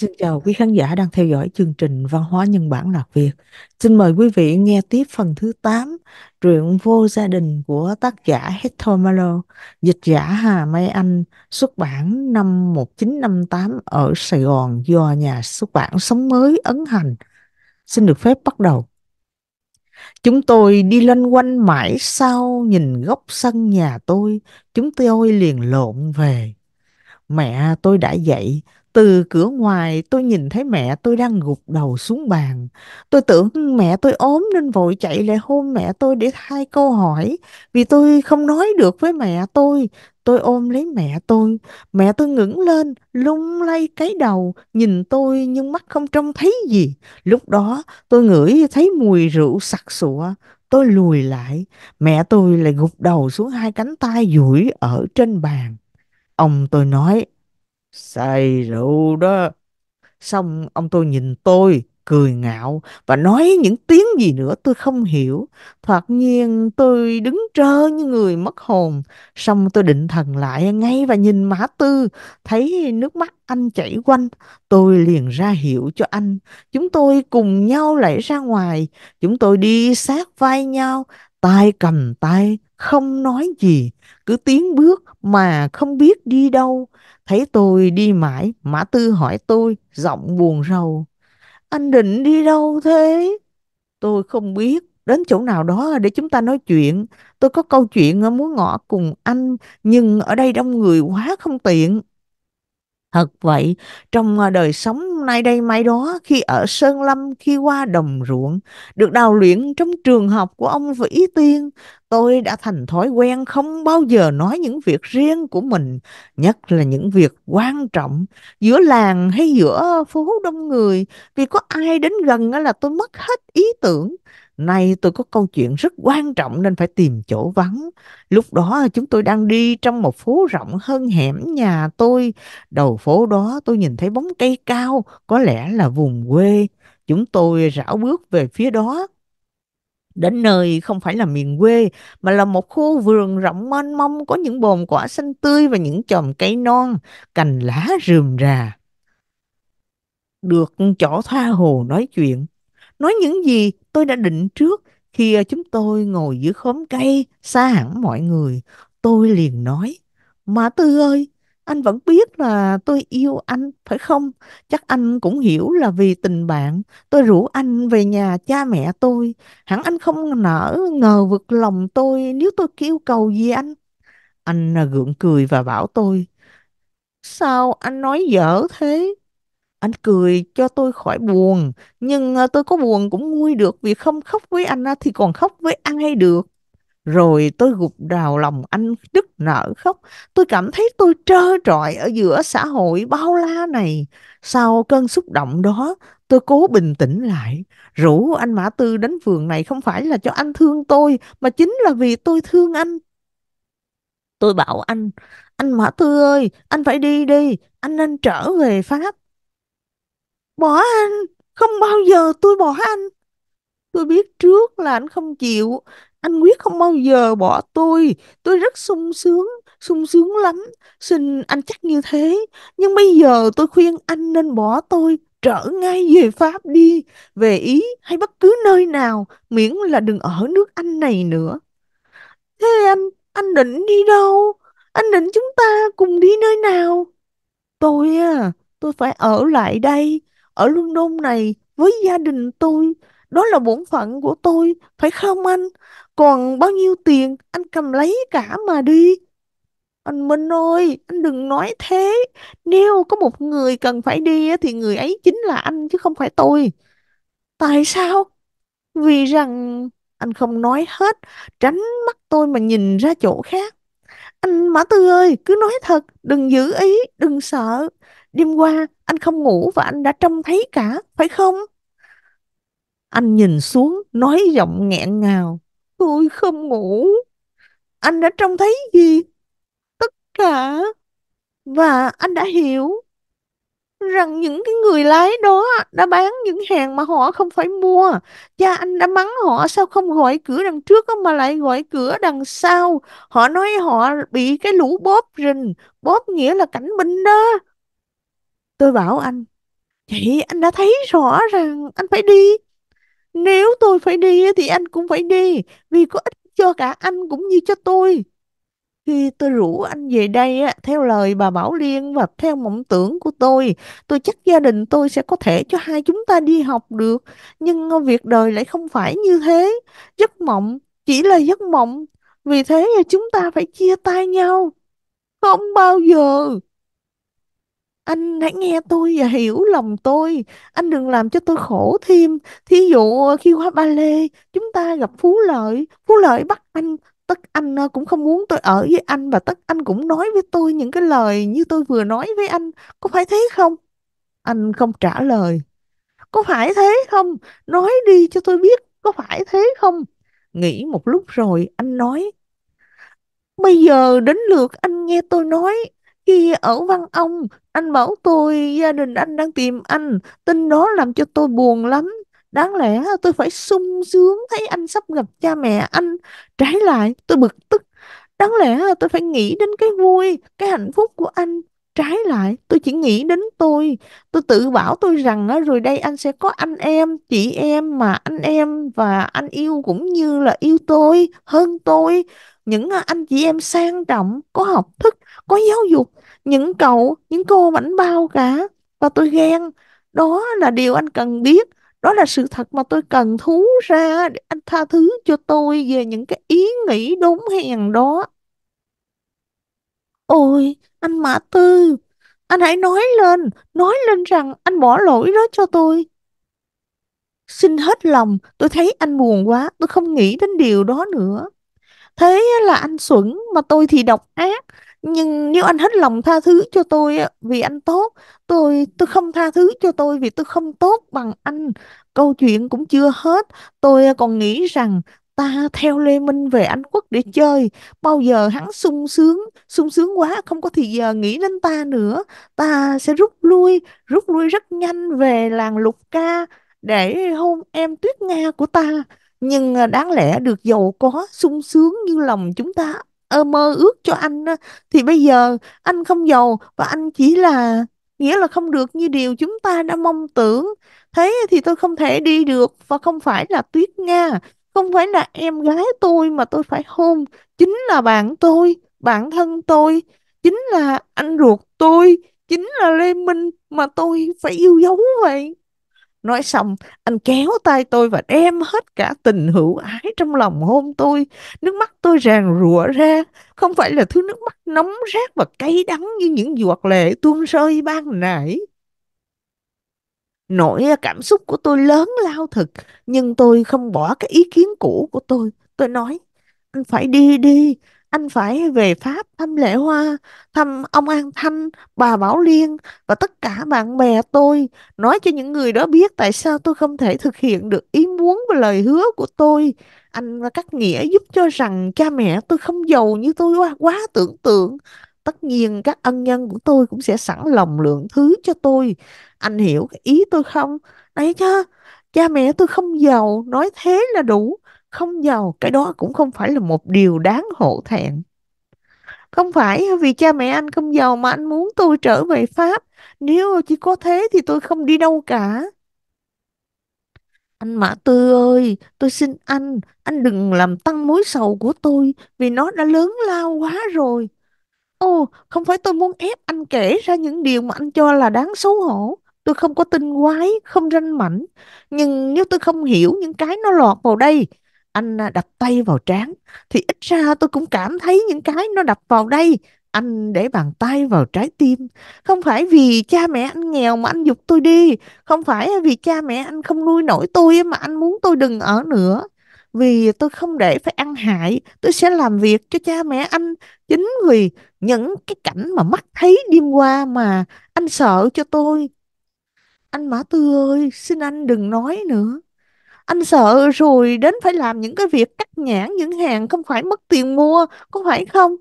Xin chào quý khán giả đang theo dõi chương trình Văn hóa Nhân bản Lạc Việt. Xin mời quý vị nghe tiếp phần thứ 8 truyện Vô gia đình của tác giả Hector Malo, dịch giả Hà Mai Anh, xuất bản năm 1958 ở Sài Gòn do nhà xuất bản Sống Mới ấn hành. Xin được phép bắt đầu. Chúng tôi đi loanh quanh mãi sau nhìn góc sân nhà tôi, chúng tôi liền lộn về. Mẹ tôi đã dậy, từ cửa ngoài tôi nhìn thấy mẹ tôi đang gục đầu xuống bàn. Tôi tưởng mẹ tôi ốm nên vội chạy lại hôn mẹ tôi để thay câu hỏi. Vì tôi không nói được với mẹ tôi. Tôi ôm lấy mẹ tôi. Mẹ tôi ngẩng lên, lung lay cái đầu, nhìn tôi nhưng mắt không trông thấy gì. Lúc đó tôi ngửi thấy mùi rượu sặc sụa. Tôi lùi lại, mẹ tôi lại gục đầu xuống hai cánh tay duỗi ở trên bàn. Ông tôi nói, say rượu đó. Xong ông tôi nhìn tôi, cười ngạo và nói những tiếng gì nữa tôi không hiểu. Thoạt nhiên tôi đứng trơ như người mất hồn. Xong tôi định thần lại ngay và nhìn Mã Tư, thấy nước mắt anh chảy quanh. Tôi liền ra hiệu cho anh. Chúng tôi cùng nhau lại ra ngoài. Chúng tôi đi sát vai nhau, tay cầm tay, không nói gì. Cứ tiến bước mà không biết đi đâu. Thấy tôi đi mãi, Mã Tư hỏi tôi, giọng buồn rầu. Anh định đi đâu thế? Tôi không biết, đến chỗ nào đó để chúng ta nói chuyện. Tôi có câu chuyện muốn ngỏ cùng anh, nhưng ở đây đông người quá không tiện. Thật vậy, trong à, đời sống nay đây mai đó, khi ở Sơn Lâm, khi qua đồng ruộng, được đào luyện trong trường học của ông Vĩ Tiên, tôi đã thành thói quen không bao giờ nói những việc riêng của mình, nhất là những việc quan trọng giữa làng hay giữa phố đông người, vì có ai đến gần là tôi mất hết ý tưởng. Nay tôi có câu chuyện rất quan trọng nên phải tìm chỗ vắng. Lúc đó chúng tôi đang đi trong một phố rộng hơn hẻm nhà tôi. Đầu phố đó tôi nhìn thấy bóng cây cao, có lẽ là vùng quê. Chúng tôi rảo bước về phía đó. Đến nơi không phải là miền quê, mà là một khu vườn rộng mênh mông có những bồn quả xanh tươi và những chòm cây non, cành lá rườm rà. Được chỗ tha hồ nói chuyện. Nói những gì tôi đã định trước khi ờ, chúng tôi ngồi dưới khóm cây xa hẳn mọi người. Tôi liền nói, Mã Tư ơi, anh vẫn biết là tôi yêu anh, phải không? Chắc anh cũng hiểu là vì tình bạn, tôi rủ anh về nhà cha mẹ tôi. Hẳn anh không nỡ ngờ vực lòng tôi nếu tôi kêu cầu gì anh. Anh ờ, gượng cười và bảo tôi, sao anh nói dở thế? Anh cười cho tôi khỏi buồn, nhưng ờ, tôi có buồn cũng nguôi được vì không khóc với anh thì còn khóc với ai được. Rồi tôi gục đào lòng anh nức nở khóc. Tôi cảm thấy tôi trơ trọi ở giữa xã hội bao la này. Sau cơn xúc động đó, tôi cố bình tĩnh lại. Rủ anh Mã Tư đến vườn này không phải là cho anh thương tôi, mà chính là vì tôi thương anh. Tôi bảo anh, anh Mã Tư ơi, anh phải đi đi, anh nên trở về Pháp. Bỏ anh, không bao giờ tôi bỏ anh. Tôi biết trước là anh không chịu. Anh quyết không bao giờ bỏ tôi. Tôi rất sung sướng, sung sướng lắm. Xin anh chắc như thế. Nhưng bây giờ tôi khuyên anh nên bỏ tôi. Trở ngay về Pháp đi. Về Ý hay bất cứ nơi nào. Miễn là đừng ở nước Anh này nữa. Thế anh, anh định đi đâu? Anh định chúng ta cùng đi nơi nào? Tôi à, tôi phải ở lại đây, ở London này với gia đình tôi. Đó là bổn phận của tôi, phải không anh? Còn bao nhiêu tiền anh cầm lấy cả mà đi. Anh Minh ơi, anh đừng nói thế. Nếu có một người cần phải đi thì người ấy chính là anh chứ không phải tôi. Tại sao? Vì rằng anh không nói hết, tránh mắt tôi mà nhìn ra chỗ khác. Anh Mã Tư ơi, cứ nói thật, đừng giữ ý, đừng sợ. Đêm qua, anh không ngủ và anh đã trông thấy cả, phải không? Anh nhìn xuống, nói giọng nghẹn ngào. Tôi không ngủ. Anh đã trông thấy gì? Tất cả. Và anh đã hiểu rằng những cái người lái đó đã bán những hàng mà họ không phải mua. Cha anh đã mắng họ sao không gọi cửa đằng trước mà lại gọi cửa đằng sau. Họ nói họ bị cái lũ bóp rình. Bóp nghĩa là cảnh binh đó. Tôi bảo anh, Chị anh đã thấy rõ rằng anh phải đi. Nếu tôi phải đi thì anh cũng phải đi. Vì có ích cho cả anh cũng như cho tôi. Khi tôi rủ anh về đây theo lời bà Bảo Liên và theo mộng tưởng của tôi, tôi chắc gia đình tôi sẽ có thể cho hai chúng ta đi học được. Nhưng việc đời lại không phải như thế. Giấc mộng chỉ là giấc mộng. Vì thế chúng ta phải chia tay nhau. Không bao giờ. Anh hãy nghe tôi và hiểu lòng tôi. Anh đừng làm cho tôi khổ thêm. Thí dụ khi qua Ba Lê, chúng ta gặp Phú Lợi. Phú Lợi bắt anh. Tất anh ờ, cũng không muốn tôi ở với anh và tất anh cũng nói với tôi những cái lời như tôi vừa nói với anh. Có phải thế không? Anh không trả lời. Có phải thế không? Nói đi cho tôi biết. Có phải thế không? Nghĩ một lúc rồi anh nói. Bây giờ đến lượt anh nghe tôi nói. Khi ở Văn Ông, anh bảo tôi gia đình anh đang tìm anh. Tin đó làm cho tôi buồn lắm. Đáng lẽ tôi phải sung sướng thấy anh sắp gặp cha mẹ anh. Trái lại, tôi bực tức. Đáng lẽ tôi phải nghĩ đến cái vui, cái hạnh phúc của anh. Trái lại, tôi chỉ nghĩ đến tôi. Tôi tự bảo tôi rằng rồi đây anh sẽ có anh em, chị em mà anh em và anh yêu cũng như là yêu tôi, hơn tôi. Những à, anh chị em sang trọng, có học thức, có giáo dục. Những cậu, những cô bảnh bao cả. Và tôi ghen. Đó là điều anh cần biết. Đó là sự thật mà tôi cần thú ra để anh tha thứ cho tôi về những cái ý nghĩ đốn hèn đó. Ôi, anh Mã Tư, anh hãy nói lên, nói lên rằng anh bỏ lỗi đó cho tôi. Xin hết lòng, tôi thấy anh buồn quá, tôi không nghĩ đến điều đó nữa. Thế là anh xuẩn mà tôi thì độc ác. Nhưng nếu anh hết lòng tha thứ cho tôi á, vì anh tốt, tôi tôi không tha thứ cho tôi vì tôi không tốt bằng anh. Câu chuyện cũng chưa hết. Tôi à, còn nghĩ rằng ta theo Lê Minh về Anh Quốc để chơi. Bao giờ hắn sung sướng, sung sướng quá không có thì giờ nghĩ đến ta nữa. Ta sẽ rút lui, rút lui rất nhanh về làng Lục Ca để hôn em Tuyết Nga của ta. Nhưng à, đáng lẽ được giàu có, sung sướng như lòng chúng ta ơ mơ ước cho anh thì bây giờ anh không giàu và anh chỉ là nghĩa là không được như điều chúng ta đã mong tưởng. Thế thì tôi không thể đi được và không phải là Tuyết Nga, không phải là em gái tôi mà tôi phải hôn, chính là bạn tôi, bạn thân tôi, chính là anh ruột tôi, chính là Lê Minh mà tôi phải yêu dấu vậy. Nói xong, anh kéo tay tôi và đem hết cả tình hữu ái trong lòng hôn tôi. Nước mắt tôi ràn rụa ra, không phải là thứ nước mắt nóng rát và cay đắng như những giọt lệ tuôn rơi ban nãy. Nỗi cảm xúc của tôi lớn lao thật nhưng tôi không bỏ cái ý kiến cũ của tôi. Tôi nói, anh phải đi đi, anh phải về Pháp thăm lễ Hoa, thăm ông An Thanh, bà Bảo Liên và tất cả bạn bè tôi, nói cho những người đó biết tại sao tôi không thể thực hiện được ý muốn và lời hứa của tôi. Anh và các nghĩa giúp cho rằng cha mẹ tôi không giàu như tôi quá, quá tưởng tượng. Tất nhiên các ân nhân của tôi cũng sẽ sẵn lòng lượng thứ cho tôi. Anh hiểu cái ý tôi không? Đấy chứ, cha mẹ tôi không giàu, nói thế là đủ không giàu cái đó cũng không phải là một điều đáng hổ thẹn không phải vì cha mẹ anh không giàu mà anh muốn tôi trở về Pháp nếu chỉ có thế thì tôi không đi đâu cả anh Mã Tư ơi tôi xin anh anh đừng làm tăng mối sầu của tôi vì nó đã lớn lao quá rồi Ồ, không phải tôi muốn ép anh kể ra những điều mà anh cho là đáng xấu hổ. Tôi không có tinh quái, không ranh mãnh. Nhưng nếu tôi không hiểu những cái nó lọt vào đây, anh à, đập tay vào trán, thì ít ra tôi cũng cảm thấy những cái nó đập vào đây. Anh để bàn tay vào trái tim. Không phải vì cha mẹ anh nghèo mà anh giục tôi đi. Không phải vì cha mẹ anh không nuôi nổi tôi mà anh muốn tôi đừng ở nữa. Vì tôi không để phải ăn hại, tôi sẽ làm việc cho cha mẹ anh. Chính vì những cái cảnh mà mắt thấy đêm qua mà anh sợ cho tôi. Anh Mã Tư ơi, xin anh đừng nói nữa. Anh sợ rồi đến phải làm những cái việc cắt nhãn những hàng không phải mất tiền mua, có phải không?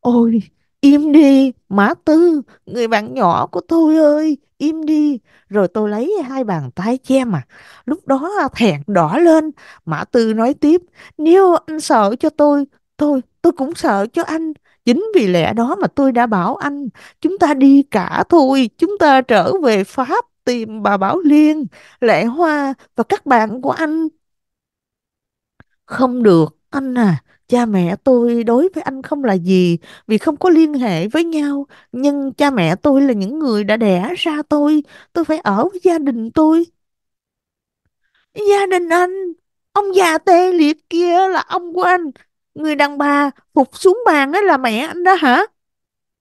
Ôi, im đi, Mã Tư, người bạn nhỏ của tôi ơi, im đi. Rồi tôi lấy hai bàn tay che mặt. Lúc đó thẹn đỏ lên. Mã Tư nói tiếp, nếu anh sợ cho tôi, tôi, tôi cũng sợ cho anh. Chính vì lẽ đó mà tôi đã bảo anh, chúng ta đi cả thôi, chúng ta trở về Pháp tìm bà Bảo Liên, Lệ Hoa và các bạn của anh. Không được, anh à, cha mẹ tôi đối với anh không là gì vì không có liên hệ với nhau. Nhưng cha mẹ tôi là những người đã đẻ ra tôi, tôi phải ở với gia đình tôi. Gia đình anh, ông già tê liệt kia là ông của anh. Người đàn bà phục xuống bàn ấy là mẹ anh đó hả?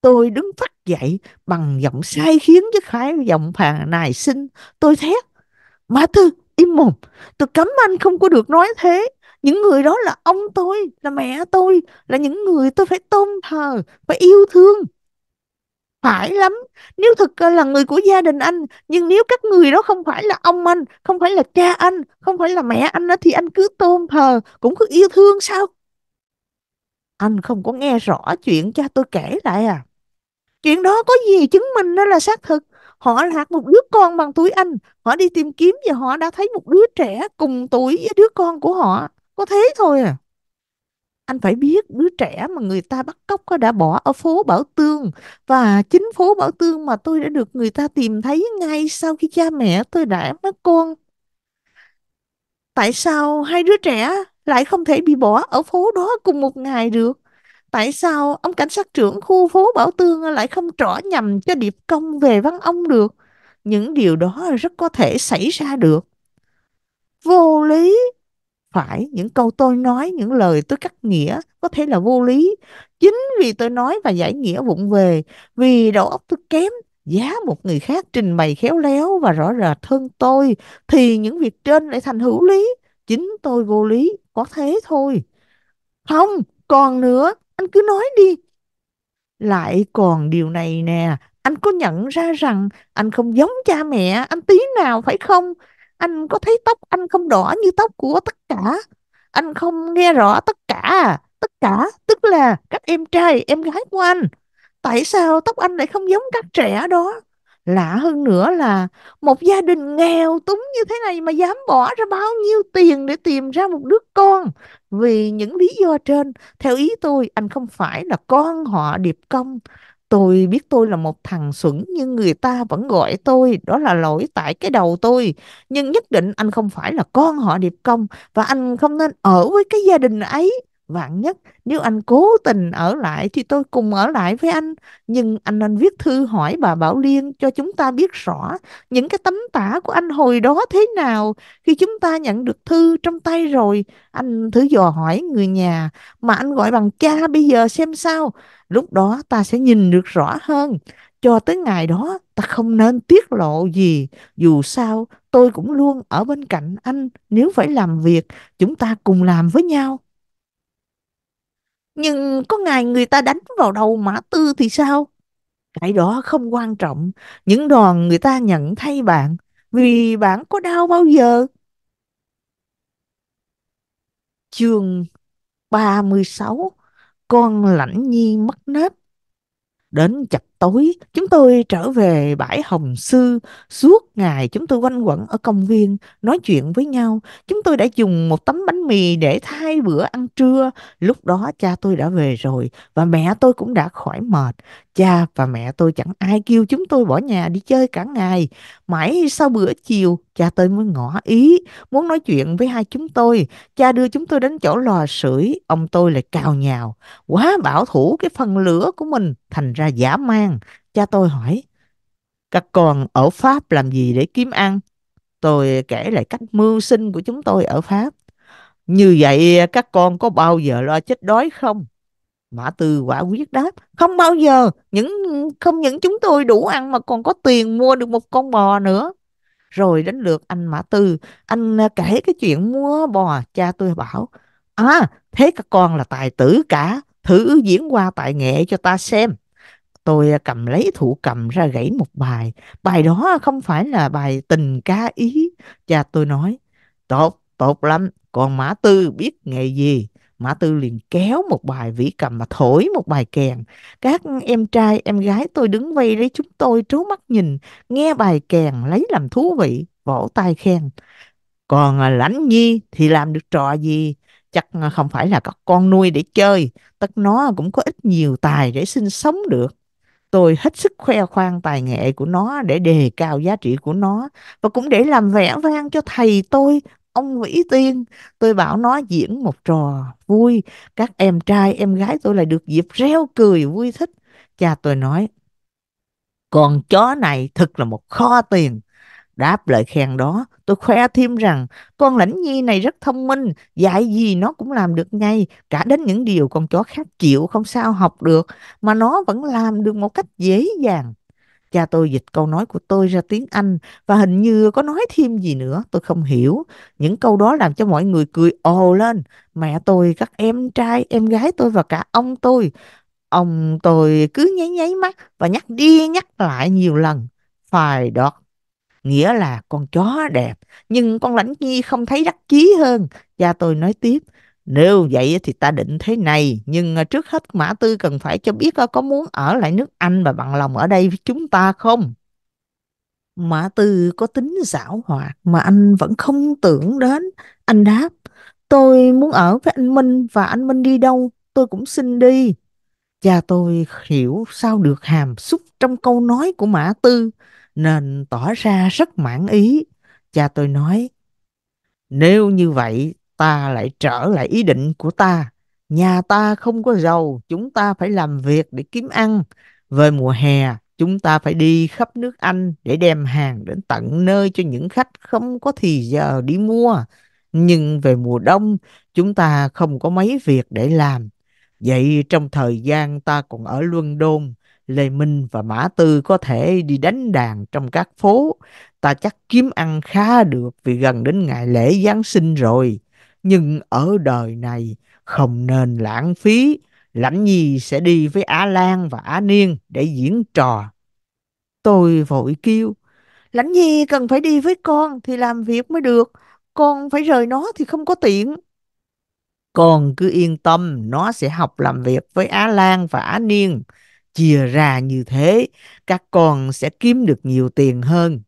Tôi đứng phát dậy bằng giọng sai khiến chứ phải giọng phàn nài xin. Tôi thét. Mã Tư, im mồm. Tôi cấm anh không có được nói thế. Những người đó là ông tôi, là mẹ tôi, là những người tôi phải tôn thờ, phải yêu thương. Phải lắm, nếu thực là người của gia đình anh, nhưng nếu các người đó không phải là ông anh, không phải là cha anh, không phải là mẹ anh đó, thì anh cứ tôn thờ, cũng cứ yêu thương sao? Anh không có nghe rõ chuyện cha tôi kể lại à? Chuyện đó có gì chứng minh nó là xác thực. Họ lạc một đứa con bằng tuổi anh. Họ đi tìm kiếm và họ đã thấy một đứa trẻ cùng tuổi với đứa con của họ. Có thế thôi à. Anh phải biết đứa trẻ mà người ta bắt cóc có đã bỏ ở phố Bảo Tương và chính phố Bảo Tương mà tôi đã được người ta tìm thấy ngay sau khi cha mẹ tôi đã mất con. Tại sao hai đứa trẻ lại không thể bị bỏ ở phố đó cùng một ngày được? Tại sao ông cảnh sát trưởng khu phố Bảo Tương lại không trỏ nhầm cho điệp công về văn ông được? Những điều đó rất có thể xảy ra được. Vô lý. Phải, những câu tôi nói, những lời tôi cắt nghĩa có thể là vô lý. Chính vì tôi nói và giải nghĩa vụng về, vì đầu óc tôi kém, giá một người khác trình bày khéo léo và rõ rệt hơn tôi, thì những việc trên lại thành hữu lý. Chính tôi vô lý, có thế thôi. Không, còn nữa, anh cứ nói đi. Lại còn điều này nè, anh có nhận ra rằng anh không giống cha mẹ anh tí nào phải không? Anh có thấy tóc anh không đỏ như tóc của tất cả. Anh không nghe rõ tất cả à? Tất cả tức là các em trai, em gái của anh. Tại sao tóc anh lại không giống các trẻ đó? Lạ hơn nữa là một gia đình nghèo túng như thế này mà dám bỏ ra bao nhiêu tiền để tìm ra một đứa con. Vì những lý do trên, theo ý tôi, anh không phải là con họ Điệp Công. Tôi biết tôi là một thằng xuẩn nhưng người ta vẫn gọi tôi, đó là lỗi tại cái đầu tôi. Nhưng nhất định anh không phải là con họ Điệp Công và anh không nên ở với cái gia đình ấy. Vạn nhất, nếu anh cố tình ở lại thì tôi cùng ở lại với anh. Nhưng anh nên viết thư hỏi bà Bảo Liên cho chúng ta biết rõ những cái tấm tả của anh hồi đó thế nào. Khi chúng ta nhận được thư trong tay rồi, anh thử dò hỏi người nhà mà anh gọi bằng cha bây giờ xem sao. Lúc đó ta sẽ nhìn được rõ hơn. Cho tới ngày đó, ta không nên tiết lộ gì. Dù sao, tôi cũng luôn ở bên cạnh anh. Nếu phải làm việc, chúng ta cùng làm với nhau. Nhưng có ngày người ta đánh vào đầu Mã Tư thì sao? Cái đó không quan trọng. Những đòn người ta nhận thay bạn. Vì bạn có đau bao giờ? Chương 36 Con Lãnh Nhi mất nết Đến chập tối, chúng tôi trở về bãi Hồng Sư. Suốt ngày chúng tôi quanh quẩn ở công viên, nói chuyện với nhau. Chúng tôi đã dùng một tấm bánh mì để thay bữa ăn trưa. Lúc đó cha tôi đã về rồi và mẹ tôi cũng đã khỏi mệt. Cha và mẹ tôi chẳng ai kêu chúng tôi bỏ nhà đi chơi cả ngày. Mãi sau bữa chiều, cha tôi mới ngỏ ý, muốn nói chuyện với hai chúng tôi. Cha đưa chúng tôi đến chỗ lò sưởi, ông tôi lại cào nhào. Quá bảo thủ cái phần lửa của mình, thành ra giả man. Cha tôi hỏi, các con ở Pháp làm gì để kiếm ăn? Tôi kể lại cách mưu sinh của chúng tôi ở Pháp. Như vậy các con có bao giờ lo chết đói không? Mã Tư quả quyết đáp, không bao giờ, những không những chúng tôi đủ ăn mà còn có tiền mua được một con bò nữa. Rồi đến lượt anh Mã Tư, anh à, kể cái chuyện mua bò, cha tôi bảo, à thế các con là tài tử cả, thử diễn qua tài nghệ cho ta xem. Tôi à, cầm lấy thủ cầm ra gãy một bài. Bài đó không phải là bài tình ca ý. Cha tôi nói, tốt, tốt lắm. Còn Mã Tư biết nghề gì? Mã Tư liền kéo một bài vĩ cầm mà thổi một bài kèn. Các em trai, em gái tôi đứng vây lấy chúng tôi trố mắt nhìn, nghe bài kèn lấy làm thú vị, vỗ tay khen. Còn à, Lãnh Nhi thì làm được trò gì? Chắc à, không phải là các con nuôi để chơi, tất nó cũng có ít nhiều tài để sinh sống được. Tôi hết sức khoe khoang tài nghệ của nó để đề cao giá trị của nó và cũng để làm vẻ vang cho thầy tôi, ông Vĩ Tiên. Tôi bảo nó diễn một trò vui, các em trai em gái tôi lại được dịp reo cười vui thích. Cha tôi nói, con chó này thực là một kho tiền. Đáp lời khen đó, tôi khoe thêm rằng con lãnh nhi này rất thông minh, dạy gì nó cũng làm được ngay, cả đến những điều con chó khác chịu không sao học được, mà nó vẫn làm được một cách dễ dàng. Cha tôi dịch câu nói của tôi ra tiếng Anh và hình như có nói thêm gì nữa, tôi không hiểu. Những câu đó làm cho mọi người cười ồ lên. Mẹ tôi, các em trai, em gái tôi và cả ông tôi. Ông tôi cứ nháy nháy mắt và nhắc đi nhắc lại nhiều lần. Phải đó nghĩa là con chó đẹp, nhưng con lãnh nhi không thấy đắc chí hơn. Cha tôi nói tiếp, nếu vậy thì ta định thế này, nhưng trước hết Mã Tư cần phải cho biết có muốn ở lại nước Anh và bằng lòng ở đây với chúng ta không? Mã Tư có tính giảo hoạt mà anh vẫn không tưởng đến. Anh đáp, tôi muốn ở với anh Minh và anh Minh đi đâu, tôi cũng xin đi. Cha tôi hiểu sao được hàm xúc trong câu nói của Mã Tư, nên tỏ ra rất mãn ý. Cha tôi nói, nếu như vậy, ta lại trở lại ý định của ta. Nhà ta không có giàu, chúng ta phải làm việc để kiếm ăn. Về mùa hè, chúng ta phải đi khắp nước Anh để đem hàng đến tận nơi cho những khách không có thì giờ đi mua. Nhưng về mùa đông, chúng ta không có mấy việc để làm. Vậy trong thời gian ta còn ở London, Lê Minh và Mã Tư có thể đi đánh đàn trong các phố. Ta chắc kiếm ăn khá được vì gần đến ngày lễ Giáng sinh rồi. Nhưng ở đời này không nên lãng phí. Lãnh Nhi sẽ đi với Á Lan và Á Niên để diễn trò. Tôi vội kêu, Lãnh Nhi cần phải đi với con thì làm việc mới được. Con phải rời nó thì không có tiện. Con cứ yên tâm, nó sẽ học làm việc với Á Lan và Á Niên. Chia ra như thế, các con sẽ kiếm được nhiều tiền hơn.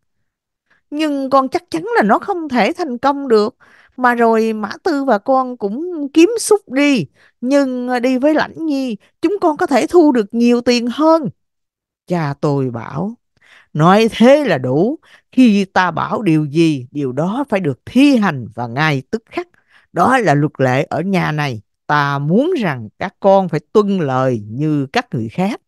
Nhưng con chắc chắn là nó không thể thành công được. Mà rồi Mã Tư và con cũng kiếm xúc đi. Nhưng à, đi với Lãnh Nhi, chúng con có thể thu được nhiều tiền hơn. Cha tôi bảo, nói thế là đủ. Khi ta bảo điều gì, điều đó phải được thi hành và ngay tức khắc. Đó là luật lệ ở nhà này. Ta muốn rằng các con phải tuân lời như các người khác.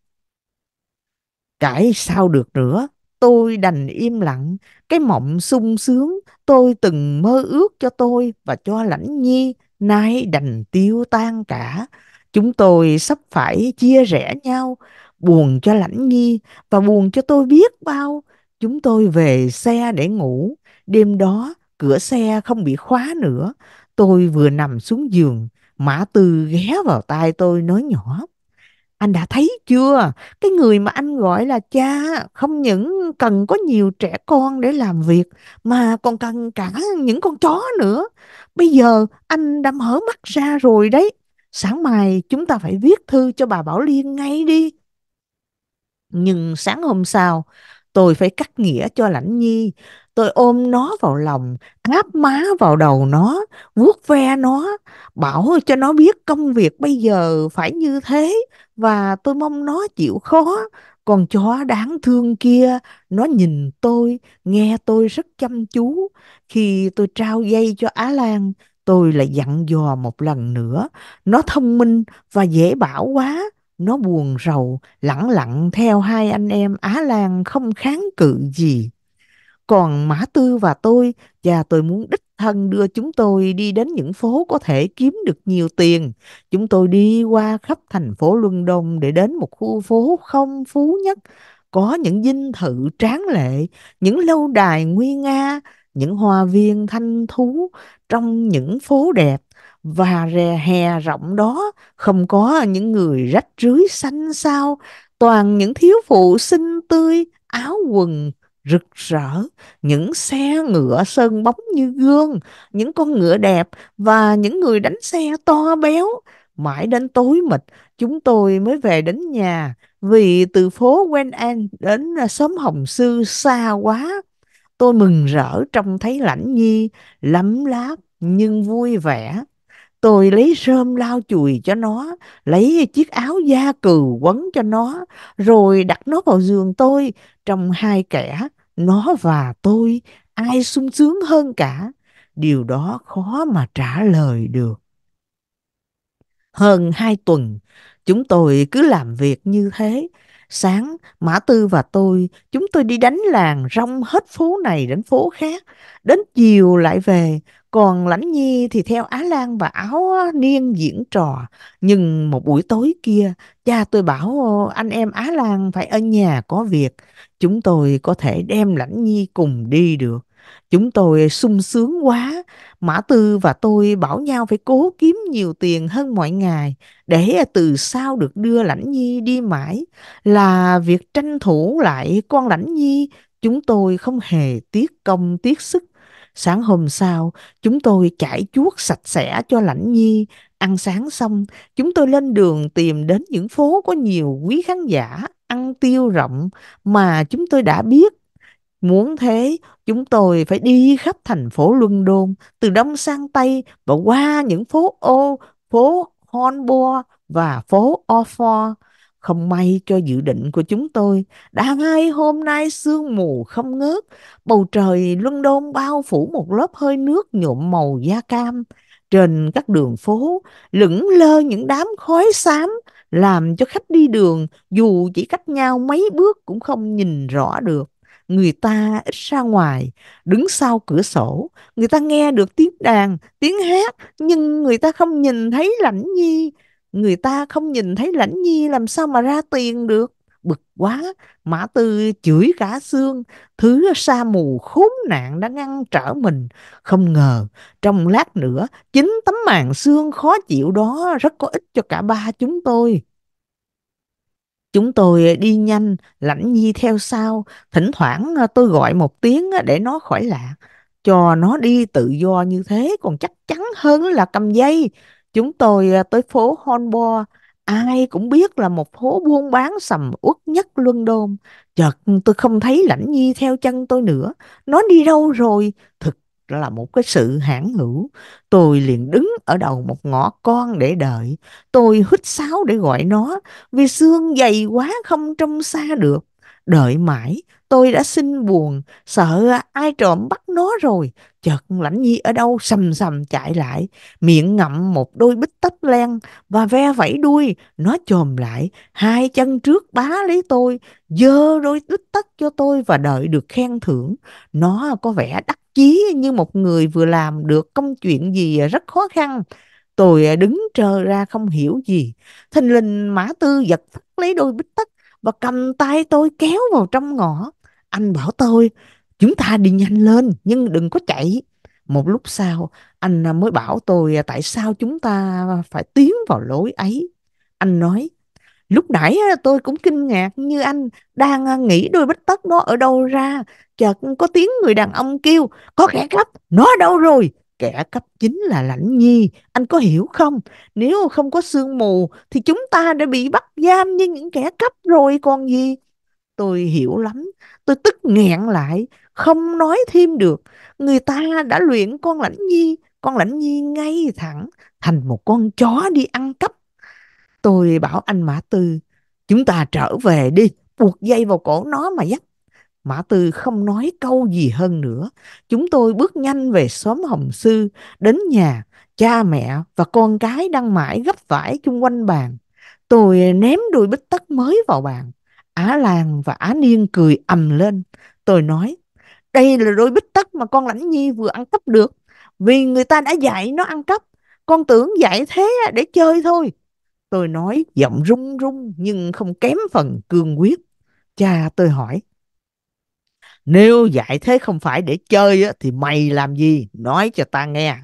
Cãi sao được nữa, tôi đành im lặng. Cái mộng sung sướng tôi từng mơ ước cho tôi và cho Lãnh Nhi, nay đành tiêu tan cả. Chúng tôi sắp phải chia rẽ nhau, buồn cho Lãnh Nhi và buồn cho tôi biết bao. Chúng tôi về xe để ngủ, đêm đó cửa xe không bị khóa nữa. Tôi vừa nằm xuống giường, Mã Tư ghé vào tai tôi nói nhỏ. Anh đã thấy chưa? Cái người mà anh gọi là cha không những cần có nhiều trẻ con để làm việc mà còn cần cả những con chó nữa. Bây giờ anh đã mở mắt ra rồi đấy. Sáng mai chúng ta phải viết thư cho bà Bảo Liên ngay đi. Nhưng sáng hôm sau, tôi phải cắt nghĩa cho Lãnh Nhi. Tôi ôm nó vào lòng, áp má vào đầu nó, vuốt ve nó, bảo cho nó biết công việc bây giờ phải như thế và tôi mong nó chịu khó. Con chó đáng thương kia, nó nhìn tôi, nghe tôi rất chăm chú. Khi tôi trao dây cho Á Lan, tôi lại dặn dò một lần nữa. Nó thông minh và dễ bảo quá. Nó buồn rầu, lẳng lặng theo hai anh em Á Lan không kháng cự gì. Còn Mã Tư và tôi, và tôi muốn đích thân đưa chúng tôi đi đến những phố có thể kiếm được nhiều tiền. Chúng tôi đi qua khắp thành phố Luân Đông để đến một khu phố không phú nhất, có những dinh thự tráng lệ, những lâu đài nguy nga, những hoa viên thanh thú trong những phố đẹp và rè hè rộng đó không có những người rách rưới xanh xao, toàn những thiếu phụ xinh tươi, áo quần rực rỡ, những xe ngựa sơn bóng như gương, những con ngựa đẹp và những người đánh xe to béo. Mãi đến tối mịt, chúng tôi mới về đến nhà vì từ phố Quen An đến xóm Hồng Sư xa quá. Tôi mừng rỡ trông thấy Lãnh Nhi lấm láp nhưng vui vẻ. Tôi lấy rơm lau chùi cho nó, lấy chiếc áo da cừu quấn cho nó, rồi đặt nó vào giường tôi. Trong hai kẻ, nó và tôi, ai sung sướng hơn cả? Điều đó khó mà trả lời được. Hơn hai tuần, chúng tôi cứ làm việc như thế. Sáng, Mã Tư và tôi, chúng tôi đi đánh làng rong hết phố này đến phố khác. Đến chiều lại về, còn Lãnh Nhi thì theo Á Lan và Áo Niên diễn trò. Nhưng một buổi tối kia, cha tôi bảo anh em Á Lan phải ở nhà có việc. Chúng tôi có thể đem Lãnh Nhi cùng đi được. Chúng tôi sung sướng quá. Mã Tư và tôi bảo nhau phải cố kiếm nhiều tiền hơn mọi ngày để từ sau được đưa Lãnh Nhi đi mãi. Là việc tranh thủ lại con Lãnh Nhi, chúng tôi không hề tiếc công tiếc sức. Sáng hôm sau, chúng tôi chải chuốt sạch sẽ cho Lãnh Nhi. Ăn sáng xong, chúng tôi lên đường tìm đến những phố có nhiều quý khán giả ăn tiêu rộng mà chúng tôi đã biết Muốn thế, chúng tôi phải đi khắp thành phố London, từ đông sang tây và qua những phố ô, phố Hornbourne và phố Oxford. Không may cho dự định của chúng tôi, đã ngay hôm nay sương mù không ngớt, bầu trời London bao phủ một lớp hơi nước nhuộm màu da cam. Trên các đường phố, lững lơ những đám khói xám, làm cho khách đi đường dù chỉ cách nhau mấy bước cũng không nhìn rõ được người ta ít ra ngoài, đứng sau cửa sổ, người ta nghe được tiếng đàn, tiếng hát, nhưng người ta không nhìn thấy lãnh nhi. Người ta không nhìn thấy lãnh nhi làm sao mà ra tiền được. Quá, Mã Tư chửi cả xương, thứ sa mù khốn nạn đã ngăn trở mình. Không ngờ, trong lát nữa, chính tấm màn xương khó chịu đó rất có ích cho cả ba chúng tôi. Chúng tôi đi nhanh, Lãnh Nhi theo sau, thỉnh thoảng ờ, tôi gọi một tiếng ờ, để nó khỏi lạc. Cho nó đi tự do như thế còn chắc chắn hơn là cầm dây. Chúng tôi ờ, tới phố Honbo ai cũng biết là một phố buôn bán sầm uất nhất London. Chợt tôi không thấy Lãnh Nhi theo chân tôi nữa. Nó đi đâu rồi? Thực là một cái sự hãn hữu. Tôi liền đứng ở đầu một ngõ con để đợi. Tôi hít sáo để gọi nó, vì xương dày quá không trông xa được. Đợi mãi, tôi đã xin buồn, sợ ai trộm bắt nó rồi. Chợt lãnh nhi ở đâu sầm sầm chạy lại, miệng ngậm một đôi bích tách len và ve vẫy đuôi. Nó chồm lại, hai chân trước bá lấy tôi, dơ đôi bích tách cho tôi và đợi được khen thưởng. Nó có vẻ đắc chí như một người vừa làm được công chuyện gì rất khó khăn. Tôi đứng trơ ra không hiểu gì. Thình lình Mã Tư giật phát lấy đôi bích tất và cầm tay tôi kéo vào trong ngõ. Anh bảo tôi, chúng ta đi nhanh lên nhưng đừng có chạy. Một lúc sau, anh mới bảo tôi à, tại sao chúng ta phải tiến vào lối ấy. Anh nói, Lúc nãy tôi cũng kinh ngạc như anh đang à, nghĩ đôi bích tất đó ở đâu ra. Chợt có tiếng người đàn ông kêu, có kẻ cắp, nó đâu rồi? Kẻ cấp chính là Lãnh Nhi, anh có hiểu không? Nếu không có sương mù thì chúng ta đã bị bắt giam như những kẻ cấp rồi còn gì. Tôi hiểu lắm, tôi tức nghẹn lại, không nói thêm được. Người ta đã luyện con Lãnh Nhi, con Lãnh Nhi ngay thẳng thành một con chó đi ăn cắp Tôi bảo anh Mã Tư, chúng ta trở về đi, buộc dây vào cổ nó mà dắt. Mã Tư không nói câu gì hơn nữa. Chúng tôi bước nhanh về xóm Hồng Sư, đến nhà, cha mẹ và con cái đang mãi gấp vải chung quanh bàn. Tôi ném đôi bích tất mới vào bàn. Á Lan và Á Niên cười ầm lên. Tôi nói, đây là đôi bích tất mà con Lãnh Nhi vừa ăn cắp được. Vì người ta đã dạy nó ăn cắp. Con tưởng dạy thế để chơi thôi. Tôi nói giọng run run nhưng không kém phần cương quyết. Cha tôi hỏi. Nếu dạy thế không phải để chơi á, thì mày làm gì? Nói cho ta nghe.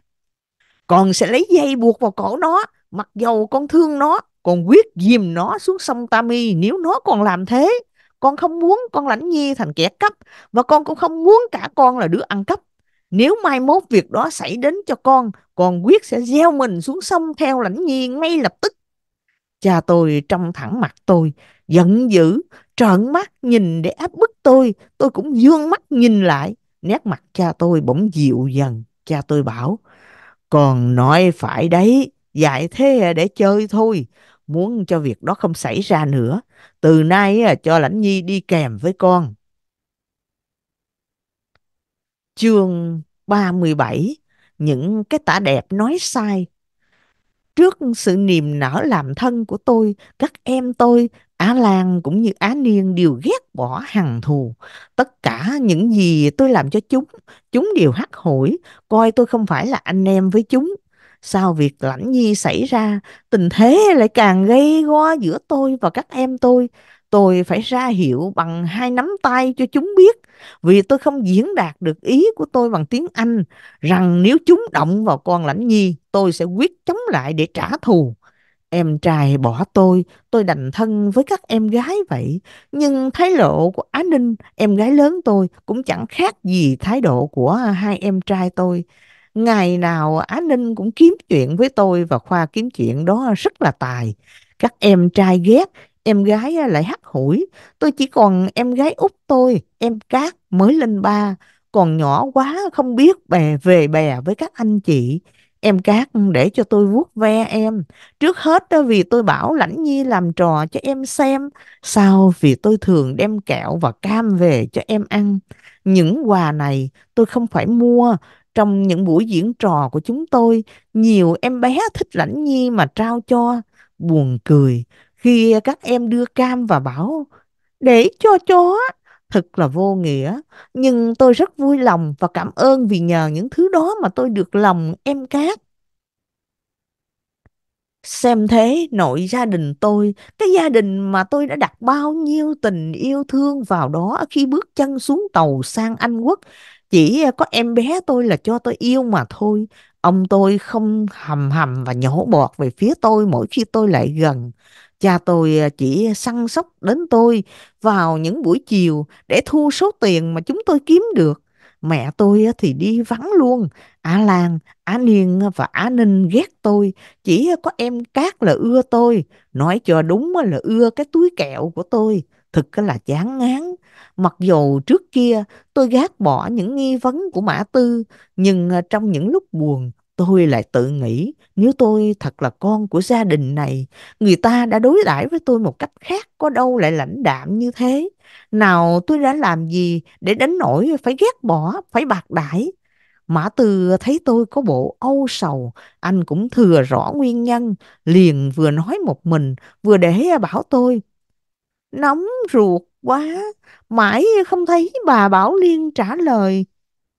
Con sẽ lấy dây buộc vào cổ nó. Mặc dầu con thương nó. Con quyết dìm nó xuống sông Tami nếu nó còn làm thế. Con không muốn con lãnh nhi thành kẻ cấp Và con cũng không muốn cả con là đứa ăn cắp. Nếu mai mốt việc đó xảy đến cho con, con quyết sẽ gieo mình xuống sông theo lãnh nhi ngay lập tức. Cha tôi trông thẳng mặt tôi, giận dữ, trợn mắt nhìn để áp bức tôi. Tôi cũng dương mắt nhìn lại. Nét mặt cha tôi bỗng dịu dần. Cha tôi bảo, Còn nói phải đấy, dạy thế để chơi thôi. Muốn cho việc đó không xảy ra nữa. Từ nay cho Lãnh Nhi đi kèm với con. Chương 37 Những cái tả đẹp nói sai Trước sự niềm nở làm thân của tôi, các em tôi, Á Lan cũng như Á Niên đều ghét bỏ hằn thù. Tất cả những gì tôi làm cho chúng, chúng đều hắc hủi, coi tôi không phải là anh em với chúng. Sau việc lãnh nhi xảy ra, tình thế lại càng gây go giữa tôi và các em tôi. Tôi phải ra hiệu bằng hai nắm tay cho chúng biết, vì tôi không diễn đạt được ý của tôi bằng tiếng Anh, rằng nếu chúng động vào con lãnh nhi, tôi sẽ quyết chống lại để trả thù. Em trai bỏ tôi, tôi đành thân với các em gái vậy. Nhưng thái độ của Á Ninh, em gái lớn tôi, cũng chẳng khác gì thái độ của hai em trai tôi. Ngày nào Á Ninh cũng kiếm chuyện với tôi và khoa kiếm chuyện đó rất là tài. Các em trai ghét, em gái lại hắt hủi. Tôi chỉ còn em gái út tôi, em Cát mới lên ba, còn nhỏ quá không biết bè về bè với các anh chị. Em Cát để cho tôi vuốt ve em. Trước hết vì tôi bảo Lãnh Nhi làm trò cho em xem. Sau vì tôi thường đem kẹo và cam về cho em ăn. Những quà này tôi không phải mua. Trong những buổi diễn trò của chúng tôi, nhiều em bé thích Lãnh Nhi mà trao cho. Buồn cười khi các em đưa cam và bảo để cho chó. Thật là vô nghĩa, nhưng tôi rất vui lòng và cảm ơn vì nhờ những thứ đó mà tôi được lòng em Cát. Xem thế nội gia đình tôi, cái gia đình mà tôi đã đặt bao nhiêu tình yêu thương vào đó khi bước chân xuống tàu sang Anh Quốc. Chỉ có em bé tôi là cho tôi yêu mà thôi. Ông tôi không hầm hầm và nhổ bọt về phía tôi mỗi khi tôi lại gần. Cha tôi à, chỉ săn sóc đến tôi vào những buổi chiều để thu số tiền mà chúng tôi kiếm được. Mẹ tôi à, thì đi vắng luôn. Á Lan, Á Niên à, và Á Ninh ghét tôi. Chỉ có em Cát là ưa tôi. Nói cho đúng là ưa cái túi kẹo của tôi. Thực là chán ngán. Mặc dù trước kia tôi gác bỏ những nghi vấn của Mã Tư, nhưng trong những lúc buồn, tôi lại tự nghĩ nếu tôi thật là con của gia đình này, người ta đã đối đãi với tôi một cách khác có đâu lại lãnh đạm như thế. Nào tôi đã làm gì để đến nỗi phải ghét bỏ, phải bạc đãi. Mã từ thấy tôi có bộ âu sầu, anh cũng thừa rõ nguyên nhân, liền vừa nói một mình, vừa để bảo tôi. Nóng ruột quá, mãi không thấy bà Bảo Liên trả lời.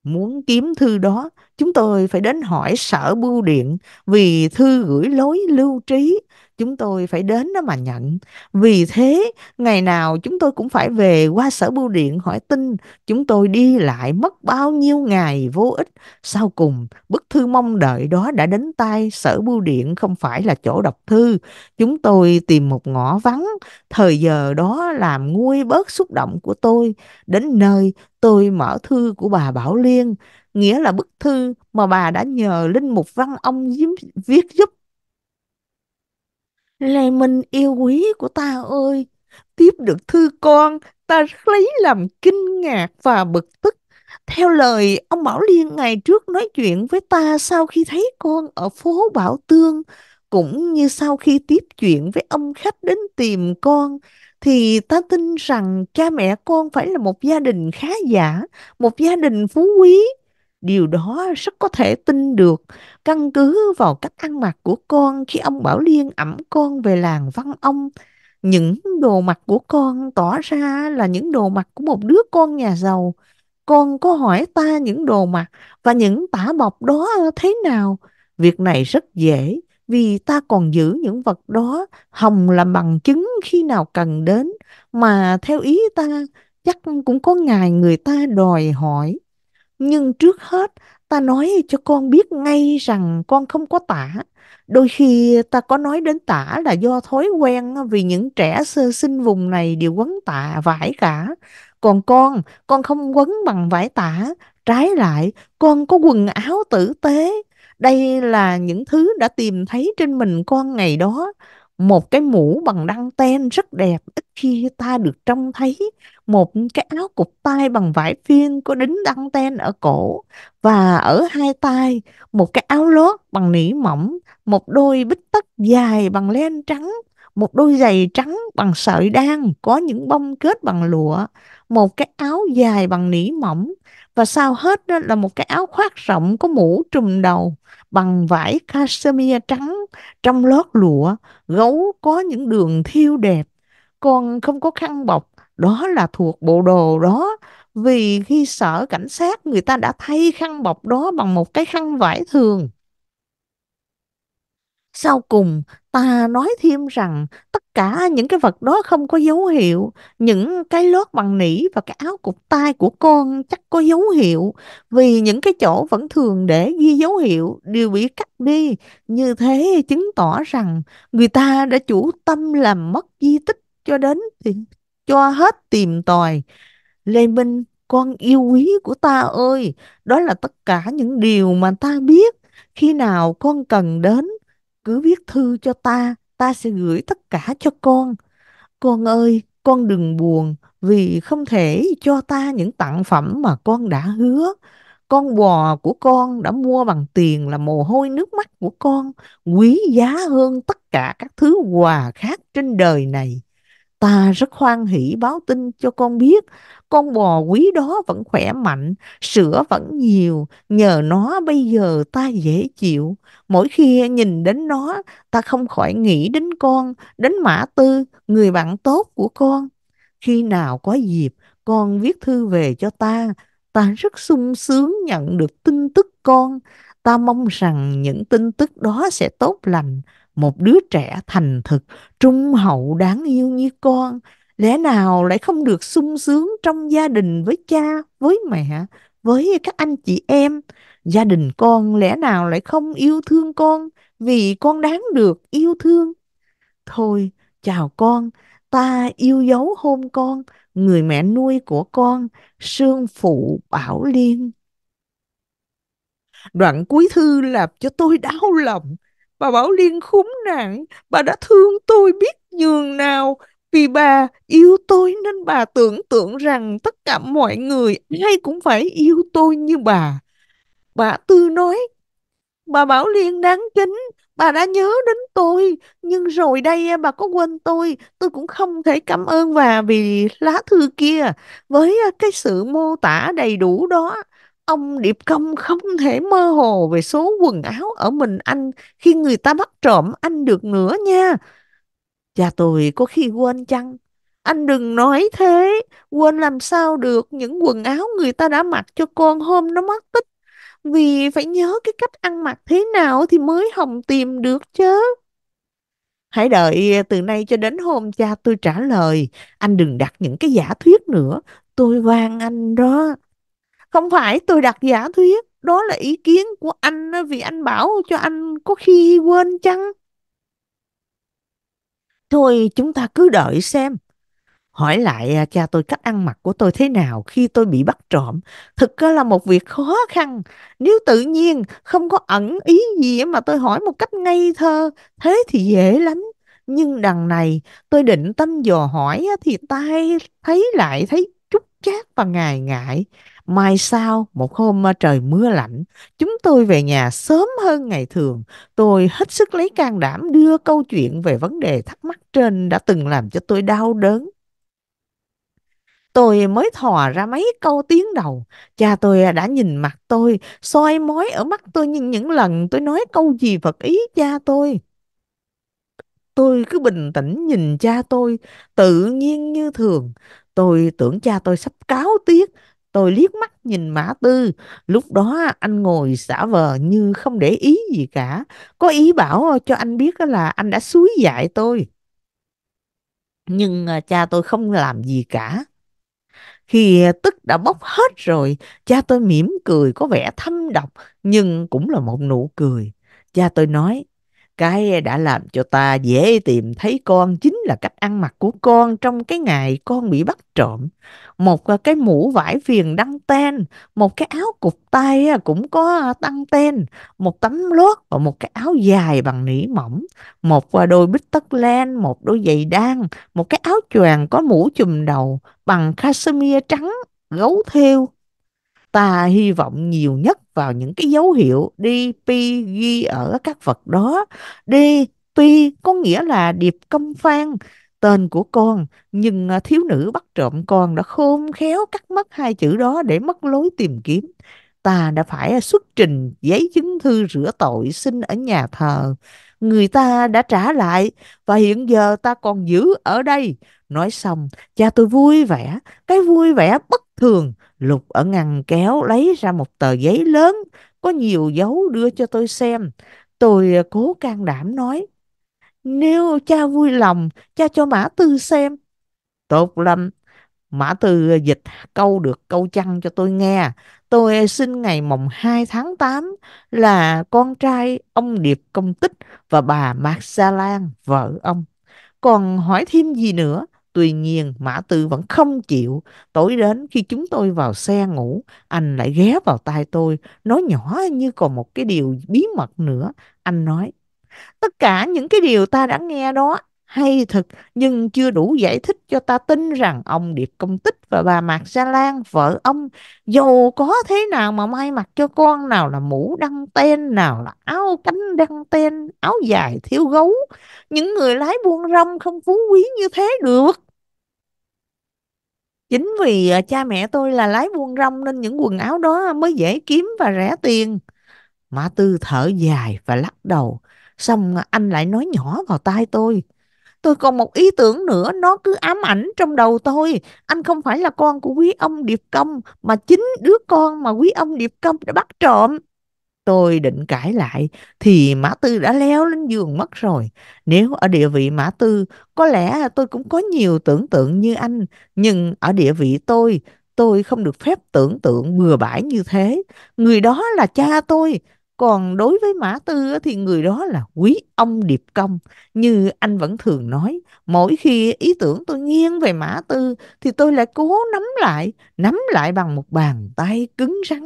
Muốn kiếm thư đó, chúng tôi phải đến hỏi sở bưu điện vì thư gửi lối lưu trí. Chúng tôi phải đến đó mà nhận. Vì thế, ngày nào chúng tôi cũng phải về qua sở bưu điện hỏi tin. Chúng tôi đi lại mất bao nhiêu ngày vô ích. Sau cùng, bức thư mong đợi đó đã đến tay sở bưu điện không phải là chỗ đọc thư. Chúng tôi tìm một ngõ vắng. Thời giờ đó làm nguôi bớt xúc động của tôi. Đến nơi, tôi mở thư của bà Bảo Liên nghĩa là bức thư mà bà đã nhờ Linh Mục Văn Ông viết giúp. Lê Minh yêu quý của ta ơi, tiếp được thư con, ta rất lấy làm kinh ngạc và bực tức. Theo lời ông Bảo Liên ngày trước nói chuyện với ta sau khi thấy con ở phố Bảo Tương, cũng như sau khi tiếp chuyện với ông khách đến tìm con, thì ta tin rằng cha mẹ con phải là một gia đình khá giả, một gia đình phú quý, Điều đó rất có thể tin được căn cứ vào cách ăn mặc của con, khi ông Bảo Liên ẩm con về làng Văn Ông. Những đồ mặc của con tỏ ra là những đồ mặc của một đứa con nhà giàu. Con có hỏi ta những đồ mặc và những tả bọc đó thế nào? Việc này rất dễ, vì ta còn giữ những vật đó hồng làm bằng chứng khi nào cần đến mà theo ý ta, chắc cũng có ngày người ta đòi hỏi nhưng trước hết, ta nói cho con biết ngay rằng con không có tả. Đôi khi ta có nói đến tả là do thói quen vì những trẻ sơ sinh vùng này đều quấn tả vải cả. Còn con, con không quấn bằng vải tả. Trái lại, con có quần áo tử tế. Đây là những thứ đã tìm thấy trên mình con ngày đó một cái mũ bằng đăng ten rất đẹp, ít khi ta được trông thấy. Một cái áo cục tay bằng vải phiên có đính đăng ten ở cổ. Và ở hai tay, một cái áo lót bằng nỉ mỏng, một đôi bích tất dài bằng len trắng, một đôi giày trắng bằng sợi đan có những bông kết bằng lụa, một cái áo dài bằng nỉ mỏng và sau hết đó là một cái áo khoác rộng có mũ trùm đầu, bằng vải cashmere trắng trong lót lụa, gấu có những đường thiêu đẹp, còn không có khăn bọc. Đó là thuộc bộ đồ đó, vì khi sở cảnh sát người ta đã thay khăn bọc đó bằng một cái khăn vải thường sau cùng, ta nói thêm rằng tất cả những cái vật đó không có dấu hiệu. Những cái lót bằng nỉ và cái áo cục tay của con chắc có dấu hiệu. Vì những cái chỗ vẫn thường để ghi dấu hiệu đều bị cắt đi. Như thế chứng tỏ rằng người ta đã chủ tâm làm mất di tích cho đến cho hết tìm tòi. Lê Minh, con yêu quý của ta ơi, đó là tất cả những điều mà ta biết. Khi nào con cần đến cứ viết thư cho ta, ta sẽ gửi tất cả cho con. Con ơi, con đừng buồn vì không thể cho ta những tặng phẩm mà con đã hứa. Con bò của con đã mua bằng tiền là mồ hôi nước mắt của con, quý giá hơn tất cả các thứ quà khác trên đời này. Ta rất hoan hỷ báo tin cho con biết con bò quý đó vẫn khỏe mạnh, sữa vẫn nhiều, nhờ nó bây giờ ta dễ chịu. Mỗi khi nhìn đến nó, ta không khỏi nghĩ đến con, đến Mã Tư, người bạn tốt của con. Khi nào có dịp, con viết thư về cho ta, ta rất sung sướng nhận được tin tức con. Ta mong rằng những tin tức đó sẽ tốt lành. Một đứa trẻ thành thực, trung hậu đáng yêu như con, lẽ nào lại không được sung sướng trong gia đình với cha, với mẹ, với các anh chị em. Gia đình con lẽ nào lại không yêu thương con vì con đáng được yêu thương. Thôi, chào con, ta yêu dấu hôn con, người mẹ nuôi của con, Sương Phụ Bảo Liên. Đoạn cuối thư làm cho tôi đau lòng. Bà Bảo Liên khốn nạn, bà đã thương tôi biết nhường nào. Vì bà yêu tôi nên bà tưởng tượng rằng tất cả mọi người ai cũng phải yêu tôi như bà. Bà Tư nói, bà Bảo Liên đáng kính, bà đã nhớ đến tôi, nhưng rồi đây bà có quên tôi, tôi cũng không thể cảm ơn bà vì lá thư kia. Với cái sự mô tả đầy đủ đó, ông Điệp Công không thể mơ hồ về số quần áo ở mình anh khi người ta bắt trộm anh được nữa nha. Cha tôi có khi quên chăng? Anh đừng nói thế, quên làm sao được những quần áo người ta đã mặc cho con hôm nó mất tích. Vì phải nhớ cái cách ăn mặc thế nào thì mới hồng tìm được chứ. Hãy đợi à, từ nay cho đến hôm cha tôi trả lời. Anh đừng đặt những cái giả thuyết nữa. Tôi van anh đó. Không phải tôi đặt giả thuyết. Đó là ý kiến của anh vì anh bảo cho anh có khi quên chăng? Thôi chúng ta cứ đợi xem. Hỏi lại à, cha tôi cách ăn mặc của tôi thế nào khi tôi bị bắt trộm. Thực ra là một việc khó khăn. Nếu tự nhiên không có ẩn ý gì mà tôi hỏi một cách ngây thơ, thế thì dễ lắm. Nhưng đằng này tôi định tâm dò hỏi thì tai thấy lại thấy chút chát và ngại ngại. Mai sau, một hôm ờ, trời mưa lạnh, chúng tôi về nhà sớm hơn ngày thường. Tôi hết sức lấy can đảm đưa câu chuyện về vấn đề thắc mắc trên đã từng làm cho tôi đau đớn. Tôi mới thò ra mấy câu tiếng đầu. Cha tôi ờ, đã nhìn mặt tôi, soi mói ở mắt tôi nhưng những lần tôi nói câu gì vật ý cha tôi. Tôi cứ bình tĩnh nhìn cha tôi, tự nhiên như thường. Tôi tưởng cha tôi sắp cáo tiếc. Tôi liếc mắt nhìn Mã Tư. Lúc đó anh ngồi xả vờ như không để ý gì cả. Có ý bảo cho anh biết là anh đã suối dại tôi. Nhưng à, cha tôi không làm gì cả. Khi tức đã bốc hết rồi, cha tôi mỉm cười có vẻ thâm độc nhưng cũng là một nụ cười. Cha tôi nói, cái đã làm cho ta dễ tìm thấy con chính là cách ăn mặc của con trong cái ngày con bị bắt trộm. Một cái mũ vải viền đăng ten, một cái áo cục tay cũng có tăng ten, một tấm lót và một cái áo dài bằng nỉ mỏng, một đôi bít tất len, một đôi giày đan, một cái áo choàng có mũ chùm đầu bằng cashmere trắng, gấu thêu Ta hy vọng nhiều nhất vào những cái dấu hiệu DP ghi ở các vật đó. DP có nghĩa là điệp công phan, tên của con, nhưng à, thiếu nữ bắt trộm con đã khôn khéo cắt mất hai chữ đó để mất lối tìm kiếm. Ta đã phải xuất trình giấy chứng thư rửa tội xin ở nhà thờ. Người ta đã trả lại và hiện giờ ta còn giữ ở đây. Nói xong, cha tôi vui vẻ, cái vui vẻ bất thường Lục ở ngăn kéo lấy ra một tờ giấy lớn, có nhiều dấu đưa cho tôi xem. Tôi ờ, cố can đảm nói, nếu cha vui lòng, cha cho Mã Tư xem. Tốt lắm, Mã Tư ờ, dịch câu được câu chăng cho tôi nghe. Tôi sinh ngày mồng 2 tháng 8 là con trai ông Điệp Công Tích và bà Mạc Sa Lan, vợ ông. Còn hỏi thêm gì nữa? Tuy nhiên Mã Tư vẫn không chịu. Tối đến khi chúng tôi vào xe ngủ, anh lại ghé vào tai tôi, nói nhỏ như còn một cái điều bí mật nữa. Anh nói, tất cả những cái điều ta đã nghe đó hay thật nhưng chưa đủ giải thích cho ta tin rằng ông Điệp Công Tích và bà Mạc Gia Lan, vợ ông, dù có thế nào mà may mặc cho con nào là mũ đăng tên nào là áo cánh đăng tên áo dài thiếu gấu. Những người lái buôn rong không phú quý như thế được. Chính vì ờ, cha mẹ tôi là lái buôn rong nên những quần áo đó mới dễ kiếm và rẻ tiền. Mã Tư thở dài và lắc đầu. Xong ờ, anh lại nói nhỏ vào tai tôi. Tôi còn một ý tưởng nữa, nó cứ ám ảnh trong đầu tôi. Anh không phải là con của quý ông Điệp Công, mà chính đứa con mà quý ông Điệp Công đã bắt trộm. Tôi định cãi lại thì Mã Tư đã leo lên giường mất rồi. Nếu ở địa vị Mã Tư, có lẽ tôi cũng có nhiều tưởng tượng như anh. Nhưng ở địa vị tôi, tôi không được phép tưởng tượng bừa bãi như thế. Người đó là cha tôi. Còn đối với Mã Tư thì người đó là quý ông Điệp Công. Như anh vẫn thường nói, mỗi khi ý tưởng tôi nghiêng về Mã Tư thì tôi lại cố nắm lại, nắm lại bằng một bàn tay cứng rắn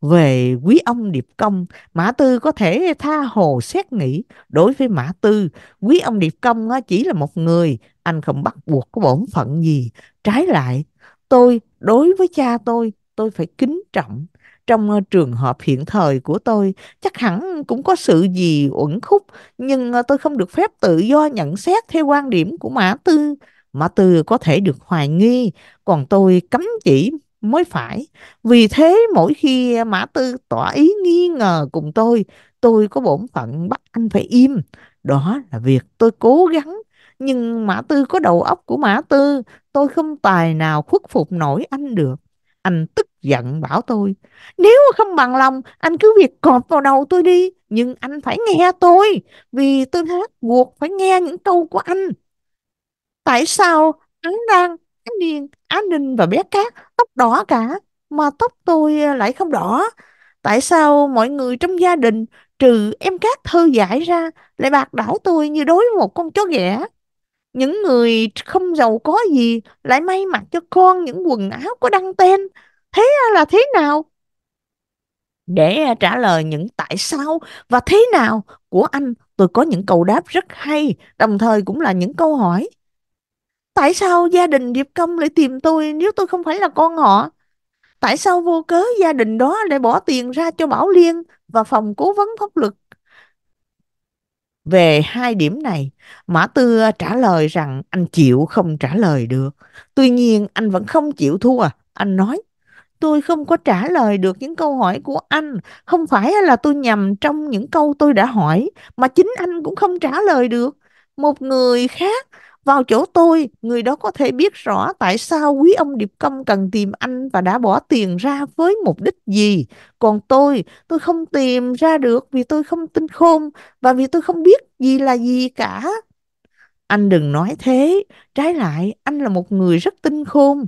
về quý ông Điệp Công, Mã Tư có thể tha hồ xét nghĩ. Đối với Mã Tư, quý ông Điệp Công chỉ là một người, anh không bắt buộc có bổn phận gì. Trái lại, tôi, đối với cha tôi, tôi phải kính trọng. Trong ờ, trường hợp hiện thời của tôi, chắc hẳn cũng có sự gì uẩn khúc, nhưng ờ, tôi không được phép tự do nhận xét theo quan điểm của Mã Tư. Mã Tư có thể được hoài nghi, còn tôi cấm chỉ mới phải. Vì thế mỗi khi Mã Tư tỏ ý nghi ngờ cùng tôi, tôi có bổn phận bắt anh phải im. Đó là việc tôi cố gắng. Nhưng Mã Tư có đầu óc của Mã Tư, tôi không tài nào khuất phục nổi anh được. Anh tức giận bảo tôi, nếu không bằng lòng, anh cứ việc cọp vào đầu tôi đi, nhưng anh phải nghe tôi, vì tôi bắt buộc phải nghe những câu của anh. Tại sao hắn đang Á Niên, Á Ninh và bé Cát tóc đỏ cả mà tóc tôi à, lại không đỏ. Tại sao mọi người trong gia đình trừ em Cát thơ dại ra lại bạc đãi tôi như đối với một con chó ghẻ? Những người không giàu có gì lại may mặc cho con những quần áo có đăng tên. Thế à, là thế nào? Để à, trả lời những tại sao và thế nào của anh, tôi có những câu đáp rất hay, đồng thời cũng là những câu hỏi. Tại sao gia đình Diệp Công lại tìm tôi nếu tôi không phải là con họ? Tại sao vô cớ gia đình đó lại bỏ tiền ra cho Bảo Liên và phòng cố vấn pháp luật? Về hai điểm này, Mã Tư trả lời rằng anh chịu không trả lời được. Tuy nhiên anh vẫn không chịu thua. Anh nói, tôi không có trả lời được những câu hỏi của anh. Không phải là tôi nhầm trong những câu tôi đã hỏi, mà chính anh cũng không trả lời được. Một người khác vào chỗ tôi, người đó có thể biết rõ tại sao quý ông Điệp Công cần tìm anh và đã bỏ tiền ra với mục đích gì. Còn tôi, tôi không tìm ra được vì tôi không tin khôn và vì tôi không biết gì là gì cả. Anh đừng nói thế, trái lại anh là một người rất tinh khôn.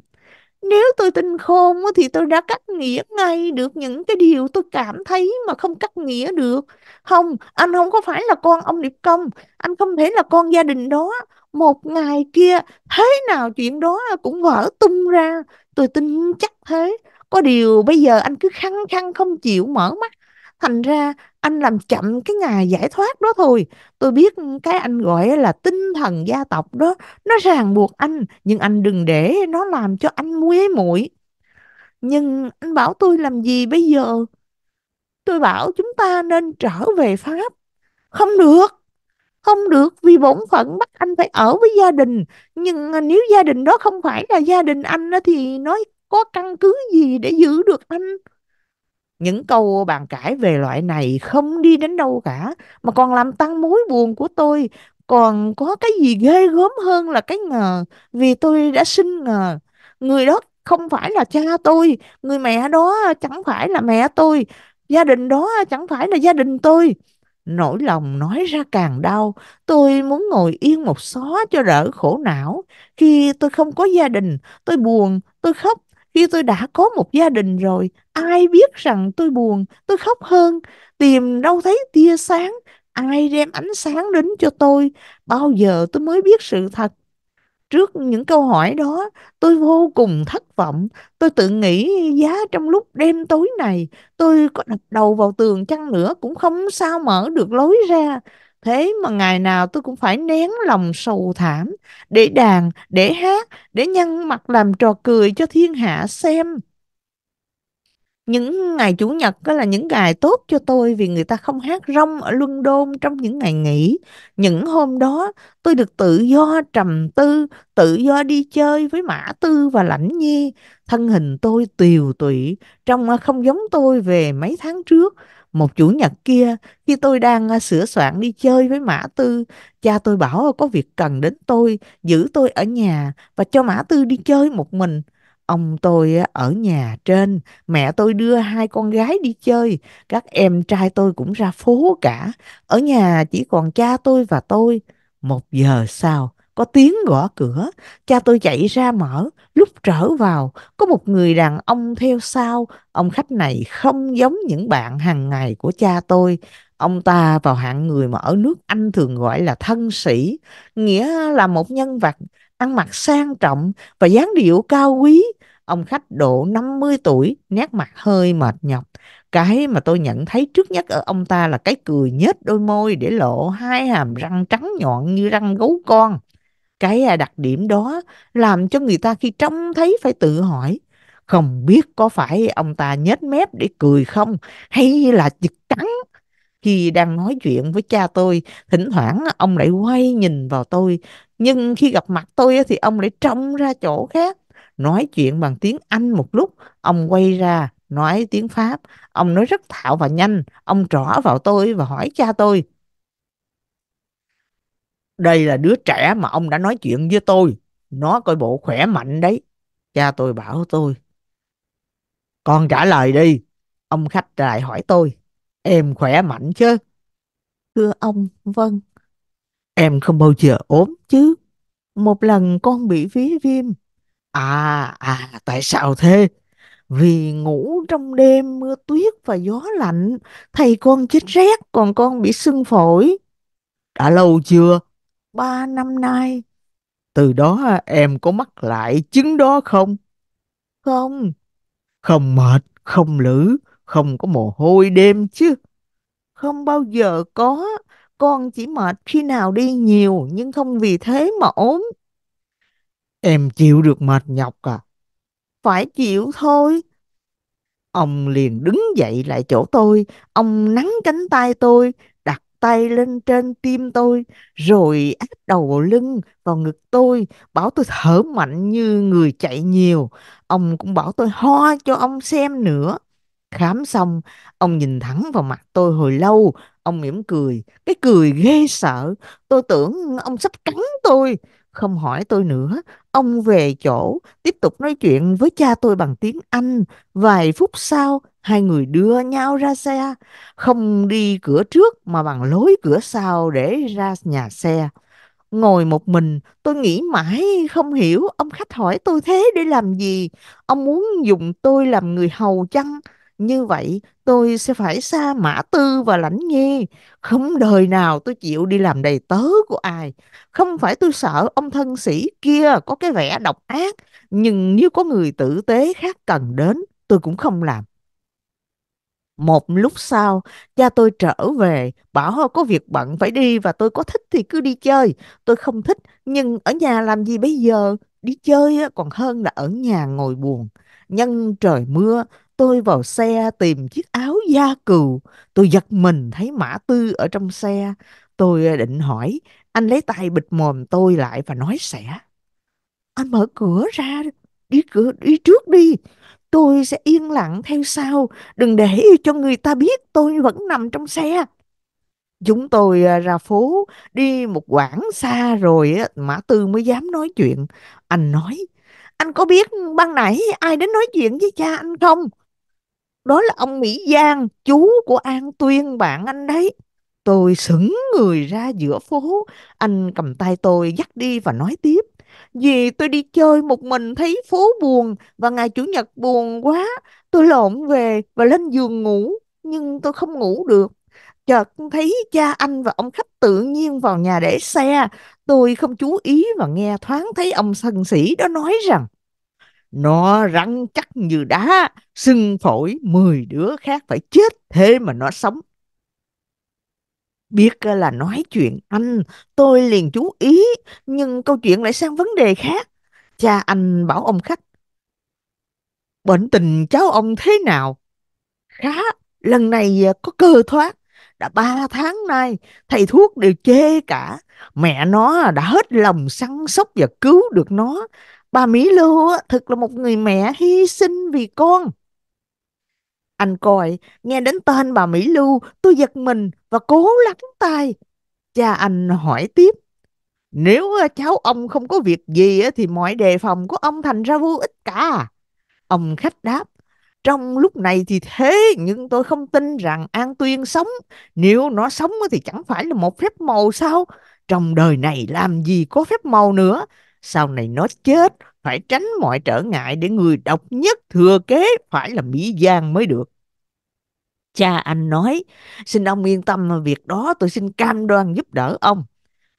Nếu tôi tinh khôn thì tôi đã cắt nghĩa ngay được những cái điều tôi cảm thấy mà không cắt nghĩa được. Không, anh không có phải là con ông Điệp Công, anh không thể là con gia đình đó. Một ngày kia, thế nào chuyện đó cũng vỡ tung ra. Tôi tin chắc thế. Có điều bây giờ anh cứ khăng khăng không chịu mở mắt. Thành ra anh làm chậm cái ngày giải thoát đó thôi. Tôi biết cái anh gọi là tinh thần gia tộc đó nó ràng buộc anh nhưng anh đừng để nó làm cho anh muối muội nhưng anh bảo tôi làm gì bây giờ tôi bảo chúng ta nên trở về Pháp không được không được vì bổn phận bắt anh phải ở với gia đình. Nhưng à, nếu gia đình đó không phải là gia đình anh thì nói có căn cứ gì để giữ được anh? Những câu bàn cãi về loại này không đi đến đâu cả, mà còn làm tăng mối buồn của tôi. Còn có cái gì ghê gớm hơn là cái ngờ, vì tôi đã sinh ngờ. Người đó không phải là cha tôi, người mẹ đó à, chẳng phải là mẹ tôi. Gia đình đó à, chẳng phải là gia đình tôi nỗi lòng nói ra càng đau tôi muốn ngồi yên một xó cho đỡ khổ não. Khi tôi không có gia đình tôi buồn tôi khóc. Khi tôi đã có một gia đình rồi, ai biết rằng tôi buồn, tôi khóc hơn, tìm đâu thấy tia sáng, ai đem ánh sáng đến cho tôi, bao giờ tôi mới biết sự thật. Trước những câu hỏi đó, tôi vô cùng thất vọng. Tôi tự nghĩ giá trong lúc đêm tối này, tôi có đập đầu vào tường chăng nữa cũng không sao mở được lối ra. Thế mà ngày nào tôi cũng phải nén lòng sầu thảm, để đàn, để hát, để nhăn mặt làm trò cười cho thiên hạ xem. Những ngày Chủ nhật đó là những ngày tốt cho tôi vì người ta không hát rong ở Luân Đôn trong những ngày nghỉ. Những hôm đó tôi được tự do trầm tư, tự do đi chơi với Mã Tư và Lãnh Nhi. Thân hình tôi tiều tụy, trông không giống tôi về mấy tháng trước. Một chủ nhật kia, khi tôi đang à, sửa soạn đi chơi với Mã Tư, cha tôi bảo có việc cần đến tôi, giữ tôi ở nhà và cho Mã Tư đi chơi một mình. Ông tôi ở nhà trên, mẹ tôi đưa hai con gái đi chơi, các em trai tôi cũng ra phố cả. Ở nhà chỉ còn cha tôi và tôi. Một giờ sau, có tiếng gõ cửa, cha tôi chạy ra mở, lúc trở vào, có một người đàn ông theo sau. Ông khách này không giống những bạn hàng ngày của cha tôi. Ông ta vào hạng người mà ở nước Anh thường gọi là thân sĩ, nghĩa là một nhân vật ăn mặc sang trọng và dáng điệu cao quý. Ông khách độ 50 tuổi, nét mặt hơi mệt nhọc. Cái mà tôi nhận thấy trước nhất ở ông ta là cái cười nhếch đôi môi để lộ hai hàm răng trắng nhọn như răng gấu con. Cái à, đặc điểm đó làm cho người ta khi trông thấy phải tự hỏi, không biết có phải ông ta nhếch mép để cười không hay là chực trắng khi đang nói chuyện với cha tôi, thỉnh thoảng ông lại quay nhìn vào tôi. Nhưng khi gặp mặt tôi thì ông lại trông ra chỗ khác. Nói chuyện bằng tiếng Anh một lúc, ông quay ra, nói tiếng Pháp. Ông nói rất thạo và nhanh. Ông trỏ vào tôi và hỏi cha tôi. Đây là đứa trẻ mà ông đã nói chuyện với tôi. Nó coi bộ khỏe mạnh đấy. Cha tôi bảo tôi. Con trả lời đi. Ông khách lại hỏi tôi. Em khỏe mạnh chứ? Thưa ông, vâng. Em không bao giờ ốm chứ. Một lần con bị phí viêm. À, à, tại sao thế? Vì ngủ trong đêm mưa tuyết và gió lạnh, thầy con chết rét, còn con bị sưng phổi. Đã lâu chưa? Ba năm nay. Từ đó em có mắc lại chứng đó không? Không. Không mệt, không lử, không có mồ hôi đêm chứ. Không bao giờ có. Con chỉ mệt khi nào đi nhiều nhưng không vì thế mà ốm. Em chịu được mệt nhọc à? Phải chịu thôi. Ông liền đứng dậy lại chỗ tôi. Ông nắm cánh tay tôi, đặt tay lên trên tim tôi, rồi áp đầu vào lưng, vào ngực tôi, bảo tôi thở mạnh như người chạy nhiều. Ông cũng bảo tôi ho cho ông xem nữa. Khám xong, ông nhìn thẳng vào mặt tôi hồi lâu, ông mỉm cười, cái cười ghê sợ. Tôi tưởng ông sắp cắn tôi. Không hỏi tôi nữa, ông về chỗ, tiếp tục nói chuyện với cha tôi bằng tiếng Anh. Vài phút sau, hai người đưa nhau ra xe, không đi cửa trước mà bằng lối cửa sau để ra nhà xe. Ngồi một mình, tôi nghĩ mãi không hiểu ông khách hỏi tôi thế để làm gì. Ông muốn dùng tôi làm người hầu chăng? Như vậy tôi sẽ phải xa Mã Tư và Lãnh Nhi. Không đời nào tôi chịu đi làm đầy tớ của ai. Không phải tôi sợ ông thân sĩ kia có cái vẻ độc ác. Nhưng nếu có người tử tế khác cần đến, tôi cũng không làm. Một lúc sau, cha tôi trở về, bảo có việc bận phải đi và tôi có thích thì cứ đi chơi. Tôi không thích, nhưng ở nhà làm gì bây giờ? Đi chơi còn hơn là ở nhà ngồi buồn. Nhân trời mưa, tôi vào xe tìm chiếc áo da cừu. Tôi giật mình thấy Mã Tư ở trong xe. Tôi ờ, định hỏi, anh lấy tay bịt mồm tôi lại và nói sẽ. Anh mở cửa ra, đi cửa đi trước đi. Tôi sẽ yên lặng theo sau, đừng để cho người ta biết tôi vẫn nằm trong xe. Chúng tôi ờ, ra phố, đi một quãng xa rồi Mã Tư mới dám nói chuyện. Anh nói, anh có biết ban nãy ai đến nói chuyện với cha anh không? Đó là ông Mỹ Giang, chú của An Tuyên bạn anh đấy. Tôi sững người ra giữa phố, anh cầm tay tôi dắt đi và nói tiếp. Vì tôi đi chơi một mình thấy phố buồn và ngày Chủ nhật buồn quá. Tôi lộn về và lên giường ngủ, nhưng tôi không ngủ được. Chợt thấy cha anh và ông khách tự nhiên vào nhà để xe. Tôi không chú ý và nghe thoáng thấy ông sân sĩ đó nói rằng nó rắn chắc như đá, sưng phổi, mười đứa khác phải chết thế mà nó sống. Biết ờ, là nói chuyện anh, tôi liền chú ý, nhưng câu chuyện lại sang vấn đề khác. Cha anh bảo ông khách, bệnh tình cháu ông thế nào? Khá, lần này ờ, có cơ thoát. Đã ba tháng nay, thầy thuốc đều chê cả. Mẹ nó đã hết lòng săn sóc và cứu được nó. Bà Mỹ Lưu thật là một người mẹ hy sinh vì con. Anh coi, nghe đến tên bà Mỹ Lưu, tôi giật mình và cố lắng tai. Cha anh hỏi tiếp, nếu ờ, cháu ông không có việc gì thì mọi đề phòng của ông thành ra vô ích cả. Ông khách đáp, trong lúc này thì thế, nhưng tôi không tin rằng An Tuyên sống. Nếu nó sống thì chẳng phải là một phép màu sao? Trong đời này làm gì có phép màu nữa? Sau này nó chết, phải tránh mọi trở ngại để người độc nhất thừa kế phải là Mỹ Giang mới được. Cha anh nói, xin ông yên tâm việc đó tôi xin cam đoan giúp đỡ ông.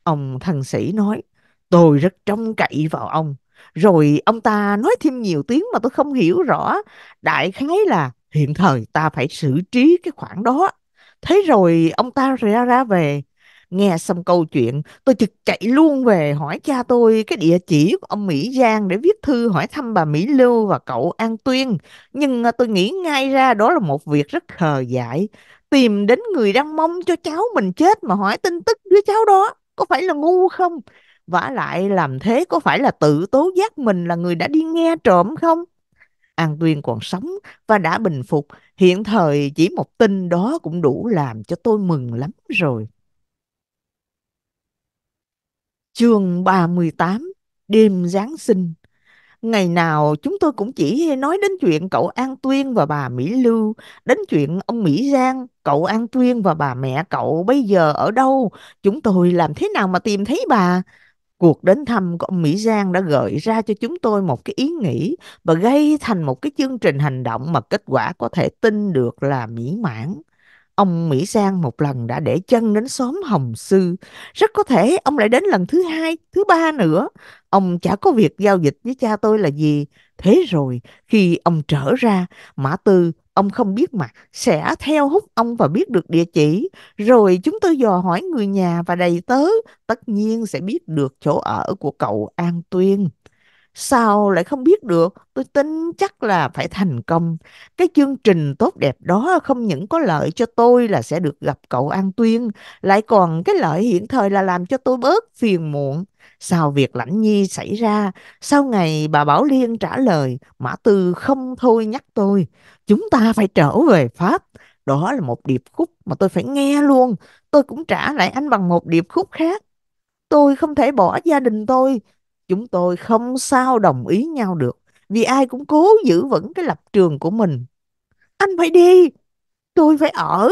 Ông thần sĩ nói, tôi rất trông cậy vào ông. Rồi ông ta nói thêm nhiều tiếng mà tôi không hiểu rõ. Đại khái là hiện thời ta phải xử trí cái khoản đó. Thế rồi ông ta ra ra về. Nghe xong câu chuyện, tôi trực chạy luôn về hỏi cha tôi cái địa chỉ của ông Mỹ Giang để viết thư hỏi thăm bà Mỹ Lưu và cậu An Tuyên. Nhưng à, tôi nghĩ ngay ra đó là một việc rất khờ dại. Tìm đến người đang mong cho cháu mình chết mà hỏi tin tức đứa cháu đó, có phải là ngu không? Vả lại làm thế có phải là tự tố giác mình là người đã đi nghe trộm không? An Tuyên còn sống và đã bình phục. Hiện thời chỉ một tin đó cũng đủ làm cho tôi mừng lắm rồi. Chương 38 Đêm Giáng sinh Ngày nào chúng tôi cũng chỉ nói đến chuyện cậu An Tuyên và bà Mỹ Lưu, đến chuyện ông Mỹ Giang, cậu An Tuyên và bà mẹ cậu bây giờ ở đâu, chúng tôi làm thế nào mà tìm thấy bà. Cuộc đến thăm của ông Mỹ Giang đã gợi ra cho chúng tôi một cái ý nghĩ và gây thành một cái chương trình hành động mà kết quả có thể tin được là mỹ mãn. Ông Mỹ Giang một lần đã để chân đến xóm Hồng Sư. Rất có thể ông lại đến lần thứ hai, thứ ba nữa. Ông chả có việc giao dịch với cha tôi là gì. Thế rồi, khi ông trở ra, Mã Tư, ông không biết mặt sẽ theo hút ông và biết được địa chỉ. Rồi chúng tôi dò hỏi người nhà và đầy tớ, tất nhiên sẽ biết được chỗ ở của cậu An Tuyên. Sao lại không biết được? Tôi tin chắc là phải thành công. Cái chương trình tốt đẹp đó không những có lợi cho tôi là sẽ được gặp cậu An Tuyên, lại còn cái lợi hiện thời là làm cho tôi bớt phiền muộn. Sau việc Lãnh Nhi xảy ra, sau ngày bà Bảo Liên trả lời, Mã Tư không thôi nhắc tôi, chúng ta phải trở về Pháp. Đó là một điệp khúc mà tôi phải nghe luôn. Tôi cũng trả lại anh bằng một điệp khúc khác. Tôi không thể bỏ gia đình tôi Chúng tôi không sao đồng ý nhau được vì ai cũng cố giữ vững cái lập trường của mình. Anh phải đi, tôi phải ở.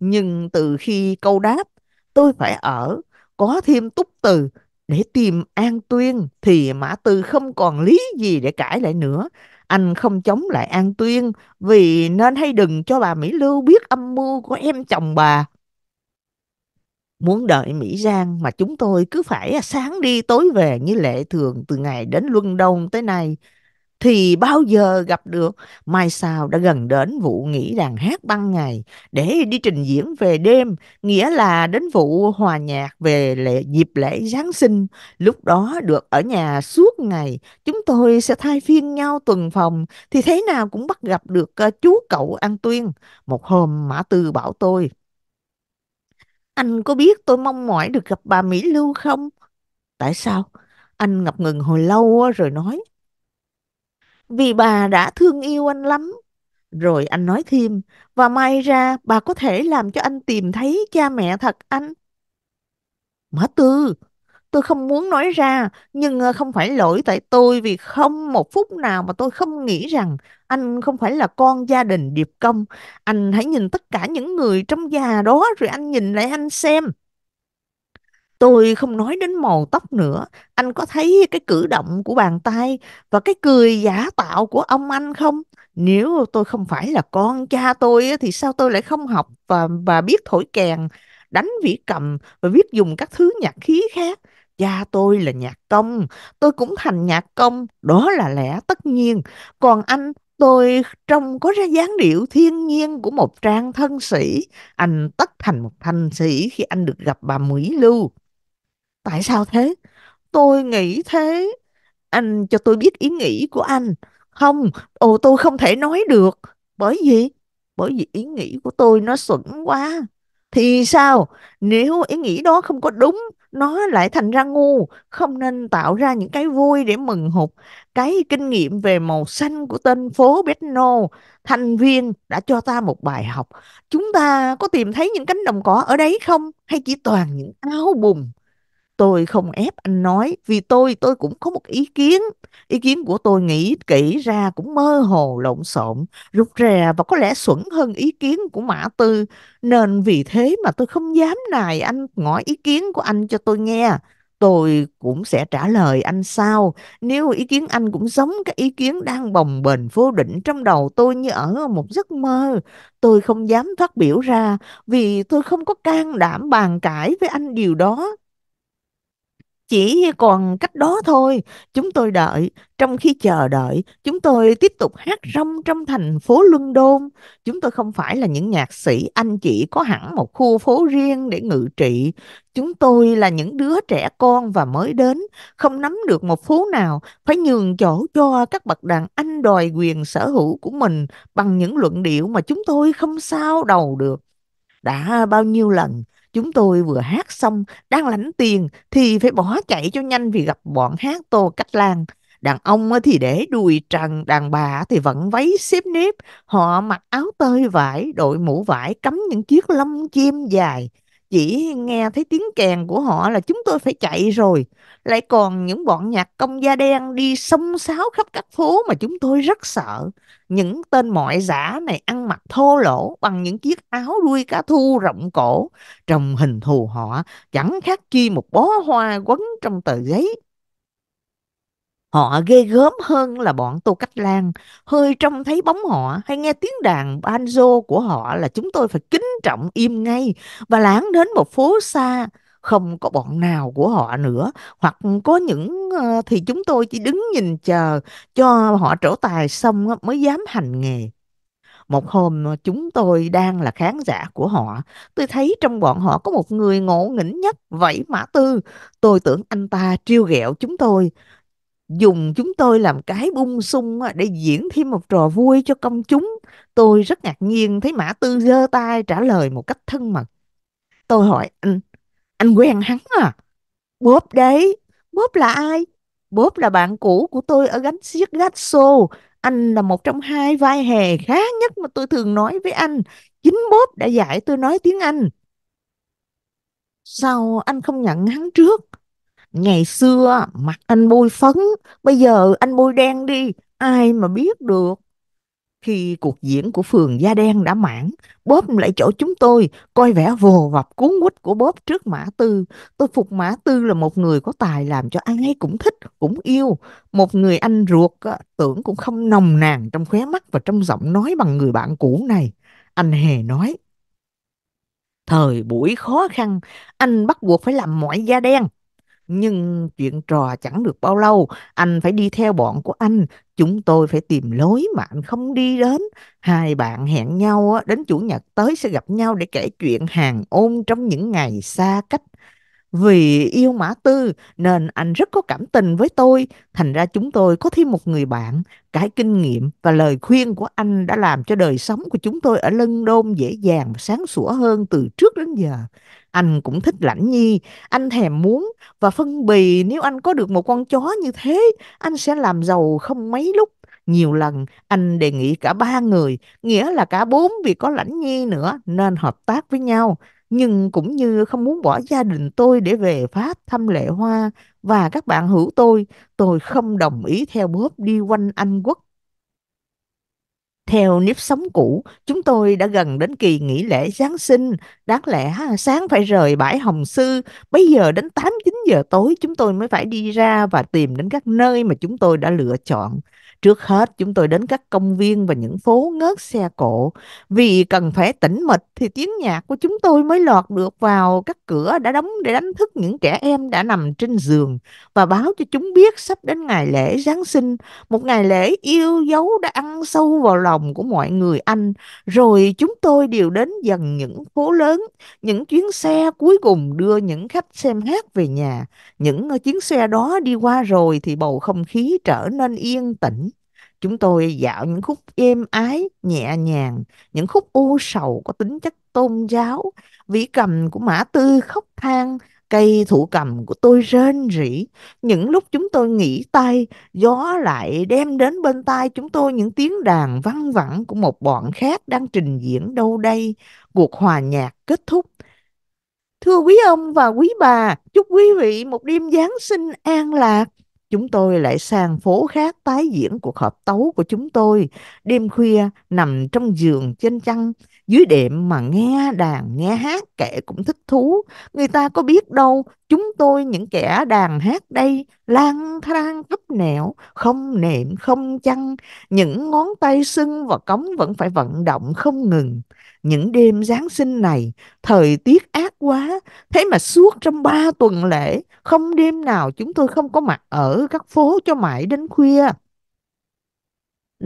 Nhưng từ khi câu đáp tôi phải ở, có thêm túc từ Để tìm An Tuyên thì Mã Tư không còn lý gì để cãi lại nữa. Anh không chống lại An Tuyên vì nên hay đừng cho bà Mỹ Lưu biết âm mưu của em chồng bà. Muốn đợi Mỹ Giang mà chúng tôi cứ phải à, sáng đi tối về như lệ thường từ ngày đến Luân đông tới nay thì bao giờ gặp được. Mai sau đã gần đến vụ nghỉ đàn hát ban ngày để đi trình diễn về đêm, nghĩa là đến vụ hòa nhạc về lễ, dịp lễ Giáng sinh. Lúc đó được ở nhà suốt ngày, chúng tôi sẽ thay phiên nhau tuần phòng, thì thế nào cũng bắt gặp được à, chú cậu An Tuyên. Một hôm Mã Tư bảo tôi, anh có biết tôi mong mỏi được gặp bà Mỹ Lưu không? Tại sao? Anh ngập ngừng hồi lâu rồi nói, vì bà đã thương yêu anh lắm. Rồi anh nói thêm, và may ra bà có thể làm cho anh tìm thấy cha mẹ thật anh. Mã Tư, tôi không muốn nói ra, nhưng ờ, không phải lỗi tại tôi vì không một phút nào mà tôi không nghĩ rằng anh không phải là con gia đình điệp công. Anh hãy nhìn tất cả những người trong nhà đó rồi anh nhìn lại anh xem. Tôi không nói đến màu tóc nữa. Anh có thấy cái cử động của bàn tay và cái cười giả tạo của ông anh không? Nếu tôi không phải là con cha tôi thì sao tôi lại không học và và biết thổi kèn, đánh vĩ cầm và biết dùng các thứ nhạc khí khác? Cha tôi là nhạc công, tôi cũng thành nhạc công, đó là lẽ tất nhiên. Còn anh, tôi trông có ra dáng điệu thiên nhiên của một trang thân sĩ. Anh tất thành một thanh sĩ khi anh được gặp bà Mỹ Lưu. Tại sao thế? Tôi nghĩ thế. Anh cho tôi biết ý nghĩ của anh. Không, ồ tôi không thể nói được. Bởi vì, bởi vì ý nghĩ của tôi nó xuẩn quá. Thì sao? Nếu ý nghĩ đó không có đúng, nó lại thành ra ngu. Không nên tạo ra những cái vui để mừng hụt. Cái kinh nghiệm về màu xanh của tên phố Betno, thành viên đã cho ta một bài học. Chúng ta có tìm thấy những cánh đồng cỏ ở đấy không? Hay chỉ toàn những áo bùn? Tôi không ép anh nói vì tôi tôi cũng có một ý kiến. Ý kiến của tôi nghĩ kỹ ra cũng mơ hồ lộn xộn, rụt rè và có lẽ xuẩn hơn ý kiến của Mã Tư. Nên vì thế mà tôi không dám nài anh ngỏ ý kiến của anh cho tôi nghe. Tôi cũng sẽ trả lời anh sau. Nếu ý kiến anh cũng giống cái ý kiến đang bồng bềnh vô định trong đầu tôi như ở một giấc mơ. Tôi không dám phát biểu ra vì tôi không có can đảm bàn cãi với anh điều đó. Chỉ còn cách đó thôi, chúng tôi đợi. Trong khi chờ đợi, chúng tôi tiếp tục hát rong trong thành phố Luân Đôn. Chúng tôi không phải là những nhạc sĩ, anh chị có hẳn một khu phố riêng để ngự trị. Chúng tôi là những đứa trẻ con và mới đến, không nắm được một phố nào, phải nhường chỗ cho các bậc đàn anh đòi quyền sở hữu của mình bằng những luận điệu mà chúng tôi không sao đầu được. Đã bao nhiêu lần chúng tôi vừa hát xong đang lãnh tiền thì phải bỏ chạy cho nhanh vì gặp bọn hát Tô Cách Lan. Đàn ông thì để đùi trần, đàn bà thì vẫn váy xếp nếp. Họ mặc áo tơi vải, đội mũ vải, cắm những chiếc lông chim dài. Chỉ nghe thấy tiếng kèn của họ là chúng tôi phải chạy rồi. Lại còn những bọn nhạc công da đen đi xông xáo khắp các phố mà chúng tôi rất sợ. Những tên mọi giả này ăn mặc thô lỗ bằng những chiếc áo đuôi cá thu rộng cổ. Trong hình thù họ chẳng khác chi một bó hoa quấn trong tờ giấy. Họ ghê gớm hơn là bọn Tô Cách Lan. Hơi trông thấy bóng họ hay nghe tiếng đàn banjo của họ là chúng tôi phải kính trọng im ngay và lảng đến một phố xa. Không có bọn nào của họ nữa. Hoặc có những ờ, thì chúng tôi chỉ đứng nhìn chờ cho họ trổ tài xong mới dám hành nghề. Một hôm ờ, chúng tôi đang là khán giả của họ, tôi thấy trong bọn họ có một người ngộ nghĩnh nhất, vậy Mã Tư. Tôi tưởng anh ta trêu ghẹo chúng tôi, dùng chúng tôi làm cái bung sung để diễn thêm một trò vui cho công chúng. Tôi rất ngạc nhiên thấy Mã Tư giơ tay trả lời một cách thân mật. Tôi hỏi anh, anh quen hắn à? Bốp đấy. Bốp là ai? Bốp là bạn cũ của tôi ở gánh xiếc Gatso. Anh là một trong hai vai hề khá nhất mà tôi thường nói với anh. Chính Bốp đã dạy tôi nói tiếng Anh. Sao anh không nhận hắn trước? Ngày xưa mặt anh bôi phấn, bây giờ anh bôi đen đi, ai mà biết được. Khi cuộc diễn của phường Da Đen đã mãn, bóp lại chỗ chúng tôi, coi vẻ vồ vập cuốn quýt của bóp trước Mã Tư. Tôi phục Mã Tư là một người có tài làm cho ai cũng thích, cũng yêu. Một người anh ruột tưởng cũng không nồng nàn trong khóe mắt và trong giọng nói bằng người bạn cũ này. Anh hề nói, Thời buổi khó khăn, anh bắt buộc phải làm mọi da đen. Nhưng chuyện trò chẳng được bao lâu, anh phải đi theo bọn của anh. Chúng tôi phải tìm lối mà anh không đi đến. Hai bạn hẹn nhau đến Chủ nhật tới sẽ gặp nhau để kể chuyện hàng ôn trong những ngày xa cách. Vì yêu Mã Tư nên anh rất có cảm tình với tôi. Thành ra chúng tôi có thêm một người bạn. Cái kinh nghiệm và lời khuyên của anh đã làm cho đời sống của chúng tôi ở Lân Đôn dễ dàng và sáng sủa hơn từ trước đến giờ. Anh cũng thích Lãnh Nhi. Anh thèm muốn và phân bì nếu anh có được một con chó như thế, anh sẽ làm giàu không mấy lúc. Nhiều lần anh đề nghị cả ba người, nghĩa là cả bốn vì có Lãnh Nhi nữa nên hợp tác với nhau nhưng cũng như không muốn bỏ gia đình tôi để về Pháp thăm Lệ Hoa và các bạn hữu tôi, tôi không đồng ý theo Bob đi quanh Anh quốc. Theo nếp sống cũ, chúng tôi đã gần đến kỳ nghỉ lễ Giáng sinh. Đáng lẽ sáng phải rời bãi Hồng Sư, bây giờ đến 8-9 giờ tối chúng tôi mới phải đi ra và tìm đến các nơi mà chúng tôi đã lựa chọn. Trước hết chúng tôi đến các công viên và những phố ngớt xe cộ. Vì cần phải tĩnh mịch thì tiếng nhạc của chúng tôi mới lọt được vào các cửa đã đóng để đánh thức những trẻ em đã nằm trên giường và báo cho chúng biết sắp đến ngày lễ Giáng sinh, một ngày lễ yêu dấu đã ăn sâu vào lòng của mọi người Anh. Rồi chúng tôi đều đến dần những phố lớn, những chuyến xe cuối cùng đưa những khách xem hát về nhà. Những ờ, chuyến xe đó đi qua rồi thì bầu không khí trở nên yên tĩnh. Chúng tôi dạo những khúc êm ái, nhẹ nhàng, những khúc u sầu có tính chất tôn giáo. Vĩ cầm của Mã Tư khóc than, cây thủ cầm của tôi rên rỉ. Những lúc chúng tôi nghỉ tay, gió lại đem đến bên tai chúng tôi những tiếng đàn văng vẳng của một bọn khác đang trình diễn đâu đây. Cuộc hòa nhạc kết thúc. Thưa quý ông và quý bà, chúc quý vị một đêm Giáng sinh an lạc chúng tôi lại sang phố khác tái diễn cuộc họp tấu của chúng tôi. Đêm khuya nằm trong giường trên chăn, dưới đệm mà nghe đàn nghe hát kệ cũng thích thú. Người ta có biết đâu, chúng tôi những kẻ đàn hát đây lang thang khắp nẻo, không nệm không chăn, những ngón tay sưng và cống vẫn phải vận động không ngừng. Những đêm Giáng sinh này, thời tiết ác quá, thế mà suốt trong ba tuần lễ, không đêm nào chúng tôi không có mặt ở các phố cho mãi đến khuya.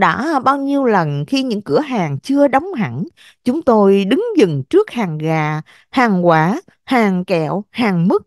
Đã bao nhiêu lần khi những cửa hàng chưa đóng hẳn, chúng tôi đứng dừng trước hàng gà, hàng quả, hàng kẹo, hàng mứt.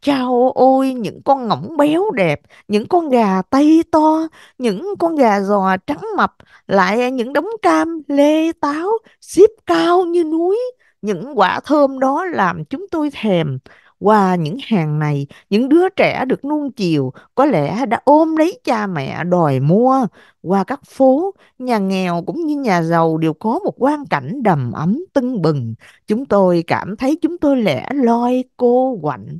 Chao ôi, những con ngỗng béo đẹp, những con gà tây to, những con gà giò trắng mập, lại những đống cam, lê, táo, xếp cao như núi. Những quả thơm đó làm chúng tôi thèm. Qua những hàng này, những đứa trẻ được nuông chiều có lẽ đã ôm lấy cha mẹ đòi mua. Qua các phố, nhà nghèo cũng như nhà giàu đều có một quang cảnh đầm ấm tưng bừng. Chúng tôi cảm thấy chúng tôi lẻ loi cô quạnh.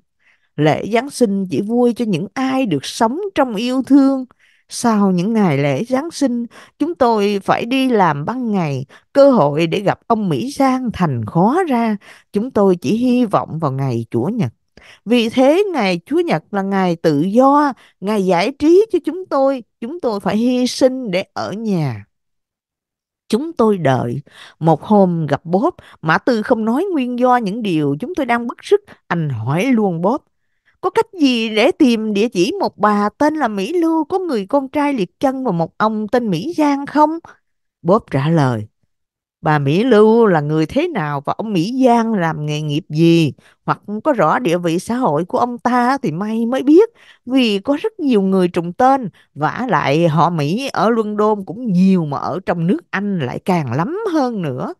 Lễ Giáng sinh chỉ vui cho những ai được sống trong yêu thương. Sau những ngày lễ Giáng sinh, chúng tôi phải đi làm ban ngày, cơ hội để gặp ông Mỹ Giang thành khó ra. Chúng tôi chỉ hy vọng vào ngày Chủ nhật. Vì thế ngày Chúa Nhật là ngày tự do, ngày giải trí cho chúng tôi. Chúng tôi phải hy sinh để ở nhà. Chúng tôi đợi. Một hôm gặp Bob, Mã Tư không nói nguyên do những điều chúng tôi đang bức sức. Anh hỏi luôn Bob. Có cách gì để tìm địa chỉ một bà tên là Mỹ Lưu, có người con trai liệt chân và một ông tên Mỹ Giang không? Bob trả lời. Bà Mỹ Lưu là người thế nào và ông Mỹ Giang làm nghề nghiệp gì hoặc có rõ địa vị xã hội của ông ta thì may mới biết, vì có rất nhiều người trùng tên, vả lại họ Mỹ ở London cũng nhiều mà ở trong nước Anh lại càng lắm hơn nữa.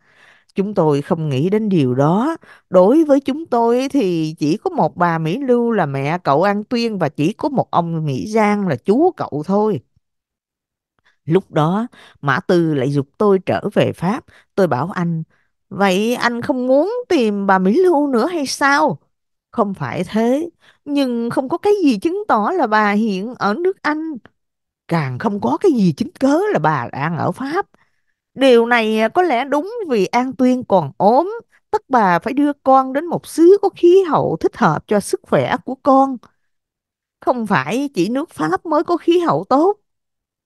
Chúng tôi không nghĩ đến điều đó. Đối với chúng tôi thì chỉ có một bà Mỹ Lưu là mẹ cậu An Tuyên và chỉ có một ông Mỹ Giang là chú cậu thôi. Lúc đó, Mã Tư lại giục tôi trở về Pháp. Tôi bảo anh, vậy anh không muốn tìm bà Mỹ Lưu nữa hay sao? Không phải thế, nhưng không có cái gì chứng tỏ là bà hiện ở nước Anh. Càng không có cái gì chứng cớ là bà đang ở Pháp. Điều này à, có lẽ đúng vì An Tuyên còn ốm, tất bà phải đưa con đến một xứ có khí hậu thích hợp cho sức khỏe của con. Không phải chỉ nước Pháp mới có khí hậu tốt.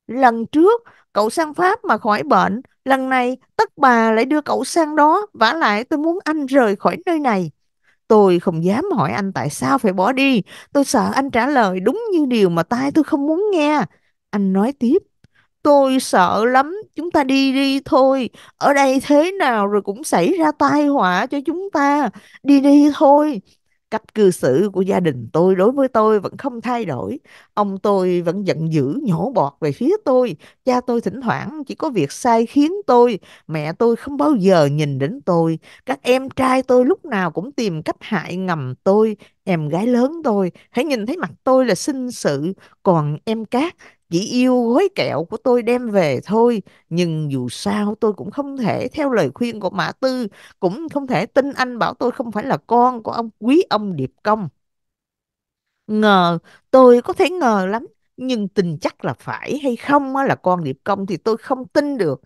Lần trước, cậu sang Pháp mà khỏi bệnh, lần này tất bà lại đưa cậu sang đó, vả lại tôi muốn anh rời khỏi nơi này. Tôi không dám hỏi anh tại sao phải bỏ đi, tôi sợ anh trả lời đúng như điều mà tai tôi không muốn nghe. Anh nói tiếp. Tôi sợ lắm, chúng ta đi đi thôi. Ở đây thế nào rồi cũng xảy ra tai họa cho chúng ta. Đi đi thôi. Cách cư xử của gia đình tôi đối với tôi vẫn không thay đổi. Ông tôi vẫn giận dữ nhổ bọt về phía tôi. Cha tôi thỉnh thoảng chỉ có việc sai khiến tôi. Mẹ tôi không bao giờ nhìn đến tôi. Các em trai tôi lúc nào cũng tìm cách hại ngầm tôi. Em gái lớn tôi, hãy nhìn thấy mặt tôi là sinh sự. Còn em Cát chỉ yêu gói kẹo của tôi đem về thôi. Nhưng dù sao tôi cũng không thể theo lời khuyên của Mã Tư, cũng không thể tin anh bảo tôi không phải là con của ông quý ông Điệp Công. Ngờ, tôi có thể ngờ lắm, nhưng tin chắc là phải hay không là con Điệp Công thì tôi không tin được.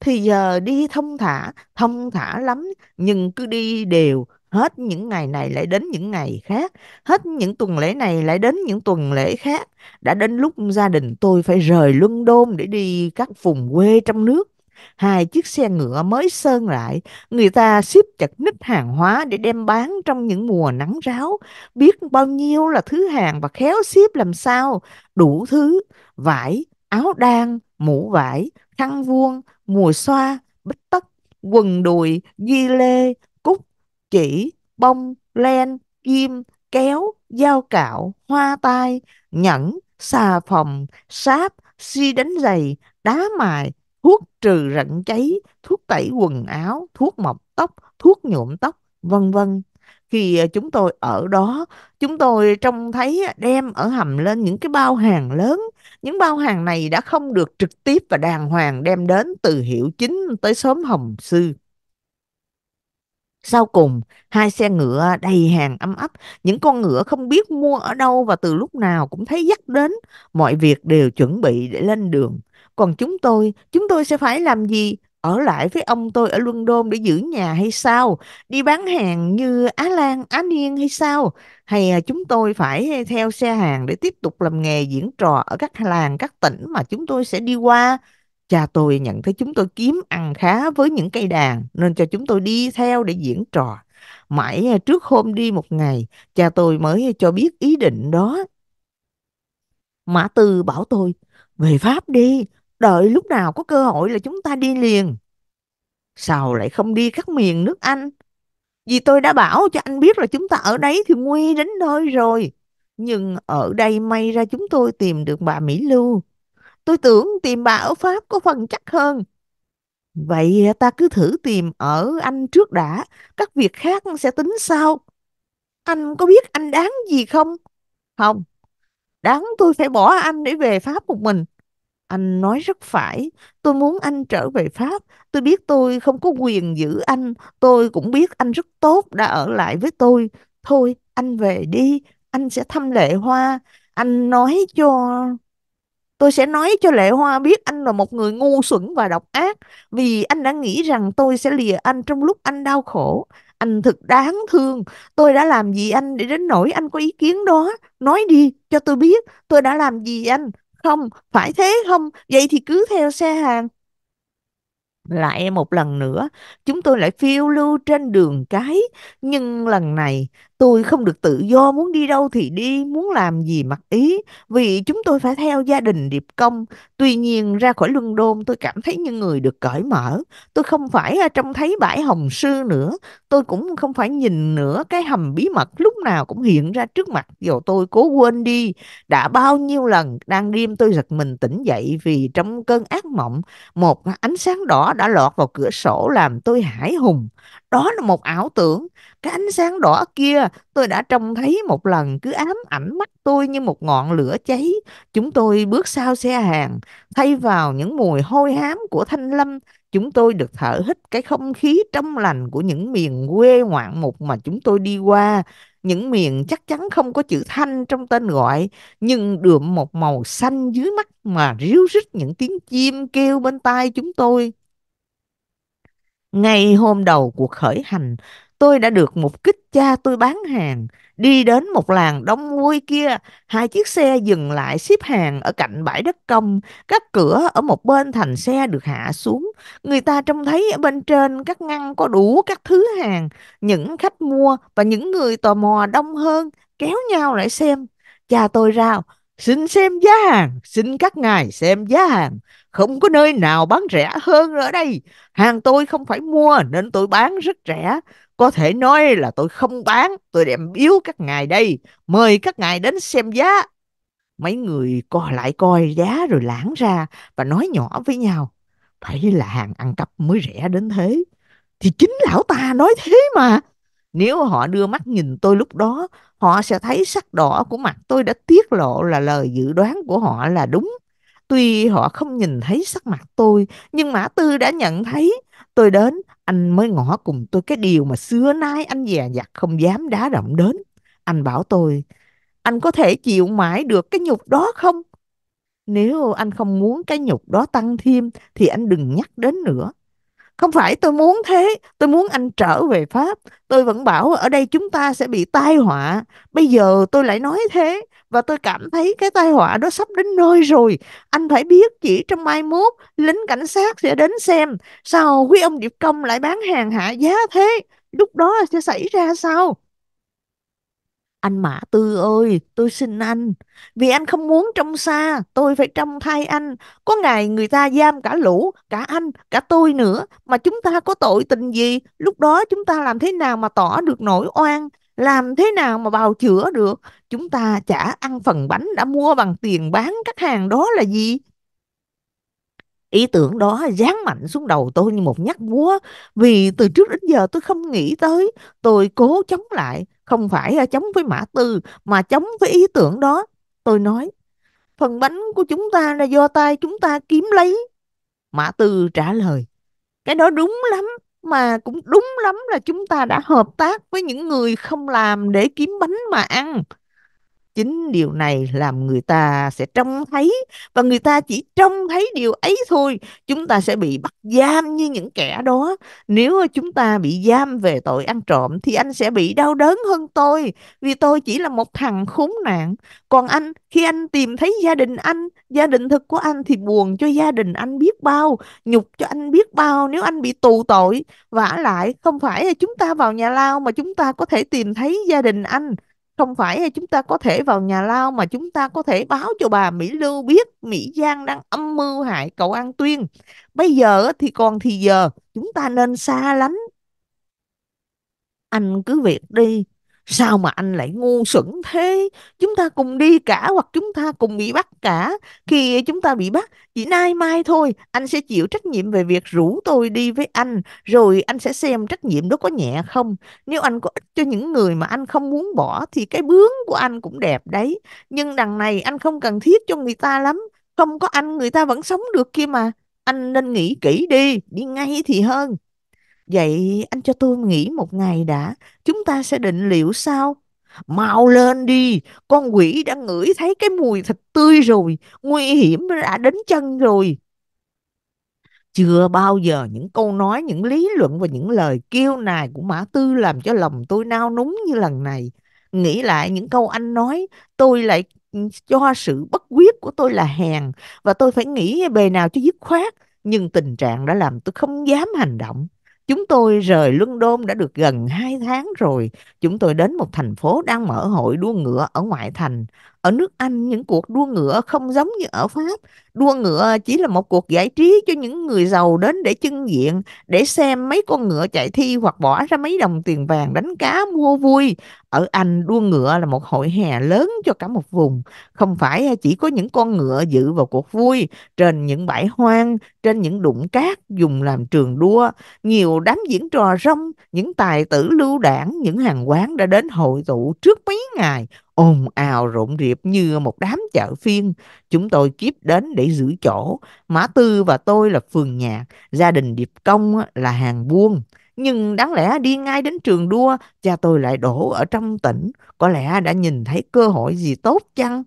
Thì giờ đi thông thả, thông thả lắm, nhưng cứ đi đều, hết những ngày này lại đến những ngày khác, hết những tuần lễ này lại đến những tuần lễ khác. Đã đến lúc gia đình tôi phải rời Luân Đôn để đi các vùng quê trong nước. Hai chiếc xe ngựa mới sơn lại, người ta xếp chặt ních hàng hóa để đem bán trong những mùa nắng ráo. Biết bao nhiêu là thứ hàng và khéo xếp làm sao, đủ thứ, vải, áo đan, mũ vải, khăn vuông, mùa xoa, bích tất, quần đùi, ghi lê, chỉ, bông, len, kim, kéo, dao cạo, hoa tai, nhẫn, xà phòng, sáp, xi đánh giày, đá mài, thuốc trừ rận cháy, thuốc tẩy quần áo, thuốc mọc tóc, thuốc nhuộm tóc, vân vân. Khi à, chúng tôi ở đó, chúng tôi trông thấy à, đem ở hầm lên những cái bao hàng lớn. Những bao hàng này đã không được trực tiếp và đàng hoàng đem đến từ hiệu chính tới xóm Hồng Sư. Sau cùng, hai xe ngựa đầy hàng ấm ấp, những con ngựa không biết mua ở đâu và từ lúc nào cũng thấy dắt đến, mọi việc đều chuẩn bị để lên đường. Còn chúng tôi, chúng tôi sẽ phải làm gì? Ở lại với ông tôi ở London để giữ nhà hay sao? Đi bán hàng như Á Lan, Á Niên hay sao? Hay à, chúng tôi phải theo xe hàng để tiếp tục làm nghề diễn trò ở các làng, các tỉnh mà chúng tôi sẽ đi qua? Cha tôi nhận thấy chúng tôi kiếm ăn khá với những cây đàn nên cho chúng tôi đi theo để diễn trò. Mãi à, trước hôm đi một ngày, cha tôi mới cho biết ý định đó. Mã Tư bảo tôi, về Pháp đi, đợi lúc nào có cơ hội là chúng ta đi liền. Sao lại không đi các miền nước Anh? Vì tôi đã bảo cho anh biết là chúng ta ở đấy thì nguy đến nơi rồi. Nhưng ở đây may ra chúng tôi tìm được bà Mỹ Lưu. Tôi tưởng tìm bà ở Pháp có phần chắc hơn. Vậy ta cứ thử tìm ở anh trước đã, các việc khác sẽ tính sau. Anh có biết anh đáng gì không? Không, đáng tôi phải bỏ anh để về Pháp một mình. Anh nói rất phải, tôi muốn anh trở về Pháp. Tôi biết tôi không có quyền giữ anh, tôi cũng biết anh rất tốt đã ở lại với tôi. Thôi, anh về đi, anh sẽ thăm Lệ Hoa. Anh nói cho Tôi sẽ nói cho Lệ Hoa biết anh là một người ngu xuẩn và độc ác vì anh đã nghĩ rằng tôi sẽ lìa anh trong lúc anh đau khổ. Anh thật đáng thương. Tôi đã làm gì anh để đến nỗi anh có ý kiến đó? Nói đi cho tôi biết tôi đã làm gì anh. Không, phải thế không? Vậy thì cứ theo xe hàng. Lại một lần nữa, chúng tôi lại phiêu lưu trên đường cái. Nhưng lần này, tôi không được tự do muốn đi đâu thì đi, muốn làm gì mặc ý. Vì chúng tôi phải theo gia đình điệp công. Tuy nhiên, ra khỏi Luân Đôn, tôi cảm thấy như người được cởi mở. Tôi không phải trông thấy bãi hồng sư nữa. Tôi cũng không phải nhìn nữa cái hầm bí mật lúc nào cũng hiện ra trước mặt. Dù tôi cố quên đi. Đã bao nhiêu lần đang đêm tôi giật mình tỉnh dậy vì trong cơn ác mộng, một ánh sáng đỏ đã lọt vào cửa sổ làm tôi hãi hùng. Đó là một ảo tưởng. Cái ánh sáng đỏ kia tôi đã trông thấy một lần cứ ám ảnh mắt tôi như một ngọn lửa cháy. Chúng tôi bước sau xe hàng, thay vào những mùi hôi hám của thanh lâm. Chúng tôi được thở hít cái không khí trong lành của những miền quê ngoạn mục mà chúng tôi đi qua. Những miền chắc chắn không có chữ thanh trong tên gọi, nhưng đượm một màu xanh dưới mắt mà ríu rít những tiếng chim kêu bên tai chúng tôi. Ngay hôm đầu cuộc khởi hành, tôi đã được một kích cha tôi bán hàng. Đi đến một làng đông vui kia, hai chiếc xe dừng lại xếp hàng ở cạnh bãi đất công. Các cửa ở một bên thành xe được hạ xuống. Người ta trông thấy ở bên trên các ngăn có đủ các thứ hàng. Những khách mua và những người tò mò đông hơn, kéo nhau lại xem. Cha tôi rao, xin xem giá hàng, xin các ngài xem giá hàng. Không có nơi nào bán rẻ hơn ở đây. Hàng tôi không phải mua nên tôi bán rất rẻ. Có thể nói là tôi không bán, tôi đem biếu các ngài đây. Mời các ngài đến xem giá. Mấy người co lại coi giá rồi lãng ra và nói nhỏ với nhau. Phải là hàng ăn cắp mới rẻ đến thế. Thì chính lão ta nói thế mà. Nếu họ đưa mắt nhìn tôi lúc đó, họ sẽ thấy sắc đỏ của mặt tôi đã tiết lộ là lời dự đoán của họ là đúng. Tuy họ không nhìn thấy sắc mặt tôi, nhưng Mã Tư đã nhận thấy. Tôi đến, anh mới ngỏ cùng tôi cái điều mà xưa nay anh dè dặt không dám đá động đến. Anh bảo tôi, anh có thể chịu mãi được cái nhục đó không? Nếu anh không muốn cái nhục đó tăng thêm, thì anh đừng nhắc đến nữa. Không phải tôi muốn thế, tôi muốn anh trở về Pháp. Tôi vẫn bảo ở đây chúng ta sẽ bị tai họa. Bây giờ tôi lại nói thế, và tôi cảm thấy cái tai họa đó sắp đến nơi rồi. Anh phải biết chỉ trong mai mốt, lính cảnh sát sẽ đến xem. Sao quý ông Điệp Công lại bán hàng hạ giá thế? Lúc đó sẽ xảy ra sao? Anh Mã Tư ơi, tôi xin anh. Vì anh không muốn trông xa, tôi phải trông thay anh. Có ngày người ta giam cả lũ, cả anh, cả tôi nữa. Mà chúng ta có tội tình gì? Lúc đó chúng ta làm thế nào mà tỏ được nỗi oan? Làm thế nào mà bào chữa được? Chúng ta chả ăn phần bánh đã mua bằng tiền bán các hàng đó là gì? Ý tưởng đó giáng mạnh xuống đầu tôi như một nhát búa vì từ trước đến giờ tôi không nghĩ tới. Tôi cố chống lại, không phải là chống với Mã Tư mà chống với ý tưởng đó. Tôi nói, phần bánh của chúng ta là do tay chúng ta kiếm lấy. Mã Tư trả lời, cái đó đúng lắm, mà cũng đúng lắm là chúng ta đã hợp tác với những người không làm để kiếm bánh mà ăn. Chính điều này làm người ta sẽ trông thấy và người ta chỉ trông thấy điều ấy thôi. Chúng ta sẽ bị bắt giam như những kẻ đó. Nếu chúng ta bị giam về tội ăn trộm thì anh sẽ bị đau đớn hơn tôi vì tôi chỉ là một thằng khốn nạn. Còn anh, khi anh tìm thấy gia đình anh, gia đình thực của anh thì buồn cho gia đình anh biết bao, nhục cho anh biết bao nếu anh bị tù tội. Vả lại, không phải là chúng ta vào nhà lao mà chúng ta có thể tìm thấy gia đình anh. Không phải chúng ta có thể vào nhà lao mà chúng ta có thể báo cho bà Mỹ Lưu biết Mỹ Giang đang âm mưu hại cậu An Tuyên. Bây giờ thì còn thì giờ, chúng ta nên xa lánh. Anh cứ việc đi. Sao mà anh lại ngu xuẩn thế? Chúng ta cùng đi cả hoặc chúng ta cùng bị bắt cả. Khi chúng ta bị bắt, chỉ nay mai thôi, anh sẽ chịu trách nhiệm về việc rủ tôi đi với anh, rồi anh sẽ xem trách nhiệm đó có nhẹ không. Nếu anh có ích cho những người mà anh không muốn bỏ thì cái bướng của anh cũng đẹp đấy. Nhưng đằng này anh không cần thiết cho người ta lắm. Không có anh người ta vẫn sống được kia mà. Anh nên nghĩ kỹ đi, đi ngay thì hơn. Vậy anh cho tôi nghỉ một ngày đã, chúng ta sẽ định liệu sao Mau lên đi, con quỷ đã ngửi thấy cái mùi thịt tươi rồi, nguy hiểm đã đến chân rồi. Chưa bao giờ những câu nói, những lý luận và những lời kêu nài của Mã Tư làm cho lòng tôi nao núng như lần này. Nghĩ lại những câu anh nói, tôi lại ừ, cho sự bất quyết của tôi là hèn và tôi phải nghĩ bề nào cho dứt khoát. Nhưng tình trạng đã làm tôi không dám hành động. Chúng tôi rời London đã được gần 2 tháng rồi. Chúng tôi đến một thành phố đang mở hội đua ngựa ở ngoại thành. Ở nước Anh, những cuộc đua ngựa không giống như ở Pháp. Đua ngựa chỉ là một cuộc giải trí cho những người giàu đến để trưng diện, để xem mấy con ngựa chạy thi hoặc bỏ ra mấy đồng tiền vàng đánh cá mua vui. Ở Anh, đua ngựa là một hội hè lớn cho cả một vùng. Không phải chỉ có những con ngựa dự vào cuộc vui trên những bãi hoang, trên những đụng cát dùng làm trường đua. Nhiều đám diễn trò rong, những tài tử lưu đảng, những hàng quán đã đến hội tụ trước mấy ngày ồn ào rộn rịp như một đám chợ phiên. Chúng tôi kiếp đến để giữ chỗ. Mã Tư và tôi là phường nhạc, gia đình Điệp Công là hàng buôn. Nhưng đáng lẽ đi ngay đến trường đua, cha tôi lại đổ ở trong tỉnh. Có lẽ đã nhìn thấy cơ hội gì tốt chăng?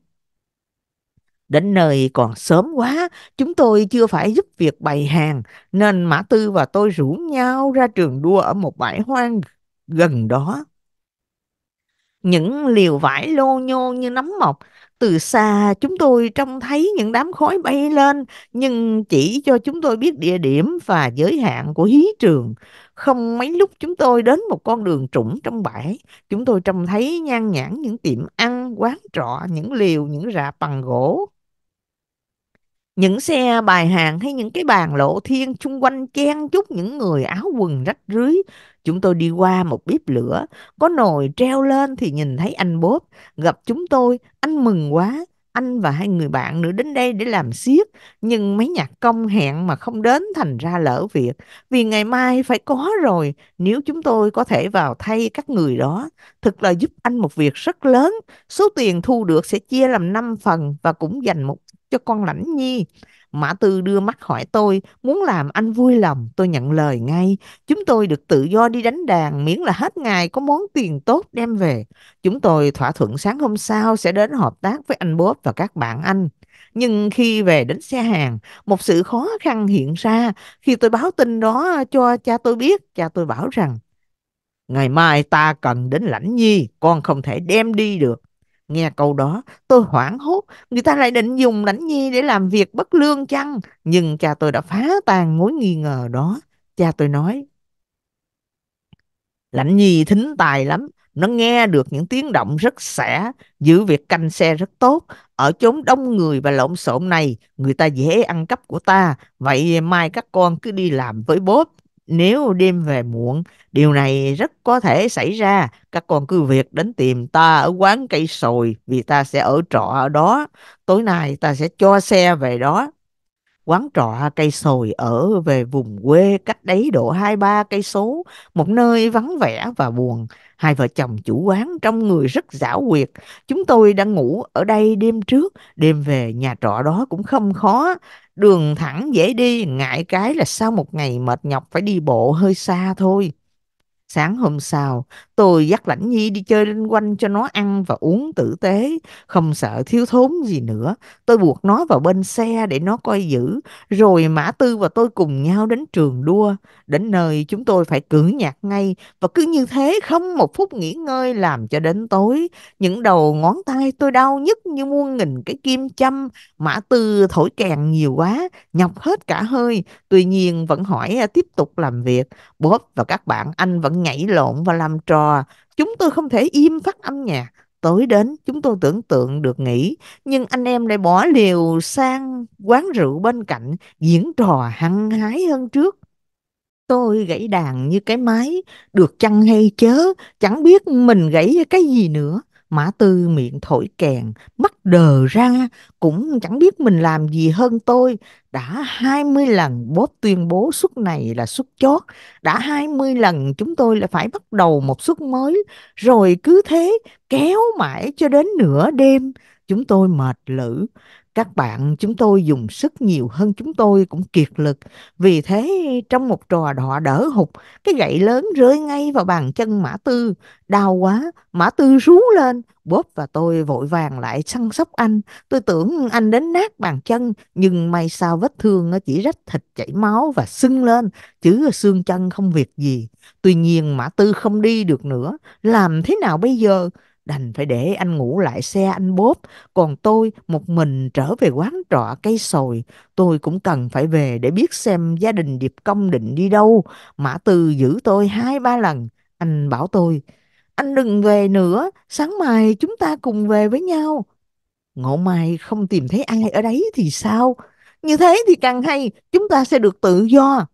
Đến nơi còn sớm quá, chúng tôi chưa phải giúp việc bày hàng, nên Mã Tư và tôi rủ nhau ra trường đua ở một bãi hoang gần đó. Những liều vải lô nhô như nấm mọc, từ xa chúng tôi trông thấy những đám khói bay lên, nhưng chỉ cho chúng tôi biết địa điểm và giới hạn của hí trường. Không mấy lúc chúng tôi đến một con đường trũng trong bãi, chúng tôi trông thấy nhan nhản những tiệm ăn, quán trọ, những liều, những rạp bằng gỗ. Những xe bài hàng hay những cái bàn lộ thiên chung quanh chen chúc những người áo quần rách rưới. Chúng tôi đi qua một bếp lửa, có nồi treo lên thì nhìn thấy anh Bốp. Gặp chúng tôi, anh mừng quá. Anh và hai người bạn nữa đến đây để làm xiếc. Nhưng mấy nhạc công hẹn mà không đến thành ra lỡ việc. Vì ngày mai phải có rồi, nếu chúng tôi có thể vào thay các người đó. Thực là giúp anh một việc rất lớn. Số tiền thu được sẽ chia làm 5 phần và cũng dành một cho con lãnh nhi. Mã Tư đưa mắt hỏi tôi, muốn làm anh vui lòng, tôi nhận lời ngay. Chúng tôi được tự do đi đánh đàn, miễn là hết ngày có món tiền tốt đem về. Chúng tôi thỏa thuận sáng hôm sau sẽ đến hợp tác với anh Bốp và các bạn anh. Nhưng khi về đến xe hàng, một sự khó khăn hiện ra. Khi tôi báo tin đó cho cha tôi biết, cha tôi bảo rằng, Ngày mai ta cần đến lãnh nhi, con không thể đem đi được. Nghe câu đó, tôi hoảng hốt, người ta lại định dùng lãnh nhi để làm việc bất lương chăng? Nhưng cha tôi đã phá tan mối nghi ngờ đó. Cha tôi nói, lãnh nhi thính tài lắm, nó nghe được những tiếng động rất xẻ, giữ việc canh xe rất tốt. Ở chốn đông người và lộn xộn này, người ta dễ ăn cắp của ta. Vậy mai các con cứ đi làm với bố nếu đêm về muộn, điều này rất có thể xảy ra. Các con cứ việc đến tìm ta ở quán cây sồi vì ta sẽ ở trọ ở đó. Tối nay ta sẽ cho xe về đó. Quán trọ cây sồi ở về vùng quê cách đấy độ hai ba cây số, một nơi vắng vẻ và buồn. Hai vợ chồng chủ quán trong người rất giảo quyệt. Chúng tôi đang ngủ ở đây đêm trước, đêm về nhà trọ đó cũng không khó. Đường thẳng dễ đi, ngại cái là sau một ngày mệt nhọc phải đi bộ hơi xa thôi. Sáng hôm sau, tôi dắt Lãnh Nhi đi chơi lên quanh cho nó ăn và uống tử tế, không sợ thiếu thốn gì nữa. Tôi buộc nó vào bên xe để nó coi giữ, rồi Mã Tư và tôi cùng nhau đến trường đua. Đến nơi chúng tôi phải cử nhạc ngay, và cứ như thế không một phút nghỉ ngơi làm cho đến tối. Những đầu ngón tay tôi đau nhức như muôn nghìn cái kim châm. Mã Tư thổi kèn nhiều quá, nhọc hết cả hơi. Tuy nhiên vẫn hỏi à, tiếp tục làm việc. Bob và các bạn anh vẫn nhảy lộn và làm trò. Chúng tôi không thể im phát âm nhạc. Tối đến chúng tôi tưởng tượng được nghỉ, nhưng anh em lại bỏ liều sang quán rượu bên cạnh, diễn trò hăng hái hơn trước. Tôi gãy đàn như cái máy, được chăng hay chớ, chẳng biết mình gãy cái gì nữa. Mã Tư miệng thổi kèn, mắt đờ ra, cũng chẳng biết mình làm gì hơn tôi. Đã 20 lần bóp tuyên bố suất này là suất chót, đã 20 lần chúng tôi lại phải bắt đầu một suất mới, rồi cứ thế kéo mãi cho đến nửa đêm. Chúng tôi mệt lử. Các bạn chúng tôi dùng sức nhiều hơn chúng tôi cũng kiệt lực. Vì thế trong một trò đọ đỡ hụt, cái gậy lớn rơi ngay vào bàn chân Mã Tư. Đau quá, Mã Tư rú lên. Bốp và tôi vội vàng lại săn sóc anh. Tôi tưởng anh đến nát bàn chân, nhưng may sao vết thương nó chỉ rách thịt chảy máu và sưng lên, chứ xương chân không việc gì. Tuy nhiên Mã Tư không đi được nữa. Làm thế nào bây giờ? Đành phải để anh ngủ lại xe anh bốp, còn tôi một mình trở về quán trọ cây sồi. Tôi cũng cần phải về để biết xem gia đình Điệp Công định đi đâu. Mã Tư giữ tôi hai ba lần. Anh bảo tôi, anh đừng về nữa, sáng mai chúng ta cùng về với nhau. Ngộ mai không tìm thấy ai ở đấy thì sao? Như thế thì càng hay, chúng ta sẽ được tự do.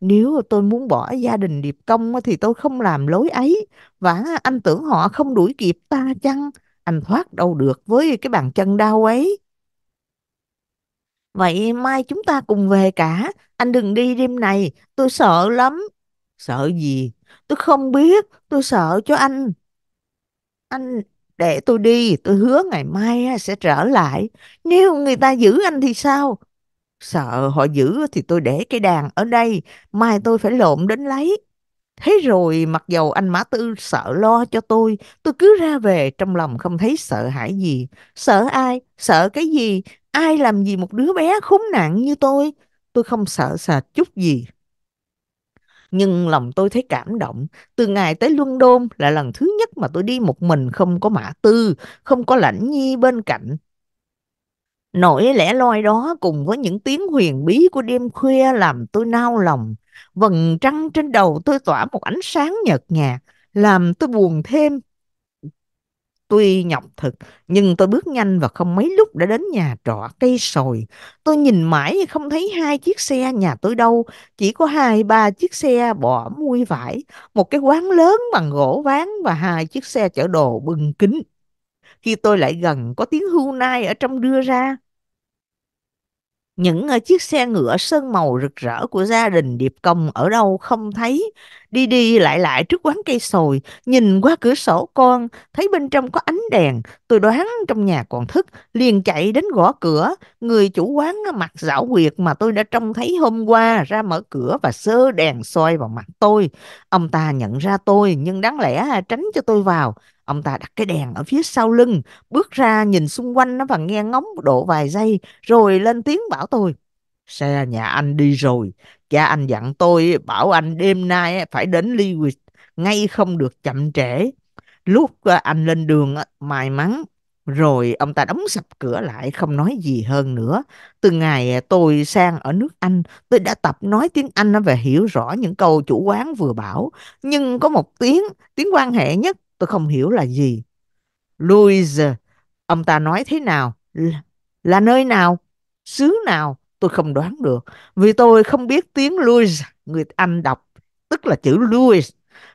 Nếu tôi muốn bỏ gia đình Điệp Công thì tôi không làm lối ấy. Và anh tưởng họ không đuổi kịp ta chăng? Anh thoát đâu được với cái bàn chân đau ấy. Vậy mai chúng ta cùng về cả. Anh đừng đi đêm này, tôi sợ lắm. Sợ gì? Tôi không biết, tôi sợ cho anh. Anh để tôi đi, tôi hứa ngày mai sẽ trở lại. Nếu người ta giữ anh thì sao? Sợ họ giữ thì tôi để cái đàn ở đây, mai tôi phải lộn đến lấy. Thế rồi mặc dầu anh Mã Tư sợ lo cho tôi, tôi cứ ra về trong lòng không thấy sợ hãi gì. Sợ ai? Sợ cái gì? Ai làm gì một đứa bé khốn nạn như tôi? Tôi không sợ sệt chút gì. Nhưng lòng tôi thấy cảm động. Từ ngày tới London là lần thứ nhất mà tôi đi một mình không có Mã Tư, không có Lãnh Nhi bên cạnh. Nỗi lẻ loi đó cùng với những tiếng huyền bí của đêm khuya làm tôi nao lòng. Vầng trăng trên đầu tôi tỏa một ánh sáng nhợt nhạt, làm tôi buồn thêm. Tuy nhọc thực, nhưng tôi bước nhanh và không mấy lúc đã đến nhà trọ cây sồi. Tôi nhìn mãi không thấy hai chiếc xe nhà tôi đâu, chỉ có hai ba chiếc xe bỏ mui vải, một cái quán lớn bằng gỗ ván và hai chiếc xe chở đồ bưng kính. Khi tôi lại gần, có tiếng hưu nai ở trong đưa ra. Những ờ, chiếc xe ngựa sơn màu rực rỡ của gia đình Điệp Công ở đâu không thấy. Đi đi lại lại trước quán cây sồi, nhìn qua cửa sổ con, thấy bên trong có ánh đèn. Tôi đoán trong nhà còn thức, liền chạy đến gõ cửa. Người chủ quán mặt dạo quyệt mà tôi đã trông thấy hôm qua ra mở cửa và sơ đèn soi vào mặt tôi. Ông ta nhận ra tôi nhưng đáng lẽ à, tránh cho tôi vào. Ông ta đặt cái đèn ở phía sau lưng, bước ra nhìn xung quanh nó và nghe ngóng độ vài giây, rồi lên tiếng bảo tôi. Xe nhà anh đi rồi, cha anh dặn tôi bảo anh đêm nay phải đến Lewis, ngay không được chậm trễ. Lúc ờ, anh lên đường ờ, may mắn, rồi ông ta đóng sập cửa lại không nói gì hơn nữa. Từ ngày ờ, tôi sang ở nước Anh, tôi đã tập nói tiếng Anh và hiểu rõ những câu chủ quán vừa bảo. Nhưng có một tiếng, tiếng quan hệ nhất tôi không hiểu là gì. Louise, ông ta nói thế nào? Là, là nơi nào? Xứ nào? Tôi không đoán được. Vì tôi không biết tiếng Louise, người Anh đọc, tức là chữ Louis,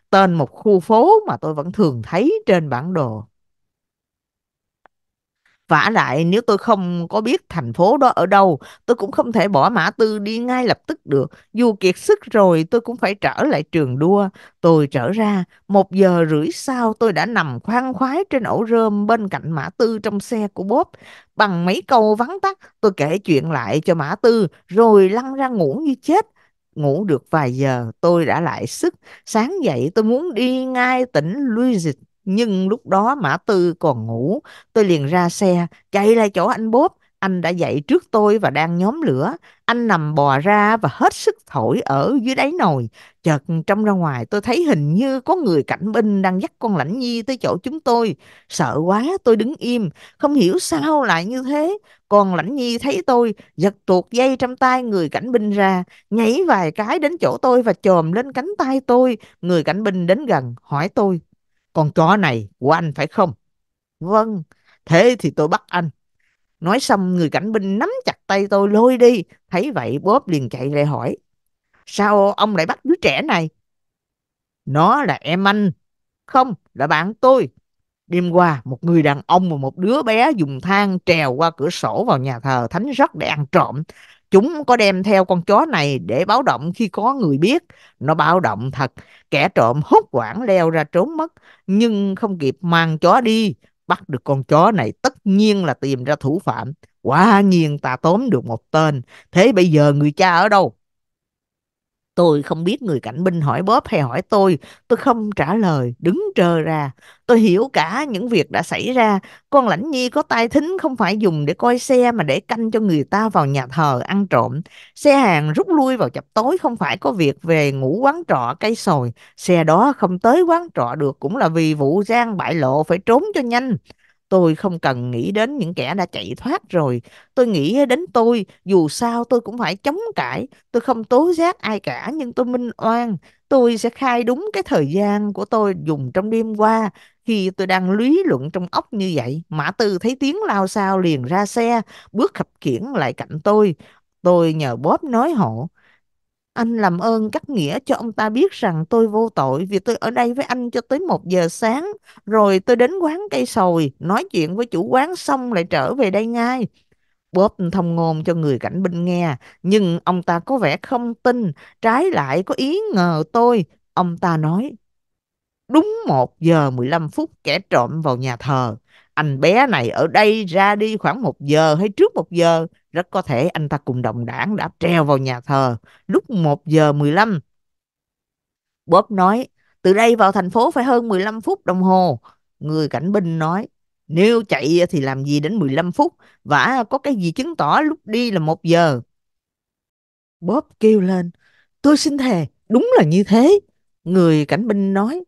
tên một khu phố mà tôi vẫn thường thấy trên bản đồ. Vả lại nếu tôi không có biết thành phố đó ở đâu, tôi cũng không thể bỏ Mã Tư đi ngay lập tức được. Dù kiệt sức rồi tôi cũng phải trở lại trường đua. Tôi trở ra, một giờ rưỡi sau tôi đã nằm khoan khoái trên ổ rơm bên cạnh Mã Tư trong xe của bốp Bằng mấy câu vắn tắt, tôi kể chuyện lại cho Mã Tư, rồi lăn ra ngủ như chết. Ngủ được vài giờ, tôi đã lại sức. Sáng dậy tôi muốn đi ngay tỉnh Louis nhưng lúc đó Mã Tư còn ngủ, tôi liền ra xe, chạy lại chỗ anh Bốp. Anh đã dậy trước tôi và đang nhóm lửa. Anh nằm bò ra và hết sức thổi ở dưới đáy nồi. Chợt trong ra ngoài tôi thấy hình như có người cảnh binh đang dắt con Lãnh Nhi tới chỗ chúng tôi. Sợ quá tôi đứng im, không hiểu sao lại như thế. Còn Lãnh Nhi thấy tôi giật tuột dây trong tay người cảnh binh ra, nhảy vài cái đến chỗ tôi và chồm lên cánh tay tôi. Người cảnh binh đến gần hỏi tôi con chó này của anh phải không? Vâng, thế thì tôi bắt anh. Nói xong người cảnh binh nắm chặt tay tôi lôi đi. Thấy vậy bóp liền chạy lại hỏi. Sao ông lại bắt đứa trẻ này? Nó là em anh. Không, là bạn tôi. Đêm qua, một người đàn ông và một đứa bé dùng thang trèo qua cửa sổ vào nhà thờ Thánh Rất để ăn trộm. Chúng có đem theo con chó này để báo động khi có người biết. Nó báo động thật. Kẻ trộm hốt quảng leo ra trốn mất. Nhưng không kịp mang chó đi. Bắt được con chó này tất nhiên là tìm ra thủ phạm. Quả nhiên ta tóm được một tên. Thế bây giờ người cha ở đâu? Tôi không biết người cảnh binh hỏi bóp hay hỏi tôi. Tôi không trả lời, đứng trơ ra. Tôi hiểu cả những việc đã xảy ra. Con Lãnh Nhi có tai thính không phải dùng để coi xe mà để canh cho người ta vào nhà thờ ăn trộm. Xe hàng rút lui vào chập tối không phải có việc về ngủ quán trọ cây sồi. Xe đó không tới quán trọ được cũng là vì vụ gian bại lộ phải trốn cho nhanh. Tôi không cần nghĩ đến những kẻ đã chạy thoát rồi. Tôi nghĩ đến tôi, dù sao tôi cũng phải chống cãi. Tôi không tố giác ai cả, nhưng tôi minh oan. Tôi sẽ khai đúng cái thời gian của tôi dùng trong đêm qua. Khi tôi đang lý luận trong óc như vậy, Mã Tư thấy tiếng lao sao liền ra xe, bước khập khiễng lại cạnh tôi. Tôi nhờ bóp nói hộ. Anh làm ơn cắt nghĩa cho ông ta biết rằng tôi vô tội vì tôi ở đây với anh cho tới một giờ sáng. Rồi tôi đến quán cây sồi, nói chuyện với chủ quán xong lại trở về đây ngay. Bob thông ngôn cho người cảnh binh nghe, nhưng ông ta có vẻ không tin, trái lại có ý ngờ tôi. Ông ta nói, đúng một giờ 15 phút kẻ trộm vào nhà thờ. Anh bé này ở đây ra đi khoảng một giờ hay trước một giờ. Rất có thể anh ta cùng đồng đảng đã treo vào nhà thờ lúc một giờ 15. Bob nói, từ đây vào thành phố phải hơn 15 phút đồng hồ. Người cảnh binh nói, Nếu chạy thì làm gì đến 15 phút, và có cái gì chứng tỏ lúc đi là một giờ. Bob kêu lên, tôi xin thề, đúng là như thế. Người cảnh binh nói,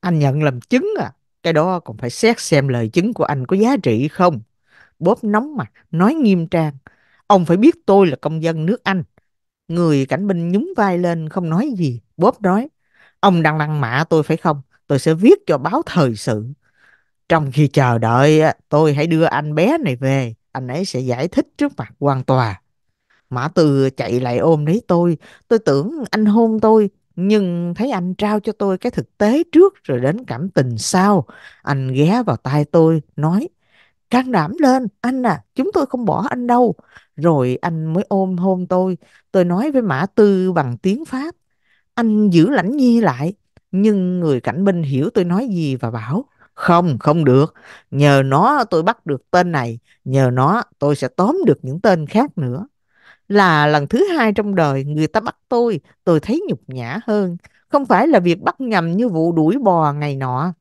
anh nhận làm chứng à, cái đó còn phải xét xem lời chứng của anh có giá trị không. Bóp nóng mặt, nói nghiêm trang, ông phải biết tôi là công dân nước Anh. Người cảnh binh nhún vai lên không nói gì. Bóp nói, ông đang lăng mạ tôi phải không? Tôi sẽ viết cho báo thời sự. Trong khi chờ đợi, tôi hãy đưa anh bé này về. Anh ấy sẽ giải thích trước mặt quan tòa. Mã Từ chạy lại ôm lấy tôi. Tôi tưởng anh hôn tôi, nhưng thấy anh trao cho tôi cái thực tế trước rồi đến cảm tình sau. Anh ghé vào tai tôi, nói, can đảm lên, anh à, chúng tôi không bỏ anh đâu. Rồi anh mới ôm hôn tôi. Tôi nói với Mã Tư bằng tiếng Pháp, anh giữ Lãnh Nhi lại. Nhưng người cảnh binh hiểu tôi nói gì và bảo, không, không được. Nhờ nó tôi bắt được tên này, nhờ nó tôi sẽ tóm được những tên khác nữa là lần thứ hai trong đời người ta bắt tôi, tôi thấy nhục nhã hơn. Không phải là việc bắt nhầm như vụ đuổi bò ngày nọ.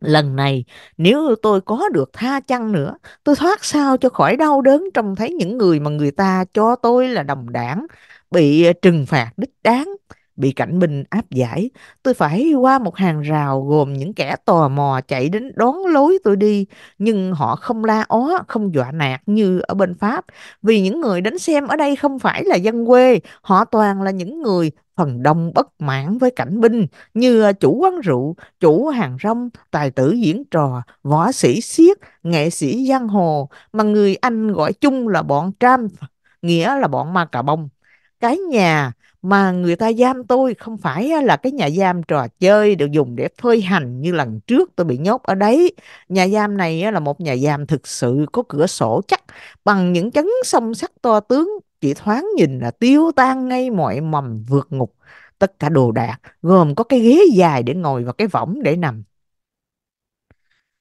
Lần này, nếu tôi có được tha chăng nữa, tôi thoát sao cho khỏi đau đớn trông thấy những người mà người ta cho tôi là đồng đảng, bị trừng phạt đích đáng, bị cảnh binh áp giải. Tôi phải qua một hàng rào gồm những kẻ tò mò chạy đến đón lối tôi đi, nhưng họ không la ó, không dọa nạt như ở bên Pháp, vì những người đến xem ở đây không phải là dân quê, họ toàn là những người phần đông bất mãn với cảnh binh như à, chủ quán rượu, chủ hàng rong, tài tử diễn trò, võ sĩ siết, nghệ sĩ giang hồ mà người Anh gọi chung là bọn tram, nghĩa là bọn ma cà bông. Cái nhà mà người ta giam tôi không phải là cái nhà giam trò chơi được dùng để phơi hành như lần trước tôi bị nhốt ở đấy. Nhà giam này là một nhà giam thực sự có cửa sổ chắc, bằng những chấn song sắt to tướng, chỉ thoáng nhìn là tiêu tan ngay mọi mầm vượt ngục. Tất cả đồ đạc, gồm có cái ghế dài để ngồi và cái võng để nằm.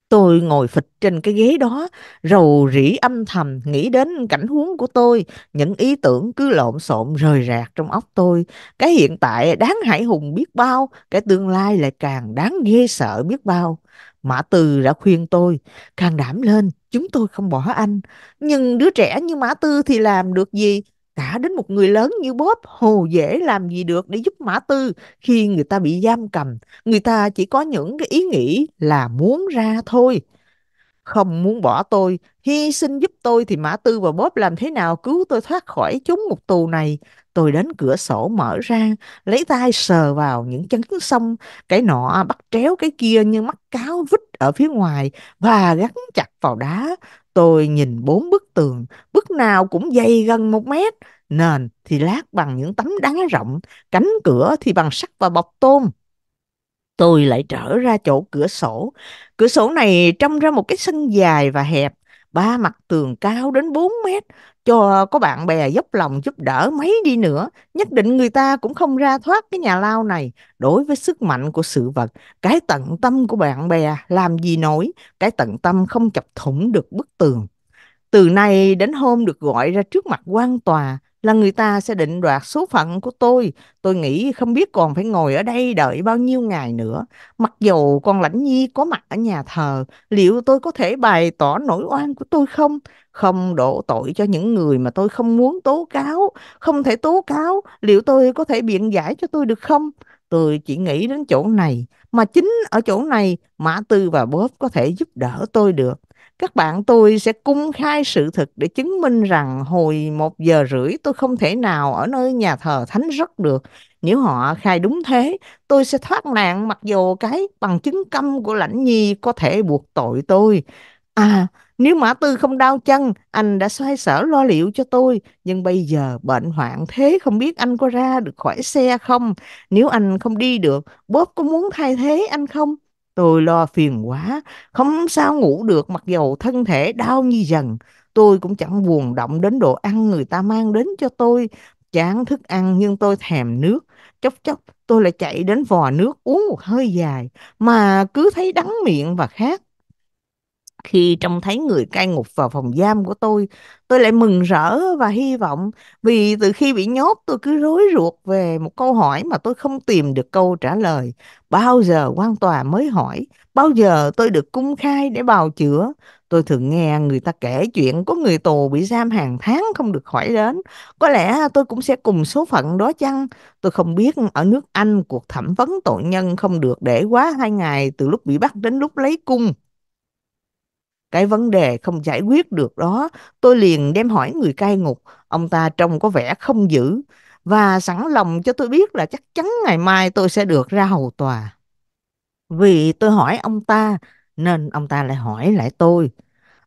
Tôi ngồi phịch trên cái ghế đó, rầu rĩ âm thầm nghĩ đến cảnh huống của tôi, những ý tưởng cứ lộn xộn rời rạc trong óc tôi. Cái hiện tại đáng hãi hùng biết bao, cái tương lai lại càng đáng ghê sợ biết bao. Mã Từ đã khuyên tôi, càng đảm lên, chúng tôi không bỏ anh. Nhưng đứa trẻ như Mã Tư thì làm được gì? Cả đến một người lớn như Bob hồ dễ làm gì được để giúp Mã Tư khi người ta bị giam cầm. Người ta chỉ có những cái ý nghĩ là muốn ra thôi. Không muốn bỏ tôi, hy sinh giúp tôi thì Mã Tư và Bob làm thế nào cứu tôi thoát khỏi chúng một tù này. Tôi đến cửa sổ mở ra, lấy tay sờ vào những chấn sông, cái nọ bắt tréo cái kia như mắt cáo vít ở phía ngoài và gắn chặt vào đá. Tôi nhìn bốn bức tường, bức nào cũng dày gần một mét, nền thì lát bằng những tấm đá rộng, cánh cửa thì bằng sắt và bọc tôn. Tôi lại trở ra chỗ cửa sổ. Cửa sổ này trông ra một cái sân dài và hẹp, ba mặt tường cao đến 4 mét. Cho có bạn bè dốc lòng giúp đỡ mấy đi nữa, nhất định người ta cũng không ra thoát cái nhà lao này. Đối với sức mạnh của sự vật, cái tận tâm của bạn bè làm gì nổi, cái tận tâm không chọc thủng được bức tường. Từ nay đến hôm được gọi ra trước mặt quan tòa là người ta sẽ định đoạt số phận của tôi. Tôi nghĩ không biết còn phải ngồi ở đây đợi bao nhiêu ngày nữa. Mặc dù con Lãnh Nhi có mặt ở nhà thờ, liệu tôi có thể bày tỏ nỗi oan của tôi không? Không đổ tội cho những người mà tôi không muốn tố cáo. Không thể tố cáo, liệu tôi có thể biện giải cho tôi được không? Tôi chỉ nghĩ đến chỗ này, mà chính ở chỗ này Mã Tư và Bóp có thể giúp đỡ tôi được các bạn tôi sẽ cung khai sự thực để chứng minh rằng hồi một giờ rưỡi tôi không thể nào ở nơi nhà thờ thánh rất được. Nếu họ khai đúng thế, tôi sẽ thoát nạn mặc dù cái bằng chứng câm của lãnh nhi có thể buộc tội tôi. À, nếu Mã Tư không đau chân, anh đã xoay sở lo liệu cho tôi. Nhưng bây giờ bệnh hoạn thế không biết anh có ra được khỏi xe không? Nếu anh không đi được, Bob có muốn thay thế anh không? Tôi lo phiền quá, không sao ngủ được mặc dầu thân thể đau như dần. Tôi cũng chẳng buồn động đến đồ ăn người ta mang đến cho tôi. Chán thức ăn nhưng tôi thèm nước. Chốc chốc tôi lại chạy đến vò nước uống một hơi dài mà cứ thấy đắng miệng và khát. Khi trông thấy người cai ngục vào phòng giam của tôi, tôi lại mừng rỡ và hy vọng vì từ khi bị nhốt tôi cứ rối ruột về một câu hỏi mà tôi không tìm được câu trả lời. Bao giờ quan tòa mới hỏi, bao giờ tôi được cung khai để bào chữa. Tôi thường nghe người ta kể chuyện có người tù bị giam hàng tháng không được hỏi đến. Có lẽ tôi cũng sẽ cùng số phận đó chăng? Tôi không biết ở nước Anh cuộc thẩm vấn tội nhân không được để quá hai ngày từ lúc bị bắt đến lúc lấy cung cái vấn đề không giải quyết được đó, tôi liền đem hỏi người cai ngục, ông ta trông có vẻ không dữ và sẵn lòng cho tôi biết là chắc chắn ngày mai tôi sẽ được ra hầu tòa. Vì tôi hỏi ông ta, nên ông ta lại hỏi lại tôi,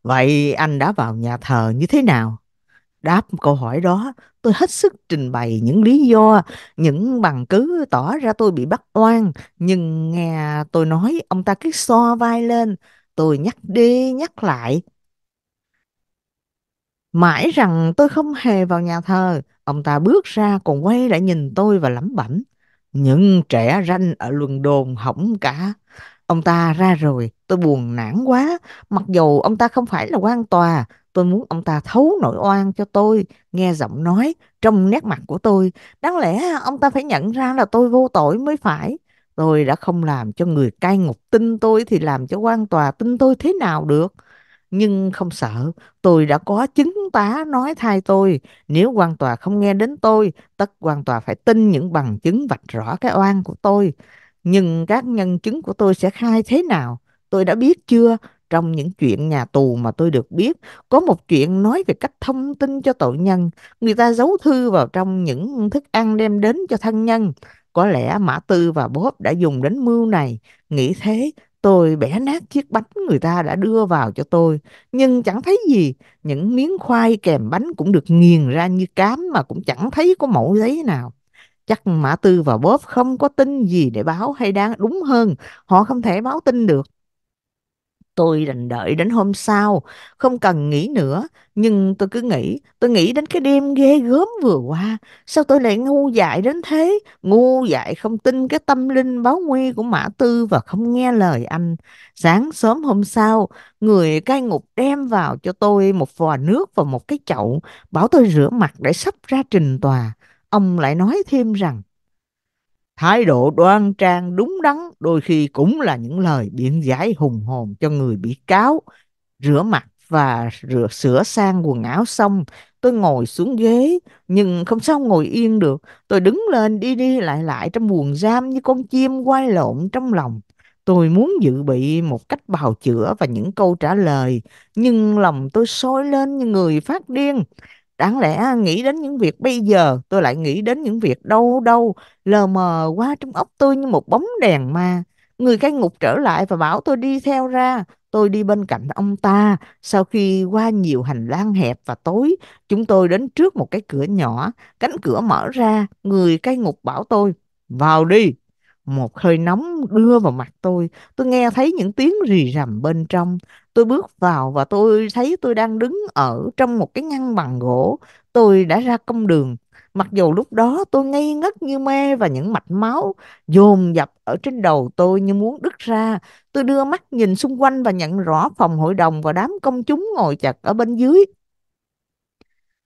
vậy anh đã vào nhà thờ như thế nào? Đáp câu hỏi đó, tôi hết sức trình bày những lý do, những bằng cứ tỏ ra tôi bị bắt oan. Nhưng nghe tôi nói, ông ta cứ so vai lên. Tôi nhắc đi nhắc lại, mãi rằng tôi không hề vào nhà thờ. Ông ta bước ra còn quay lại nhìn tôi và lẩm bẩm. Những trẻ ranh ở luân đồn hỏng cả. Ông ta ra rồi, tôi buồn nản quá. Mặc dù ông ta không phải là quan tòa, tôi muốn ông ta thấu nỗi oan cho tôi. Nghe giọng nói, trong nét mặt của tôi, đáng lẽ ông ta phải nhận ra là tôi vô tội mới phải. Tôi đã không làm cho người cai ngục tin tôi thì làm cho quan tòa tin tôi thế nào được. Nhưng không sợ, tôi đã có chứng tá nói thay tôi. Nếu quan tòa không nghe đến tôi, tất quan tòa phải tin những bằng chứng vạch rõ cái oan của tôi. Nhưng các nhân chứng của tôi sẽ khai thế nào? Tôi đã biết chưa? Trong những chuyện nhà tù mà tôi được biết, có một chuyện nói về cách thông tin cho tội nhân. Người ta giấu thư vào trong những thức ăn đem đến cho thân nhân. Có lẽ Mã Tư và Bốp đã dùng đến mưu này. Nghĩ thế, tôi bẻ nát chiếc bánh người ta đã đưa vào cho tôi. Nhưng chẳng thấy gì. Những miếng khoai kèm bánh cũng được nghiền ra như cám mà cũng chẳng thấy có mẩu giấy nào. Chắc Mã Tư và Bốp không có tin gì để báo hay đáng đúng hơn. Họ không thể báo tin được. Tôi đành đợi đến hôm sau, không cần nghĩ nữa. Nhưng tôi cứ nghĩ, tôi nghĩ đến cái đêm ghê gớm vừa qua. Sao tôi lại ngu dại đến thế? Ngu dại không tin cái tâm linh báo nguy của Mã Tư và không nghe lời anh. Sáng sớm hôm sau, người cai ngục đem vào cho tôi một vò nước và một cái chậu, bảo tôi rửa mặt để sắp ra trình tòa. Ông lại nói thêm rằng, Thái độ đoan trang đúng đắn đôi khi cũng là những lời biện giải hùng hồn cho người bị cáo. Rửa mặt và rửa sửa sang quần áo xong, tôi ngồi xuống ghế, nhưng không sao ngồi yên được. Tôi đứng lên đi đi lại lại trong buồng giam như con chim quay lộn trong lòng. Tôi muốn dự bị một cách bào chữa và những câu trả lời, nhưng lòng tôi sôi lên như người phát điên. Đáng lẽ nghĩ đến những việc bây giờ, tôi lại nghĩ đến những việc đâu đâu, lờ mờ qua trong óc tôi như một bóng đèn ma. Người cai ngục trở lại và bảo tôi đi theo ra. Tôi đi bên cạnh ông ta. Sau khi qua nhiều hành lang hẹp và tối, chúng tôi đến trước một cái cửa nhỏ. Cánh cửa mở ra, người cai ngục bảo tôi, vào đi. Một hơi nóng đưa vào mặt tôi. Tôi nghe thấy những tiếng rì rầm bên trong. Tôi bước vào và tôi thấy tôi đang đứng ở trong một cái ngăn bằng gỗ. Tôi đã ra công đường. Mặc dù lúc đó tôi ngây ngất như mê và những mạch máu dồn dập ở trên đầu tôi như muốn đứt ra. Tôi đưa mắt nhìn xung quanh và nhận rõ phòng hội đồng và đám công chúng ngồi chặt ở bên dưới.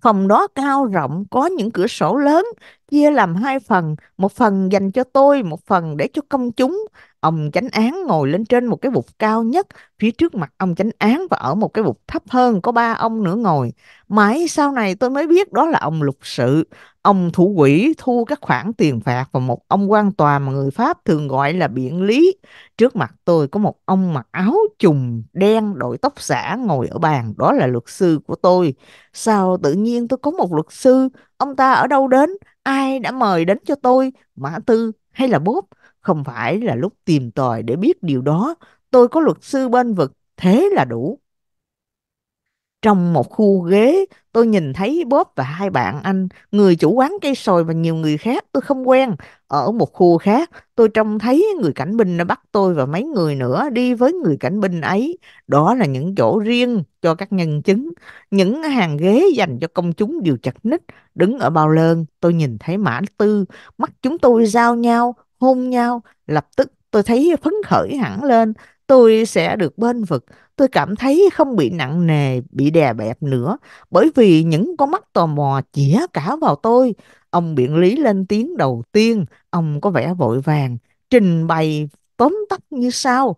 Phòng đó cao rộng, có những cửa sổ lớn, chia làm hai phần, một phần dành cho tôi, một phần để cho công chúng. Ông chánh án ngồi lên trên một cái bục cao nhất, phía trước mặt ông chánh án và ở một cái bục thấp hơn có ba ông nữa ngồi. Mãi sau này tôi mới biết đó là ông lục sự. Ông thủ quỹ thu các khoản tiền phạt và một ông quan tòa mà người Pháp thường gọi là biện lý. Trước mặt tôi có một ông mặc áo trùng đen đội tóc xả ngồi ở bàn, đó là luật sư của tôi. Sao tự nhiên tôi có một luật sư, ông ta ở đâu đến, ai đã mời đến cho tôi, Mã Tư hay là Bốp? Không phải là lúc tìm tòi để biết điều đó, tôi có luật sư bên vực, thế là đủ. Trong một khu ghế, tôi nhìn thấy Bob và hai bạn anh, người chủ quán cây sồi và nhiều người khác tôi không quen. Ở một khu khác, tôi trông thấy người cảnh binh đã bắt tôi và mấy người nữa đi với người cảnh binh ấy. Đó là những chỗ riêng cho các nhân chứng. Những hàng ghế dành cho công chúng đều chật ních. Đứng ở bao lơn, tôi nhìn thấy Mã Tư, mắt chúng tôi giao nhau, hôn nhau. Lập tức tôi thấy phấn khởi hẳn lên. tôi sẽ được bên vực. Tôi cảm thấy không bị nặng nề, bị đè bẹp nữa, bởi vì những con mắt tò mò chĩa cả vào tôi. Ông biện lý lên tiếng đầu tiên, ông có vẻ vội vàng, trình bày tóm tắt như sau.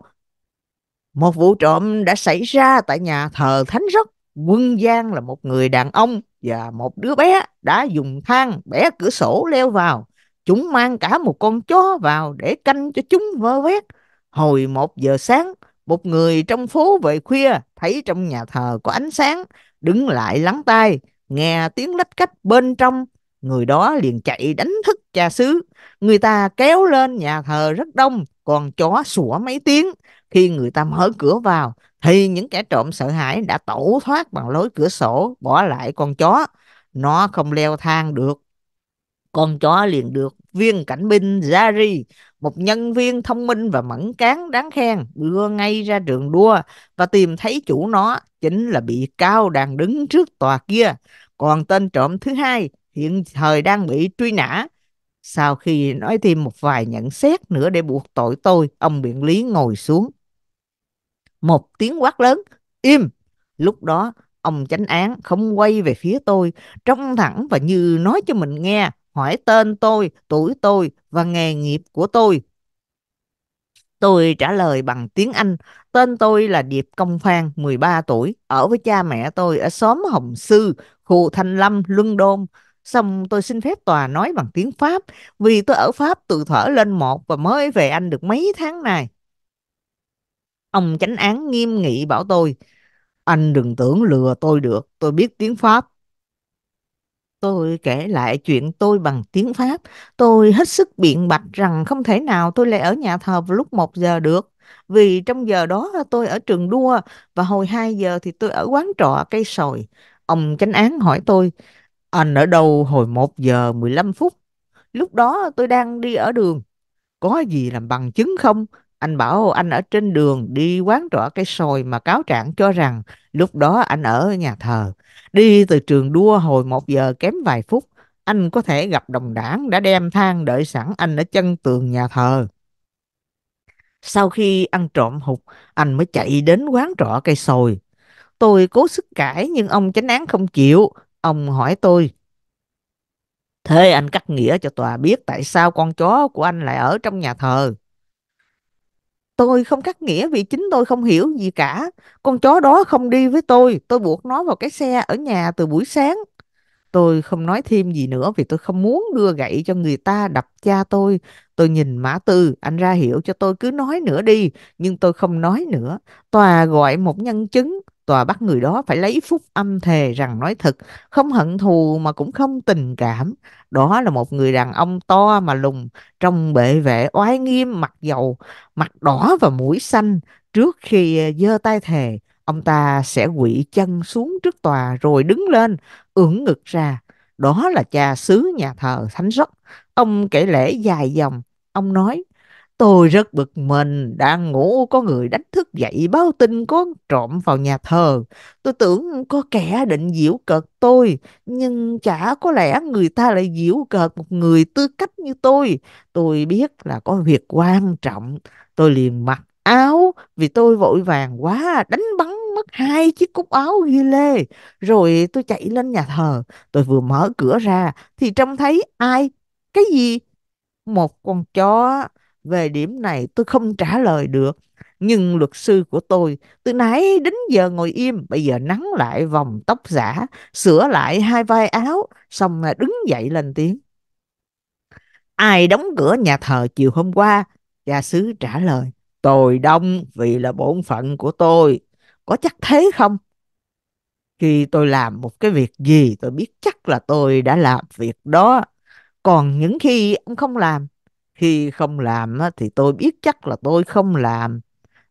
Một vụ trộm đã xảy ra tại nhà thờ Thánh Rất. Quân Giang là một người đàn ông và một đứa bé đã dùng thang bẻ cửa sổ leo vào. Chúng mang cả một con chó vào để canh cho chúng vơ vét. Hồi một giờ sáng, một người trong phố về khuya thấy trong nhà thờ có ánh sáng, đứng lại lắng tai, nghe tiếng lách cách bên trong. Người đó liền chạy đánh thức cha xứ. Người ta kéo lên nhà thờ rất đông, còn chó sủa mấy tiếng. Khi người ta mở cửa vào, thì những kẻ trộm sợ hãi đã tẩu thoát bằng lối cửa sổ, bỏ lại con chó. Nó không leo thang được. Con chó liền được viên cảnh binh Jari, một nhân viên thông minh và mẫn cán đáng khen, đưa ngay ra trường đua và tìm thấy chủ nó chính là bị cao đang đứng trước tòa kia. Còn tên trộm thứ hai hiện thời đang bị truy nã. Sau khi nói thêm một vài nhận xét nữa để buộc tội tôi, ông biện lý ngồi xuống một tiếng quát lớn, im. Lúc đó, ông chánh án không quay về phía tôi, trông thẳng và như nói cho mình nghe, hỏi tên tôi, tuổi tôi và nghề nghiệp của tôi. Tôi trả lời bằng tiếng Anh, tên tôi là Điệp Công Phan, 13 tuổi, ở với cha mẹ tôi ở xóm Hồng Sư, khu Thanh Lâm, Luân Đôn. Xong tôi xin phép tòa nói bằng tiếng Pháp, vì tôi ở Pháp từ thở lên một và mới về Anh được mấy tháng này. Ông chánh án nghiêm nghị bảo tôi, anh đừng tưởng lừa tôi được, tôi biết tiếng Pháp. Tôi kể lại chuyện tôi bằng tiếng Pháp. Tôi hết sức biện bạch rằng không thể nào tôi lại ở nhà thờ vào lúc một giờ được. Vì trong giờ đó tôi ở trường đua và hồi 2 giờ thì tôi ở quán trọ cây sồi. Ông chánh án hỏi tôi, anh ở đâu hồi một giờ 15 phút? Lúc đó tôi đang đi ở đường. Có gì làm bằng chứng không? Anh bảo anh ở trên đường đi quán trọ cây sồi mà cáo trạng cho rằng lúc đó anh ở nhà thờ. Đi từ trường đua hồi một giờ kém vài phút, anh có thể gặp đồng đảng đã đem thang đợi sẵn anh ở chân tường nhà thờ. Sau khi ăn trộm hụt, anh mới chạy đến quán trọ cây sồi. Tôi cố sức cãi nhưng ông chánh án không chịu. Ông hỏi tôi, Thế anh cắt nghĩa cho tòa biết tại sao con chó của anh lại ở trong nhà thờ. Tôi không cắt nghĩa vì chính tôi không hiểu gì cả. Con chó đó không đi với tôi. Tôi buộc nó vào cái xe ở nhà từ buổi sáng. Tôi không nói thêm gì nữa vì tôi không muốn đưa gậy cho người ta đập cha tôi. Tôi nhìn Mã Tư, anh ra hiệu cho tôi cứ nói nữa đi, nhưng tôi không nói nữa. Tòa gọi một nhân chứng, tòa bắt người đó phải lấy phúc âm thề rằng nói thật, không hận thù mà cũng không tình cảm. Đó là một người đàn ông to mà lùng, trong bệ vệ oai nghiêm mặt dầu, mặt đỏ và mũi xanh. Trước khi ờ, giơ tay thề, ông ta sẽ quỵ chân xuống trước tòa rồi đứng lên ưỡn ngực ra. Đó là cha xứ nhà thờ Thánh Rất. Ông kể lễ dài dòng. Ông nói, tôi rất bực mình, đang ngủ có người đánh thức dậy báo tin có trộm vào nhà thờ. Tôi tưởng có kẻ định diễu cợt tôi, nhưng chả có lẽ người ta lại diễu cợt một người tư cách như tôi. Tôi biết là có việc quan trọng. Tôi liền mặc áo vì tôi vội vàng quá đánh bắn mất hai chiếc cúc áo ghi lê. Rồi tôi chạy lên nhà thờ. Tôi vừa mở cửa ra thì trông thấy ai? Cái gì? Một con chó. Về điểm này tôi không trả lời được. Nhưng luật sư của tôi từ nãy đến giờ ngồi im, bây giờ nắng lại vòng tóc giả, sửa lại hai vai áo, xong đứng dậy lên tiếng. Ai đóng cửa nhà thờ chiều hôm qua? gia sứ trả lời. Tôi đông vì là bổn phận của tôi. Có chắc thế không? Khi tôi làm một cái việc gì tôi biết chắc là tôi đã làm việc đó. Còn những khi ông không làm, khi không làm thì tôi biết chắc là tôi không làm.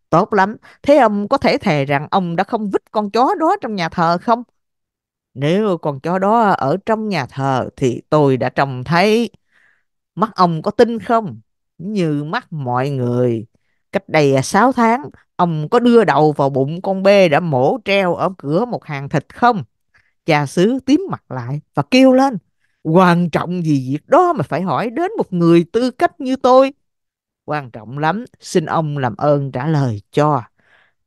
Tốt lắm. Thế ông có thể thề rằng ông đã không vứt con chó đó trong nhà thờ không? Nếu con chó đó ở trong nhà thờ thì tôi đã trông thấy. Mắt ông có tin không? Như mắt mọi người. Cách đây 6 tháng, ông có đưa đầu vào bụng con bê đã mổ treo ở cửa một hàng thịt không? Cha xứ tím mặt lại và kêu lên. Quan trọng gì việc đó mà phải hỏi đến một người tư cách như tôi? Quan trọng lắm, xin ông làm ơn trả lời cho.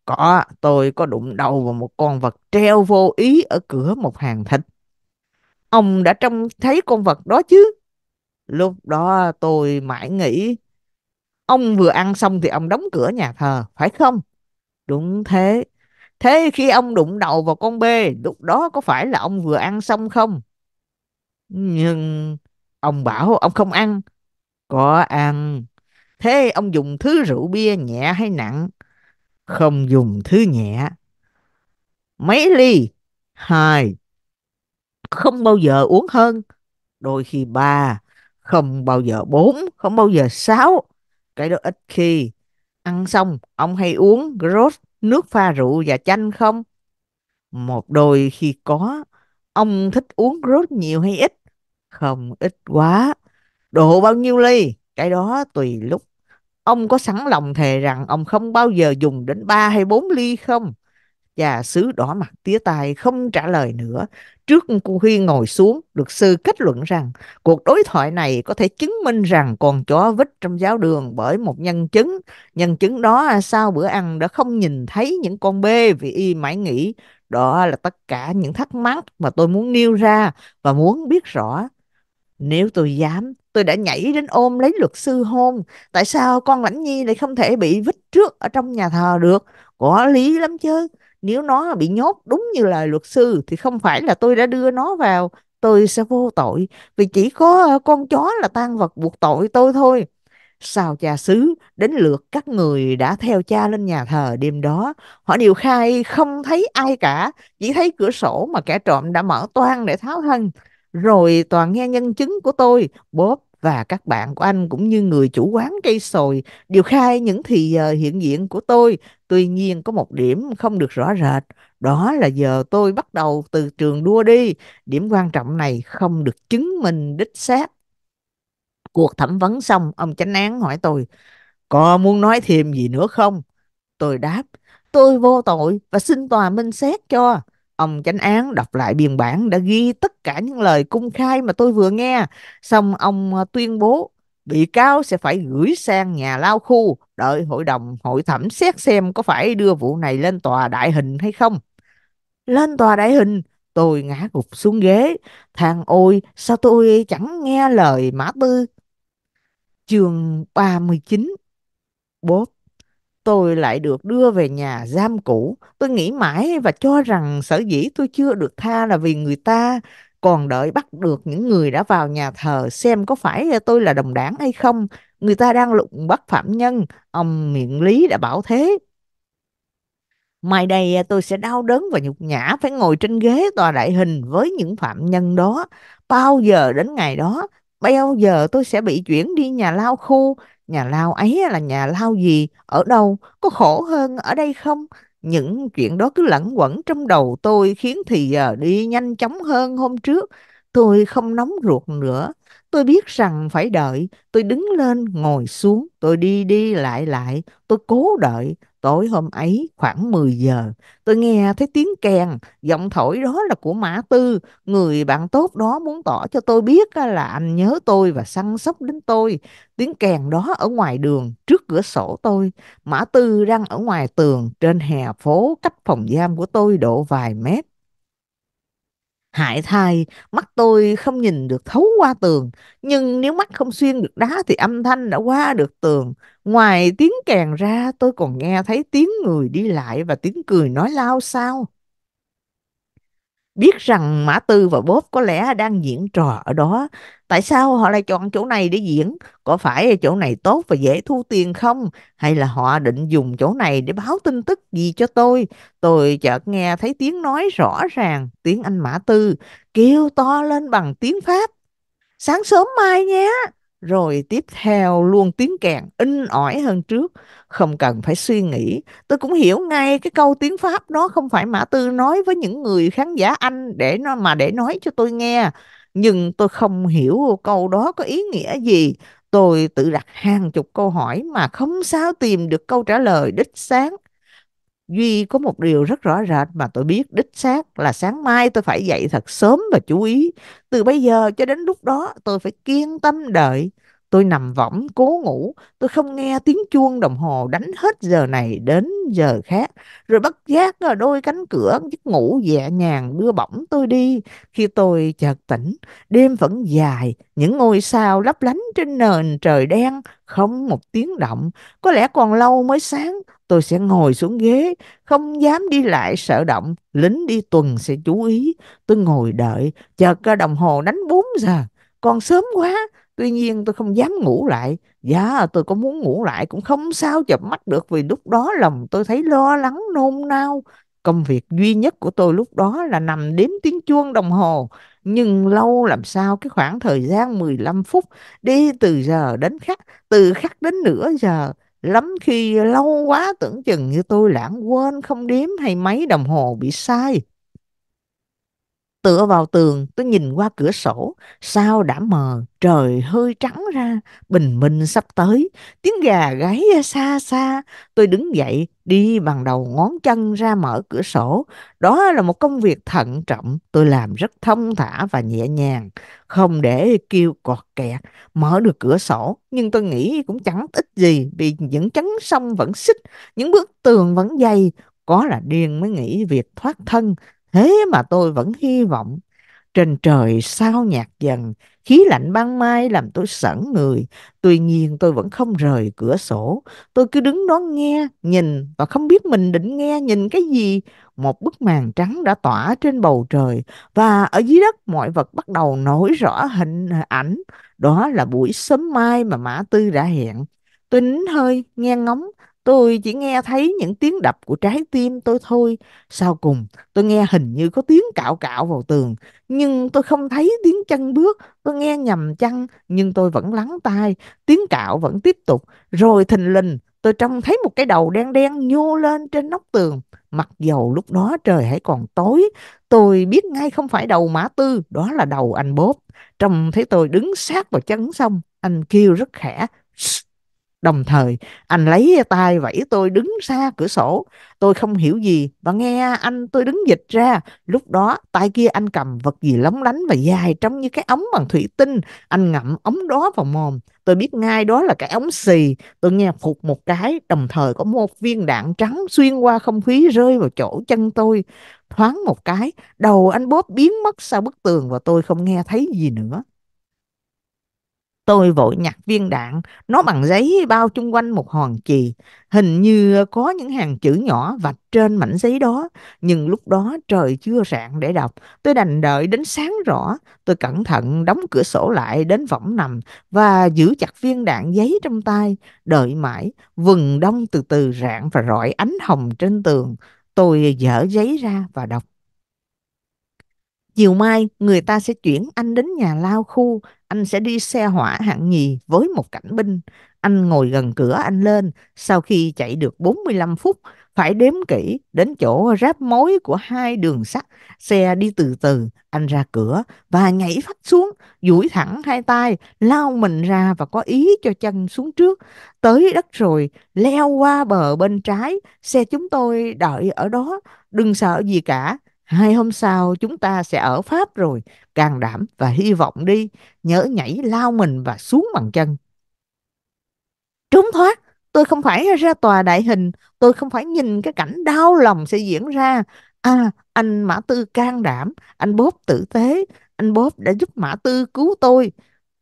Có, tôi có đụng đầu vào một con vật treo vô ý ở cửa một hàng thịt. Ông đã trông thấy con vật đó chứ? Lúc đó tôi mãi nghĩ, ông vừa ăn xong thì ông đóng cửa nhà thờ, phải không? Đúng thế. Thế khi ông đụng đầu vào con bê, lúc đó có phải là ông vừa ăn xong không? Nhưng ông bảo ông không ăn. Có ăn. Thế ông dùng thứ rượu bia nhẹ hay nặng? Không dùng thứ nhẹ. Mấy ly? Hai. Không bao giờ uống hơn. Đôi khi ba. Không bao giờ bốn. Không bao giờ sáu. Cái đó ít khi. Ăn xong, ông hay uống grog, nước pha rượu và chanh không? Một đôi khi có. Ông thích uống grog nhiều hay ít? Không, ít quá. Độ bao nhiêu ly? Cái đó tùy lúc. Ông có sẵn lòng thề rằng ông không bao giờ dùng đến 3 hay 4 ly không? Và sứ đỏ mặt tía tai không trả lời nữa. Trước cô Huy ngồi xuống, luật sư kết luận rằng cuộc đối thoại này có thể chứng minh rằng con chó vít trong giáo đường bởi một nhân chứng. Nhân chứng đó sau bữa ăn đã không nhìn thấy những con bê vì y mãi nghĩ đó là tất cả những thắc mắc mà tôi muốn nêu ra và muốn biết rõ. Nếu tôi dám, tôi đã nhảy đến ôm lấy luật sư hôn. Tại sao con Lãnh Nhi lại không thể bị vứt trước ở trong nhà thờ được? Có lý lắm chứ. Nếu nó bị nhốt đúng như lời luật sư thì không phải là tôi đã đưa nó vào. Tôi sẽ vô tội vì chỉ có ờ, con chó là tang vật buộc tội tôi thôi. Sao cha xứ đến lượt các người đã theo cha lên nhà thờ đêm đó, họ đều khai không thấy ai cả, chỉ thấy cửa sổ mà kẻ trộm đã mở toang để tháo thân. Rồi toàn nghe nhân chứng của tôi, Bob và các bạn của anh cũng như người chủ quán cây sồi đều khai những thì giờ hiện diện của tôi. Tuy nhiên có một điểm không được rõ rệt, đó là giờ tôi bắt đầu từ trường đua đi. Điểm quan trọng này không được chứng minh đích xác. Cuộc thẩm vấn xong, ông chánh án hỏi tôi, có muốn nói thêm gì nữa không? Tôi đáp, tôi vô tội và xin tòa minh xét cho. Ông chánh án đọc lại biên bản đã ghi tất cả những lời cung khai mà tôi vừa nghe. Xong ông ờ, tuyên bố bị cáo sẽ phải gửi sang nhà lao khu đợi hội đồng hội thẩm xét xem có phải đưa vụ này lên tòa đại hình hay không. Lên tòa đại hình, tôi ngã gục xuống ghế. Thằng ôi, sao tôi chẳng nghe lời Mã Tư. Chương 39 Bốp tôi lại được đưa về nhà giam cũ. Tôi nghĩ mãi và cho rằng sở dĩ tôi chưa được tha là vì người ta còn đợi bắt được những người đã vào nhà thờ xem có phải tôi là đồng đảng hay không. Người ta đang lụng bắt phạm nhân. Ông miệng lý đã bảo thế. Mai đây à, tôi sẽ đau đớn và nhục nhã phải ngồi trên ghế tòa đại hình với những phạm nhân đó. Bao giờ đến ngày đó, bao giờ tôi sẽ bị chuyển đi nhà lao khu. Nhà lao ấy là nhà lao gì, ở đâu, có khổ hơn ở đây không? Những chuyện đó cứ lẩn quẩn trong đầu tôi khiến thì giờ đi nhanh chóng hơn hôm trước. Tôi không nóng ruột nữa. Tôi biết rằng phải đợi. Tôi đứng lên, ngồi xuống. Tôi đi đi lại lại. Tôi cố đợi. Tối hôm ấy khoảng 10 giờ, tôi nghe thấy tiếng kèn, giọng thổi đó là của Mã Tư, người bạn tốt đó muốn tỏ cho tôi biết là anh nhớ tôi và săn sóc đến tôi. Tiếng kèn đó ở ngoài đường, trước cửa sổ tôi. Mã Tư đang ở ngoài tường, trên hè phố cách phòng giam của tôi độ vài mét. Hại thay, mắt tôi không nhìn được thấu qua tường, nhưng nếu mắt không xuyên được đá thì âm thanh đã qua được tường. Ngoài tiếng kèn ra, tôi còn nghe thấy tiếng người đi lại và tiếng cười nói lao sao. Biết rằng Mã Tư và Bốp có lẽ đang diễn trò ở đó. Tại sao họ lại chọn chỗ này để diễn? Có phải chỗ này tốt và dễ thu tiền không? Hay là họ định dùng chỗ này để báo tin tức gì cho tôi? Tôi chợt nghe thấy tiếng nói rõ ràng, tiếng anh Mã Tư, kêu to lên bằng tiếng Pháp. Sáng sớm mai nhé. Rồi tiếp theo luôn tiếng kèn, in ỏi hơn trước. Không cần phải suy nghĩ. Tôi cũng hiểu ngay cái câu tiếng Pháp đó, không phải Mã Tư nói với những người khán giả Anh để nó, mà để nói cho tôi nghe. Nhưng tôi không hiểu câu đó có ý nghĩa gì. Tôi tự đặt hàng chục câu hỏi mà không sao tìm được câu trả lời đích sáng. Duy có một điều rất rõ rệt mà tôi biết đích xác là sáng mai tôi phải dậy thật sớm và chú ý. Từ bây giờ cho đến lúc đó tôi phải kiên tâm đợi. Tôi nằm võng cố ngủ, tôi không nghe tiếng chuông đồng hồ đánh hết giờ này đến giờ khác. Rồi bất giác ở đôi cánh cửa giấc ngủ nhẹ nhàng đưa bổng tôi đi. Khi tôi chợt tỉnh, đêm vẫn dài, những ngôi sao lấp lánh trên nền trời đen, không một tiếng động. Có lẽ còn lâu mới sáng, tôi sẽ ngồi xuống ghế, không dám đi lại sợ động, lính đi tuần sẽ chú ý. Tôi ngồi đợi, chờ cơ đồng hồ đánh 4 giờ. Còn sớm quá, Tuy nhiên tôi không dám ngủ lại. Dạ tôi có muốn ngủ lại cũng không sao chập mắt được vì lúc đó lòng tôi thấy lo lắng nôn nao. Công việc duy nhất của tôi lúc đó là nằm đếm tiếng chuông đồng hồ. Nhưng lâu làm sao cái khoảng thời gian 15 phút đi từ giờ đến khắc, từ khắc đến nửa giờ. Lắm khi lâu quá tưởng chừng như tôi lãng quên không đếm hay mấy đồng hồ bị sai. Tựa vào tường, tôi nhìn qua cửa sổ, sao đã mờ, trời hơi trắng ra, bình minh sắp tới, tiếng gà gáy xa xa. Tôi đứng dậy, đi bằng đầu ngón chân ra mở cửa sổ. Đó là một công việc thận trọng, tôi làm rất thông thả và nhẹ nhàng, không để kêu cọt kẹt. Mở được cửa sổ, nhưng tôi nghĩ cũng chẳng ích gì vì những chấn sông vẫn xích, những bức tường vẫn dày. Có là điên mới nghĩ việc thoát thân, Thế mà tôi vẫn hy vọng trên trời sao nhạt dần, khí lạnh ban mai làm tôi sẵn người. Tuy nhiên tôi vẫn không rời cửa sổ. Tôi cứ đứng đó nghe, nhìn và không biết mình định nghe nhìn cái gì. Một bức màn trắng đã tỏa trên bầu trời và ở dưới đất mọi vật bắt đầu nổi rõ hình ảnh. Đó là buổi sớm mai mà Mã Tư đã hẹn. Tôi nín hơi, nghe ngóng Tôi chỉ nghe thấy những tiếng đập của trái tim tôi thôi. Sau cùng, tôi nghe hình như có tiếng cạo cạo vào tường. Nhưng tôi không thấy tiếng chân bước. Tôi nghe nhầm chăng, nhưng tôi vẫn lắng tai. Tiếng cạo vẫn tiếp tục. Rồi thình lình, tôi trông thấy một cái đầu đen đen nhô lên trên nóc tường. Mặc dầu lúc đó trời hãy còn tối, tôi biết ngay không phải đầu Mã Tư, đó là đầu anh Bốp. Trông thấy tôi đứng sát vào chân sông, anh kêu rất khẽ. Đồng thời, anh lấy tay vẫy tôi đứng xa cửa sổ. Tôi không hiểu gì và nghe anh tôi đứng dịch ra. Lúc đó, tay kia anh cầm vật gì lóng lánh và dài trông như cái ống bằng thủy tinh. Anh ngậm ống đó vào mồm. Tôi biết ngay đó là cái ống xì. Tôi nghe phục một cái, đồng thời có một viên đạn trắng xuyên qua không khí rơi vào chỗ chân tôi. Thoáng một cái, đầu anh bóp biến mất sau bức tường và tôi không nghe thấy gì nữa. Tôi vội nhặt viên đạn, nó bằng giấy bao chung quanh một hòn chì. Hình như có những hàng chữ nhỏ vạch trên mảnh giấy đó. Nhưng lúc đó trời chưa rạng để đọc. Tôi đành đợi đến sáng rõ. Tôi cẩn thận đóng cửa sổ lại đến võng nằm và giữ chặt viên đạn giấy trong tay. Đợi mãi, vừng đông từ từ rạng và rọi ánh hồng trên tường. Tôi dở giấy ra và đọc. Chiều mai, người ta sẽ chuyển anh đến nhà lao khu. Anh sẽ đi xe hỏa hạng nhì với một cảnh binh. Anh ngồi gần cửa anh lên. Sau khi chạy được 45 phút, phải đếm kỹ đến chỗ ráp mối của hai đường sắt. Xe đi từ từ, anh ra cửa và nhảy phát xuống, duỗi thẳng hai tay, lao mình ra và có ý cho chân xuống trước. Tới đất rồi, leo qua bờ bên trái, xe chúng tôi đợi ở đó, đừng sợ gì cả Hai hôm sau chúng ta sẽ ở Pháp rồi, càng đảm và hy vọng đi, nhớ nhảy lao mình và xuống bằng chân. Trốn thoát, tôi không phải ra tòa đại hình, tôi không phải nhìn cái cảnh đau lòng sẽ diễn ra. À, anh Mã Tư can đảm, anh Bốp tử tế, anh Bốp đã giúp Mã Tư cứu tôi.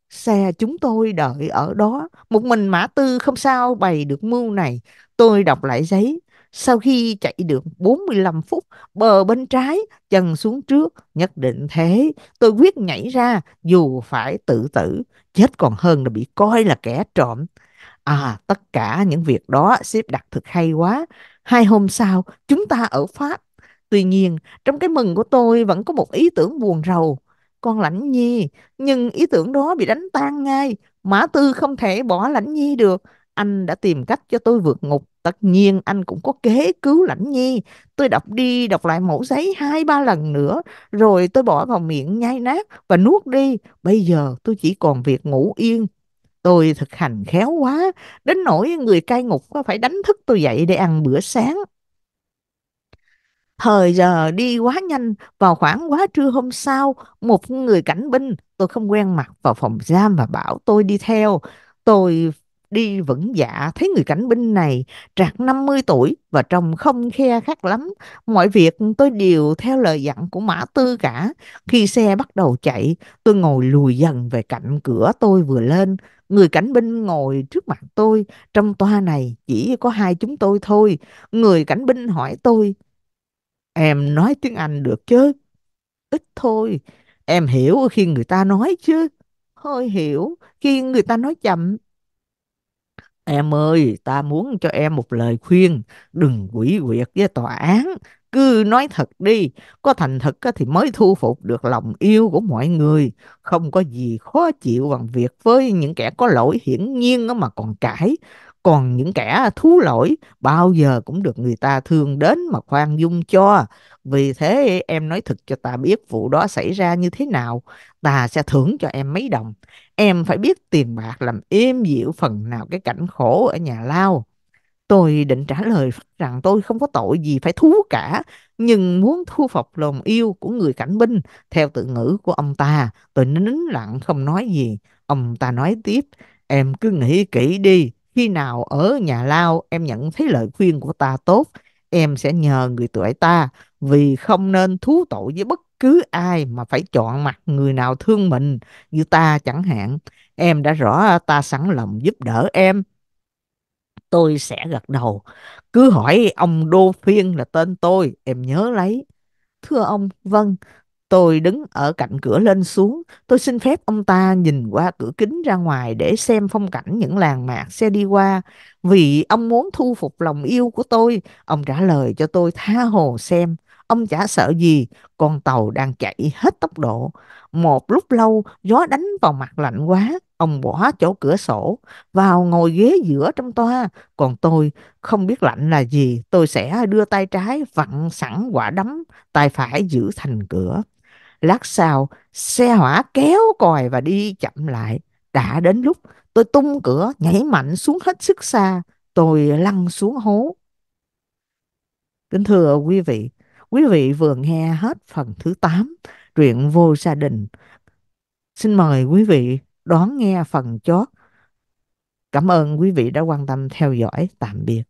Xe chúng tôi đợi ở đó, một mình Mã Tư không sao bày được mưu này. Tôi đọc lại giấy, sau khi chạy được 45 phút, bờ bên trái, chân xuống trước, nhất định thế. Tôi quyết nhảy ra, dù phải tự tử, chết còn hơn là bị coi là kẻ trộm. À, tất cả những việc đó xếp đặt thực hay quá. Hai hôm sau, chúng ta ở Pháp. Tuy nhiên, trong cái mừng của tôi vẫn có một ý tưởng buồn rầu. Con Lãnh Nhi, nhưng ý tưởng đó bị đánh tan ngay. Mã Tư không thể bỏ Lãnh Nhi được. Anh đã tìm cách cho tôi vượt ngục Tất nhiên anh cũng có kế cứu Lãnh Nhi. Tôi đọc đi đọc lại mẫu giấy hai ba lần nữa, rồi tôi bỏ vào miệng nhai nát và nuốt đi. Bây giờ tôi chỉ còn việc ngủ yên. Tôi thực hành khéo quá, đến nỗi người cai ngục phải đánh thức tôi dậy để ăn bữa sáng. Thời giờ đi quá nhanh, vào khoảng quá trưa hôm sau, một người cảnh binh tôi không quen mặt vào phòng giam và bảo tôi đi theo. Tôi đi vững dạ thấy người cảnh binh này trạc 50 tuổi và trông không khe khác lắm. Mọi việc tôi đều theo lời dặn của Mã Tư cả. Khi xe bắt đầu chạy, tôi ngồi lùi dần về cạnh cửa tôi vừa lên. Người cảnh binh ngồi trước mặt tôi, trong toa này chỉ có hai chúng tôi thôi. Người cảnh binh hỏi tôi Em nói tiếng Anh được chứ? Ít thôi. Em hiểu khi người ta nói chứ. Hơi hiểu khi người ta nói chậm. Em ơi, ta muốn cho em một lời khuyên, đừng quỷ quyệt với tòa án, cứ nói thật đi, có thành thật thì mới thu phục được lòng yêu của mọi người, không có gì khó chịu bằng việc với những kẻ có lỗi hiển nhiên mà còn cãi, còn những kẻ thú lỗi bao giờ cũng được người ta thương đến mà khoan dung cho. Vì thế em nói thật cho ta biết vụ đó xảy ra như thế nào, ta sẽ thưởng cho em mấy đồng. Em phải biết tiền bạc làm êm dịu phần nào cái cảnh khổ ở nhà lao. Tôi định trả lời rằng tôi không có tội gì phải thú cả, nhưng muốn thu phục lòng yêu của người cảnh binh, theo tự ngữ của ông ta, tôi nín lặng không nói gì. Ông ta nói tiếp, em cứ nghĩ kỹ đi, khi nào ở nhà lao em nhận thấy lời khuyên của ta tốt, em sẽ nhờ người tuổi ta, vì không nên thú tội với bất cứ ai mà phải chọn mặt người nào thương mình, như ta chẳng hạn. Em đã rõ ta sẵn lòng giúp đỡ em tôi sẽ gật đầu. Cứ hỏi ông Đô Phiên là tên tôi, em nhớ lấy. Thưa ông, vâng, Tôi đứng ở cạnh cửa lên xuống, tôi xin phép ông ta nhìn qua cửa kính ra ngoài để xem phong cảnh những làng mạc xe đi qua. Vì ông muốn thu phục lòng yêu của tôi, ông trả lời cho tôi tha hồ xem. Ông chả sợ gì, con tàu đang chạy hết tốc độ. Một lúc lâu, gió đánh vào mặt lạnh quá, ông bỏ chỗ cửa sổ, vào ngồi ghế giữa trong toa. Còn tôi không biết lạnh là gì, tôi sẽ đưa tay trái vặn sẵn quả đấm, tay phải giữ thành cửa. Lát sau, xe hỏa kéo còi và đi chậm lại. Đã đến lúc tôi tung cửa, nhảy mạnh xuống hết sức xa. Tôi lăn xuống hố. Kính thưa quý vị, quý vị vừa nghe hết phần thứ 8 truyện Vô Gia Đình. Xin mời quý vị đón nghe phần chót. Cảm ơn quý vị đã quan tâm theo dõi. Tạm biệt.